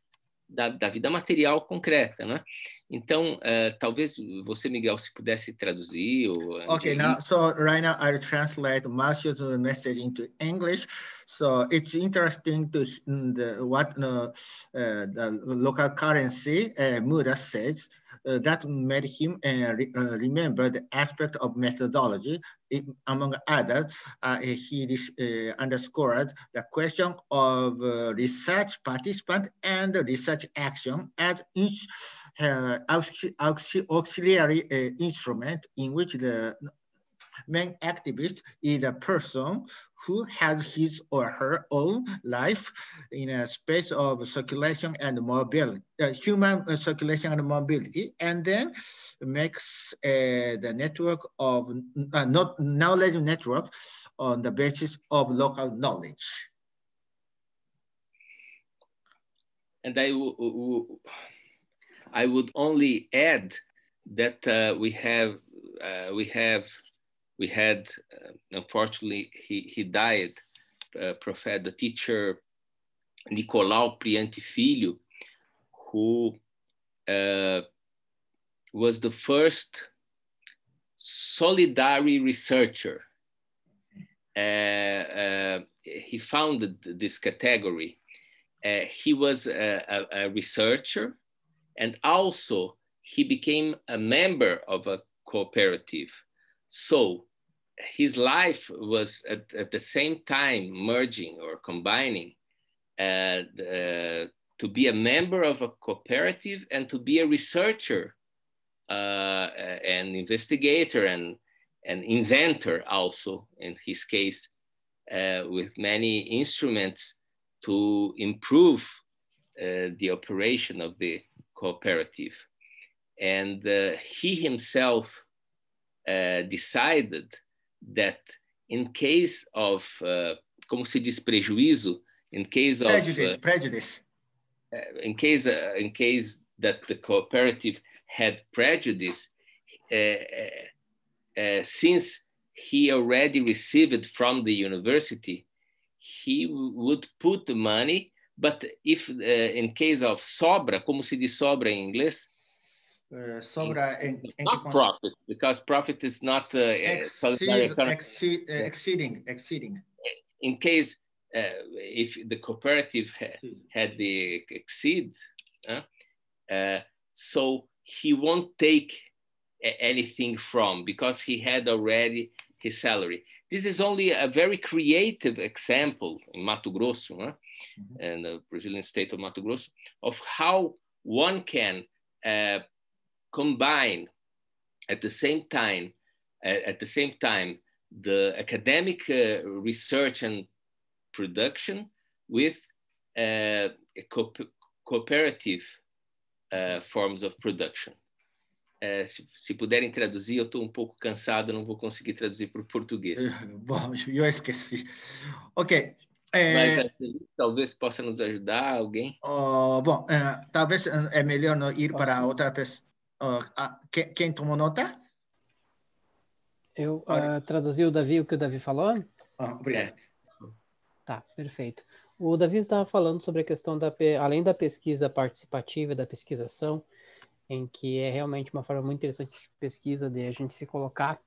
da, da vida material concreta, né? Então, uh, talvez você, Miguel, se pudesse traduzir. Ou, okay, now, so right now I'll translate Marcia's message into English. So it's interesting to the, what uh, the local currency uh, Muda says uh, that made him uh, re uh, remember the aspect of methodology. It, among others, he underscored the question of research participant and research action as each auxiliary instrument in which the main activist is a person who has his or her own life in a space of circulation and mobility, uh, human circulation and mobility, and then makes uh, the network of uh, not knowledge network on the basis of local knowledge. And I, I would only add that uh, we have uh, we have we had, uh, unfortunately, he, he died, uh, Prophet, the teacher Nicolau Priante Filho, who uh, was the first solidary researcher. Uh, uh, he founded this category. Uh, he was a, a, a researcher and also he became a member of a cooperative. So his life was at, at, the same time merging or combining uh, to be a member of a cooperative and to be a researcher, uh, an investigator, and an inventor also, in his case, uh, with many instruments to improve uh, the operation of the cooperative. And uh, he himself decided that in case of, uh, como se diz prejuízo, in case of prejudice, uh, prejudice. Uh, in case uh, in case that the cooperative had prejudice, uh, since he already received from the university, he would put the money. But if in case of sobra, como se diz sobra em inglês? Uh, sobra not profit because profit is not uh, exceed, exceed, uh, exceeding exceeding. In case uh, if the cooperative ha had the exceed uh, so he won't take anything from because he had already his salary. This is only a very creative example in Mato Grosso mm -hmm. and the Brazilian state of Mato Grosso of how one can uh, combine at the same time, at the same time, the academic uh, research and production with uh, co cooperative uh, forms of production. É, se, se, puderem traduzir, eu estou um pouco cansado, não vou conseguir traduzir para o português. *laughs* Bom, *laughs* eu esqueci. Ok. É... Mas talvez possa nos ajudar alguém? Oh, bom, é, talvez é melhor não ir para outra pessoa Uh, quem, quem, tomou nota? Eu uh, traduzi o Davi o que o Davi falou? Ah, obrigado. Tá, perfeito. O Davi estava falando sobre a questão da, além da pesquisa participativa, da pesquisação, em que é realmente uma forma muito interessante de pesquisa, de a gente se colocar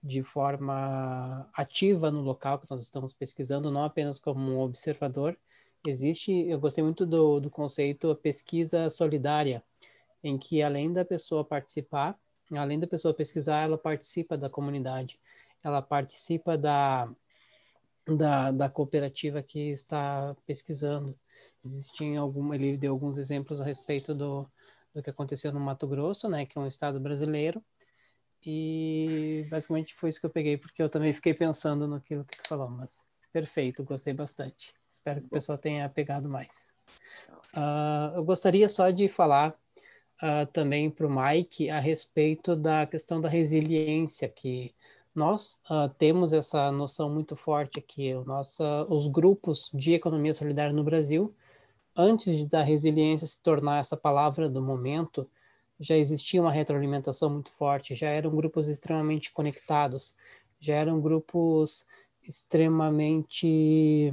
de forma ativa no local que nós estamos pesquisando, não apenas como um observador. Existe, eu gostei muito do, do conceito pesquisa solidária, em que além da pessoa participar, além da pessoa pesquisar, ela participa da comunidade, ela participa da da, da cooperativa que está pesquisando. Existem alguma, ele deu alguns exemplos a respeito do, do que aconteceu no Mato Grosso, né, que é um estado brasileiro, e basicamente foi isso que eu peguei, porque eu também fiquei pensando no que tu falou, mas perfeito, gostei bastante. Espero que o pessoal tenha pegado mais. Uh, eu gostaria só de falar uh, também para o Mike a respeito da questão da resiliência, que nós uh, temos essa noção muito forte. O nossa, os grupos de economia solidária no Brasil, antes da resiliência se tornar essa palavra do momento, já existia uma retroalimentação muito forte, já eram grupos extremamente conectados, já eram grupos extremamente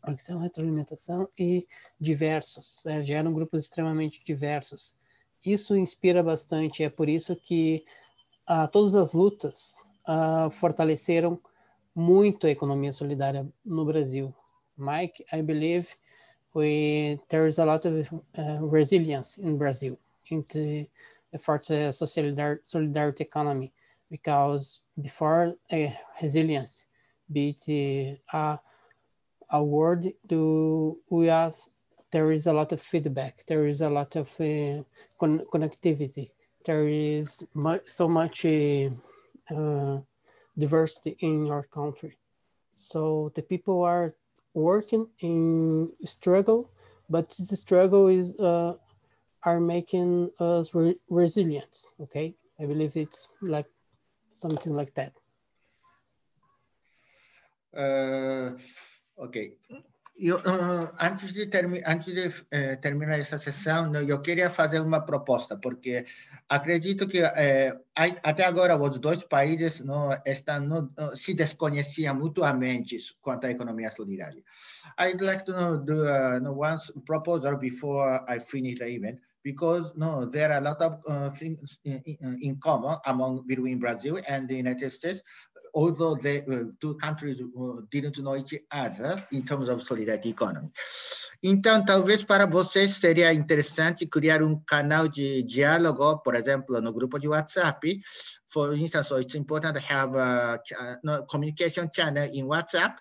conexão, retroalimentação e diversos, né? já eram grupos extremamente diversos. Isso inspira bastante, é por isso que uh, todas as lutas uh, fortaleceram muito a economia solidária no Brasil. Mike, I believe we, there is a lot of uh, resilience in Brazil into efforts uh, solidarity, solidarity economy because before uh, resilience, be it uh, a word do we ask there is a lot of feedback there is a lot of uh, con connectivity. There is so much uh, uh, diversity in our country. So the people are working in struggle but the struggle is uh, are making us re resilient okay? I believe it's like something like that. Uh, ok. Eu, uh, antes de, termi antes de uh, terminar essa sessão, eu queria fazer uma proposta, porque acredito que uh, até agora os dois países não, estão, não, se desconheciam mutuamente quanto à economia solidária. I'd like to know, do uh, one proposal before I finish the event. because no, there are a lot of uh, things in, in, common among between Brazil and the United States, although the uh, two countries uh, didn't know each other in terms of solidarity economy. Então, talvez para vocês seria interessante criar um canal de diálogo, por exemplo, no grupo de WhatsApp. For instance, it's important to have a, a communication channel in WhatsApp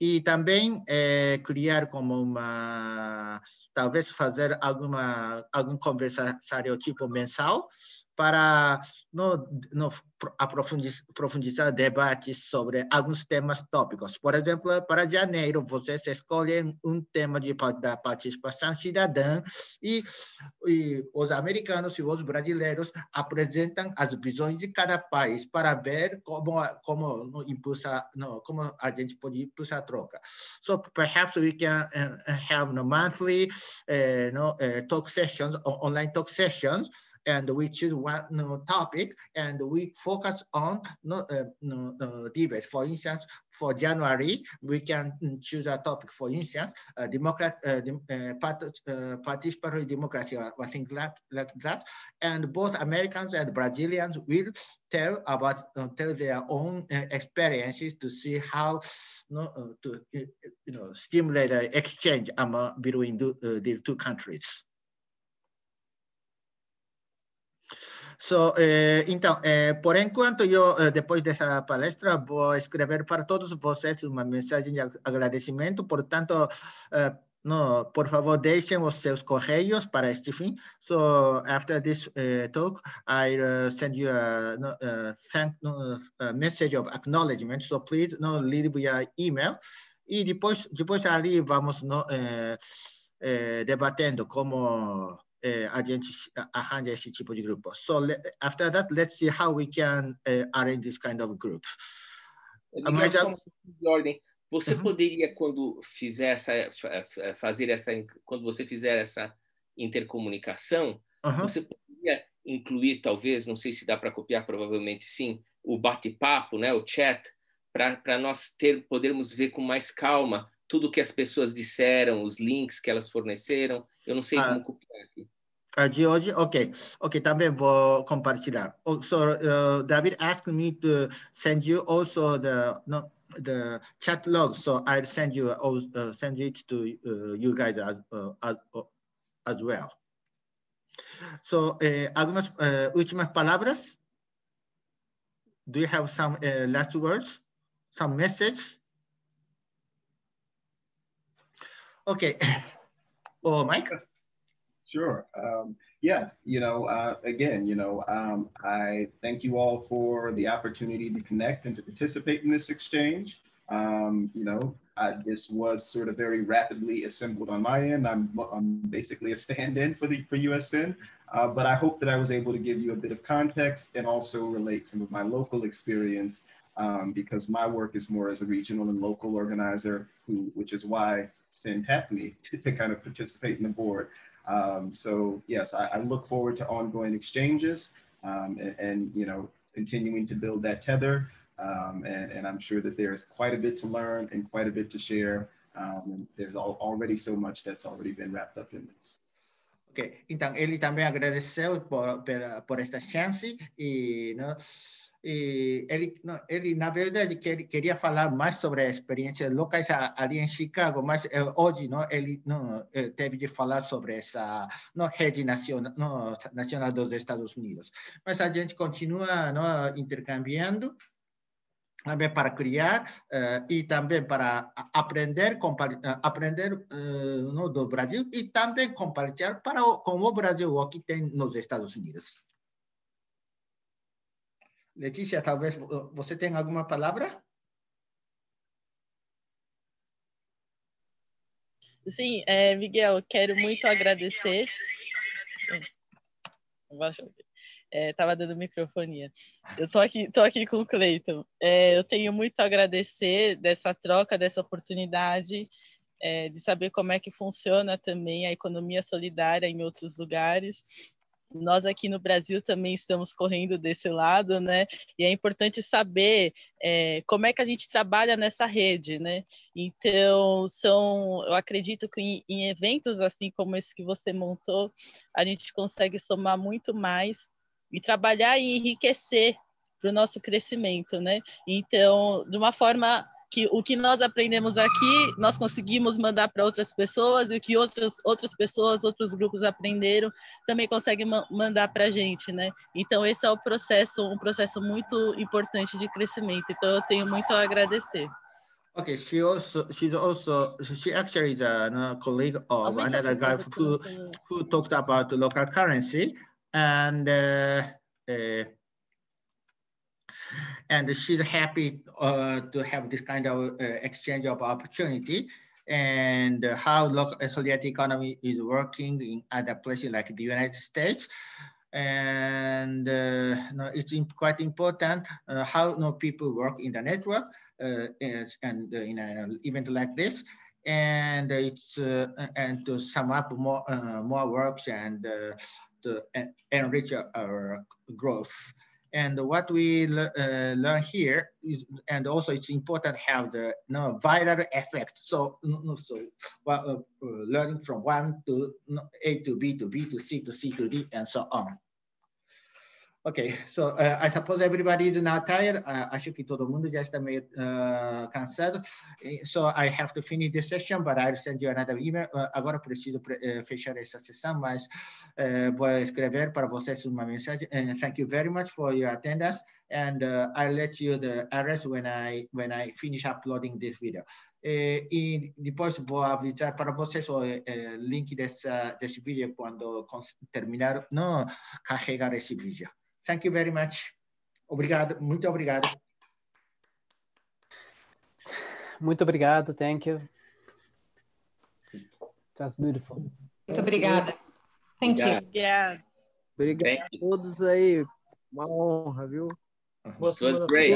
e também é, criar como uma, talvez fazer alguma, algum conversário tipo mensal, para no, no aprofundizar, aprofundizar debates sobre alguns temas tópicos. Por exemplo, para janeiro, vocês escolhem um tema de, da participação cidadã e, e os americanos e os brasileiros apresentam as visões de cada país para ver como como no, impulsa, no, como a gente pode impulsar a troca. So perhaps we can uh, have no monthly uh, no, uh, talk sessions, online talk sessions and we choose one no, topic and we focus on no, uh, no, uh, debate. For instance, for January, we can choose a topic, for instance, uh, democrat, uh, uh, part, uh, participatory democracy or, or things like, like that. And both Americans and Brazilians will tell about uh, tell their own uh, experiences to see how no, to you know stimulate the exchange among between the, the two countries. So, eh, então, eh, por enquanto, eu, eh, depois dessa palestra, vou escrever para todos vocês uma mensagem de agradecimento. Portanto, eh, no, por favor, deixem os seus correios para este fim. So, after this uh, talk, I uh, send you a, thank, a, message of acknowledgement. So, please no, leave your email. E depois, depois ali, vamos no, eh, eh, debatendo como uh, a gente arranja esse tipo de grupo. So let, after that, let's see how we can uh, arrange this kind of group. Mas, de ordem. Você uhum. poderia, quando fizer essa, fazer essa, quando você fizer essa intercomunicação, uhum. você poderia incluir, talvez, não sei se dá para copiar, provavelmente sim, o bate-papo, né, o chat, para nós ter, podermos ver com mais calma tudo que as pessoas disseram, os links que elas forneceram. Eu não sei ah. como copiar aqui. De hoje? Ok, ok, também vou compartilhar. Oh, so, uh, David asked me to send you also the no, the chat log, so I'll send you uh, send it to uh, you guys as uh, as, as well. So, algumas uh, últimas palavras? Do you have some uh, last words? Some message? Okay. *coughs* Oh, Mike? Sure. Um, yeah, you know, uh, again, you know, um, I thank you all for the opportunity to connect and to participate in this exchange. Um, you know, I, this was sort of very rapidly assembled on my end. I'm, I'm basically a stand-in for the for USN, uh, but I hope that I was able to give you a bit of context and also relate some of my local experience um, because my work is more as a regional and local organizer, who, which is why tapped me *laughs* to, to kind of participate in the board. Um, so yes, I, I, look forward to ongoing exchanges um, and, and, you know, continuing to build that tether. Um, and, and, I'm sure that there's quite a bit to learn and quite a bit to share. Um, and there's all, already so much that's already been wrapped up in this. Ok, então ele também agradeceu por, por, por esta chance não, e ele, não, ele na verdade quer, queria falar mais sobre a experiência locais ali em Chicago, mas eh, hoje não, ele não eh, teve de falar sobre essa não, rede nacional, não, nacional dos Estados Unidos. Mas a gente continua não, intercambiando também para criar uh, e também para aprender aprender uh, no, do Brasil e também compartilhar para o, com o Brasil o que tem nos Estados Unidos. Letícia, talvez você tenha alguma palavra? Sim, é, Miguel, quero muito agradecer. Estava é, dando microfonia. Eu tô aqui, tô aqui com o Cleiton. É, eu tenho muito a agradecer dessa troca, dessa oportunidade, é, de saber como é que funciona também a economia solidária em outros lugares. Nós aqui no Brasil também estamos correndo desse lado, né? E é importante saber é, como é que a gente trabalha nessa rede, né? Então, são, eu acredito que em, em eventos assim como esse que você montou, a gente consegue somar muito mais e trabalhar e enriquecer para o nosso crescimento, né? Então, de uma forma que o que nós aprendemos aqui, nós conseguimos mandar para outras pessoas e o que outras outras pessoas, outros grupos aprenderam, também conseguem ma mandar para a gente, né? Então esse é o processo, um processo muito importante de crescimento. Então eu tenho muito a agradecer. Okay, she also she's also she actually is a, colleague of another guy who who talked about local currency. and uh, uh, and she's happy uh, to have this kind of exchange of opportunity and how local solidarity economy is working in other places like the United States. And uh, it's quite important uh, how no people work in the network uh, and in an event like this. And it's and to sum up more more works and to enrich our growth. And what we uh, learn here is, and also it's important have the you know, viral effect. So, so well, uh, learning from one to A to B to B to C to C to D and so on. Okay, so uh, I suppose everybody is now tired. Uh, acho que todo mundo já está meio uh, cansado. So I have to finish this session, but I'll send you another email. Uh, agora preciso uh, fechar essa sessão, mas uh, vou escrever para vocês uma mensagem. And thank you very much for your attendance. And I'll let you the address when I when I finish uploading this video. e depois vou avisar para vocês o link dessa, desse vídeo quando terminar, não carregar esse vídeo. Thank you very much. Obrigado, muito obrigado. Muito obrigado, thank you. That's beautiful. Muito obrigada. Thank you. Obrigado. Obrigado a todos aí. Uma honra, viu? It was great.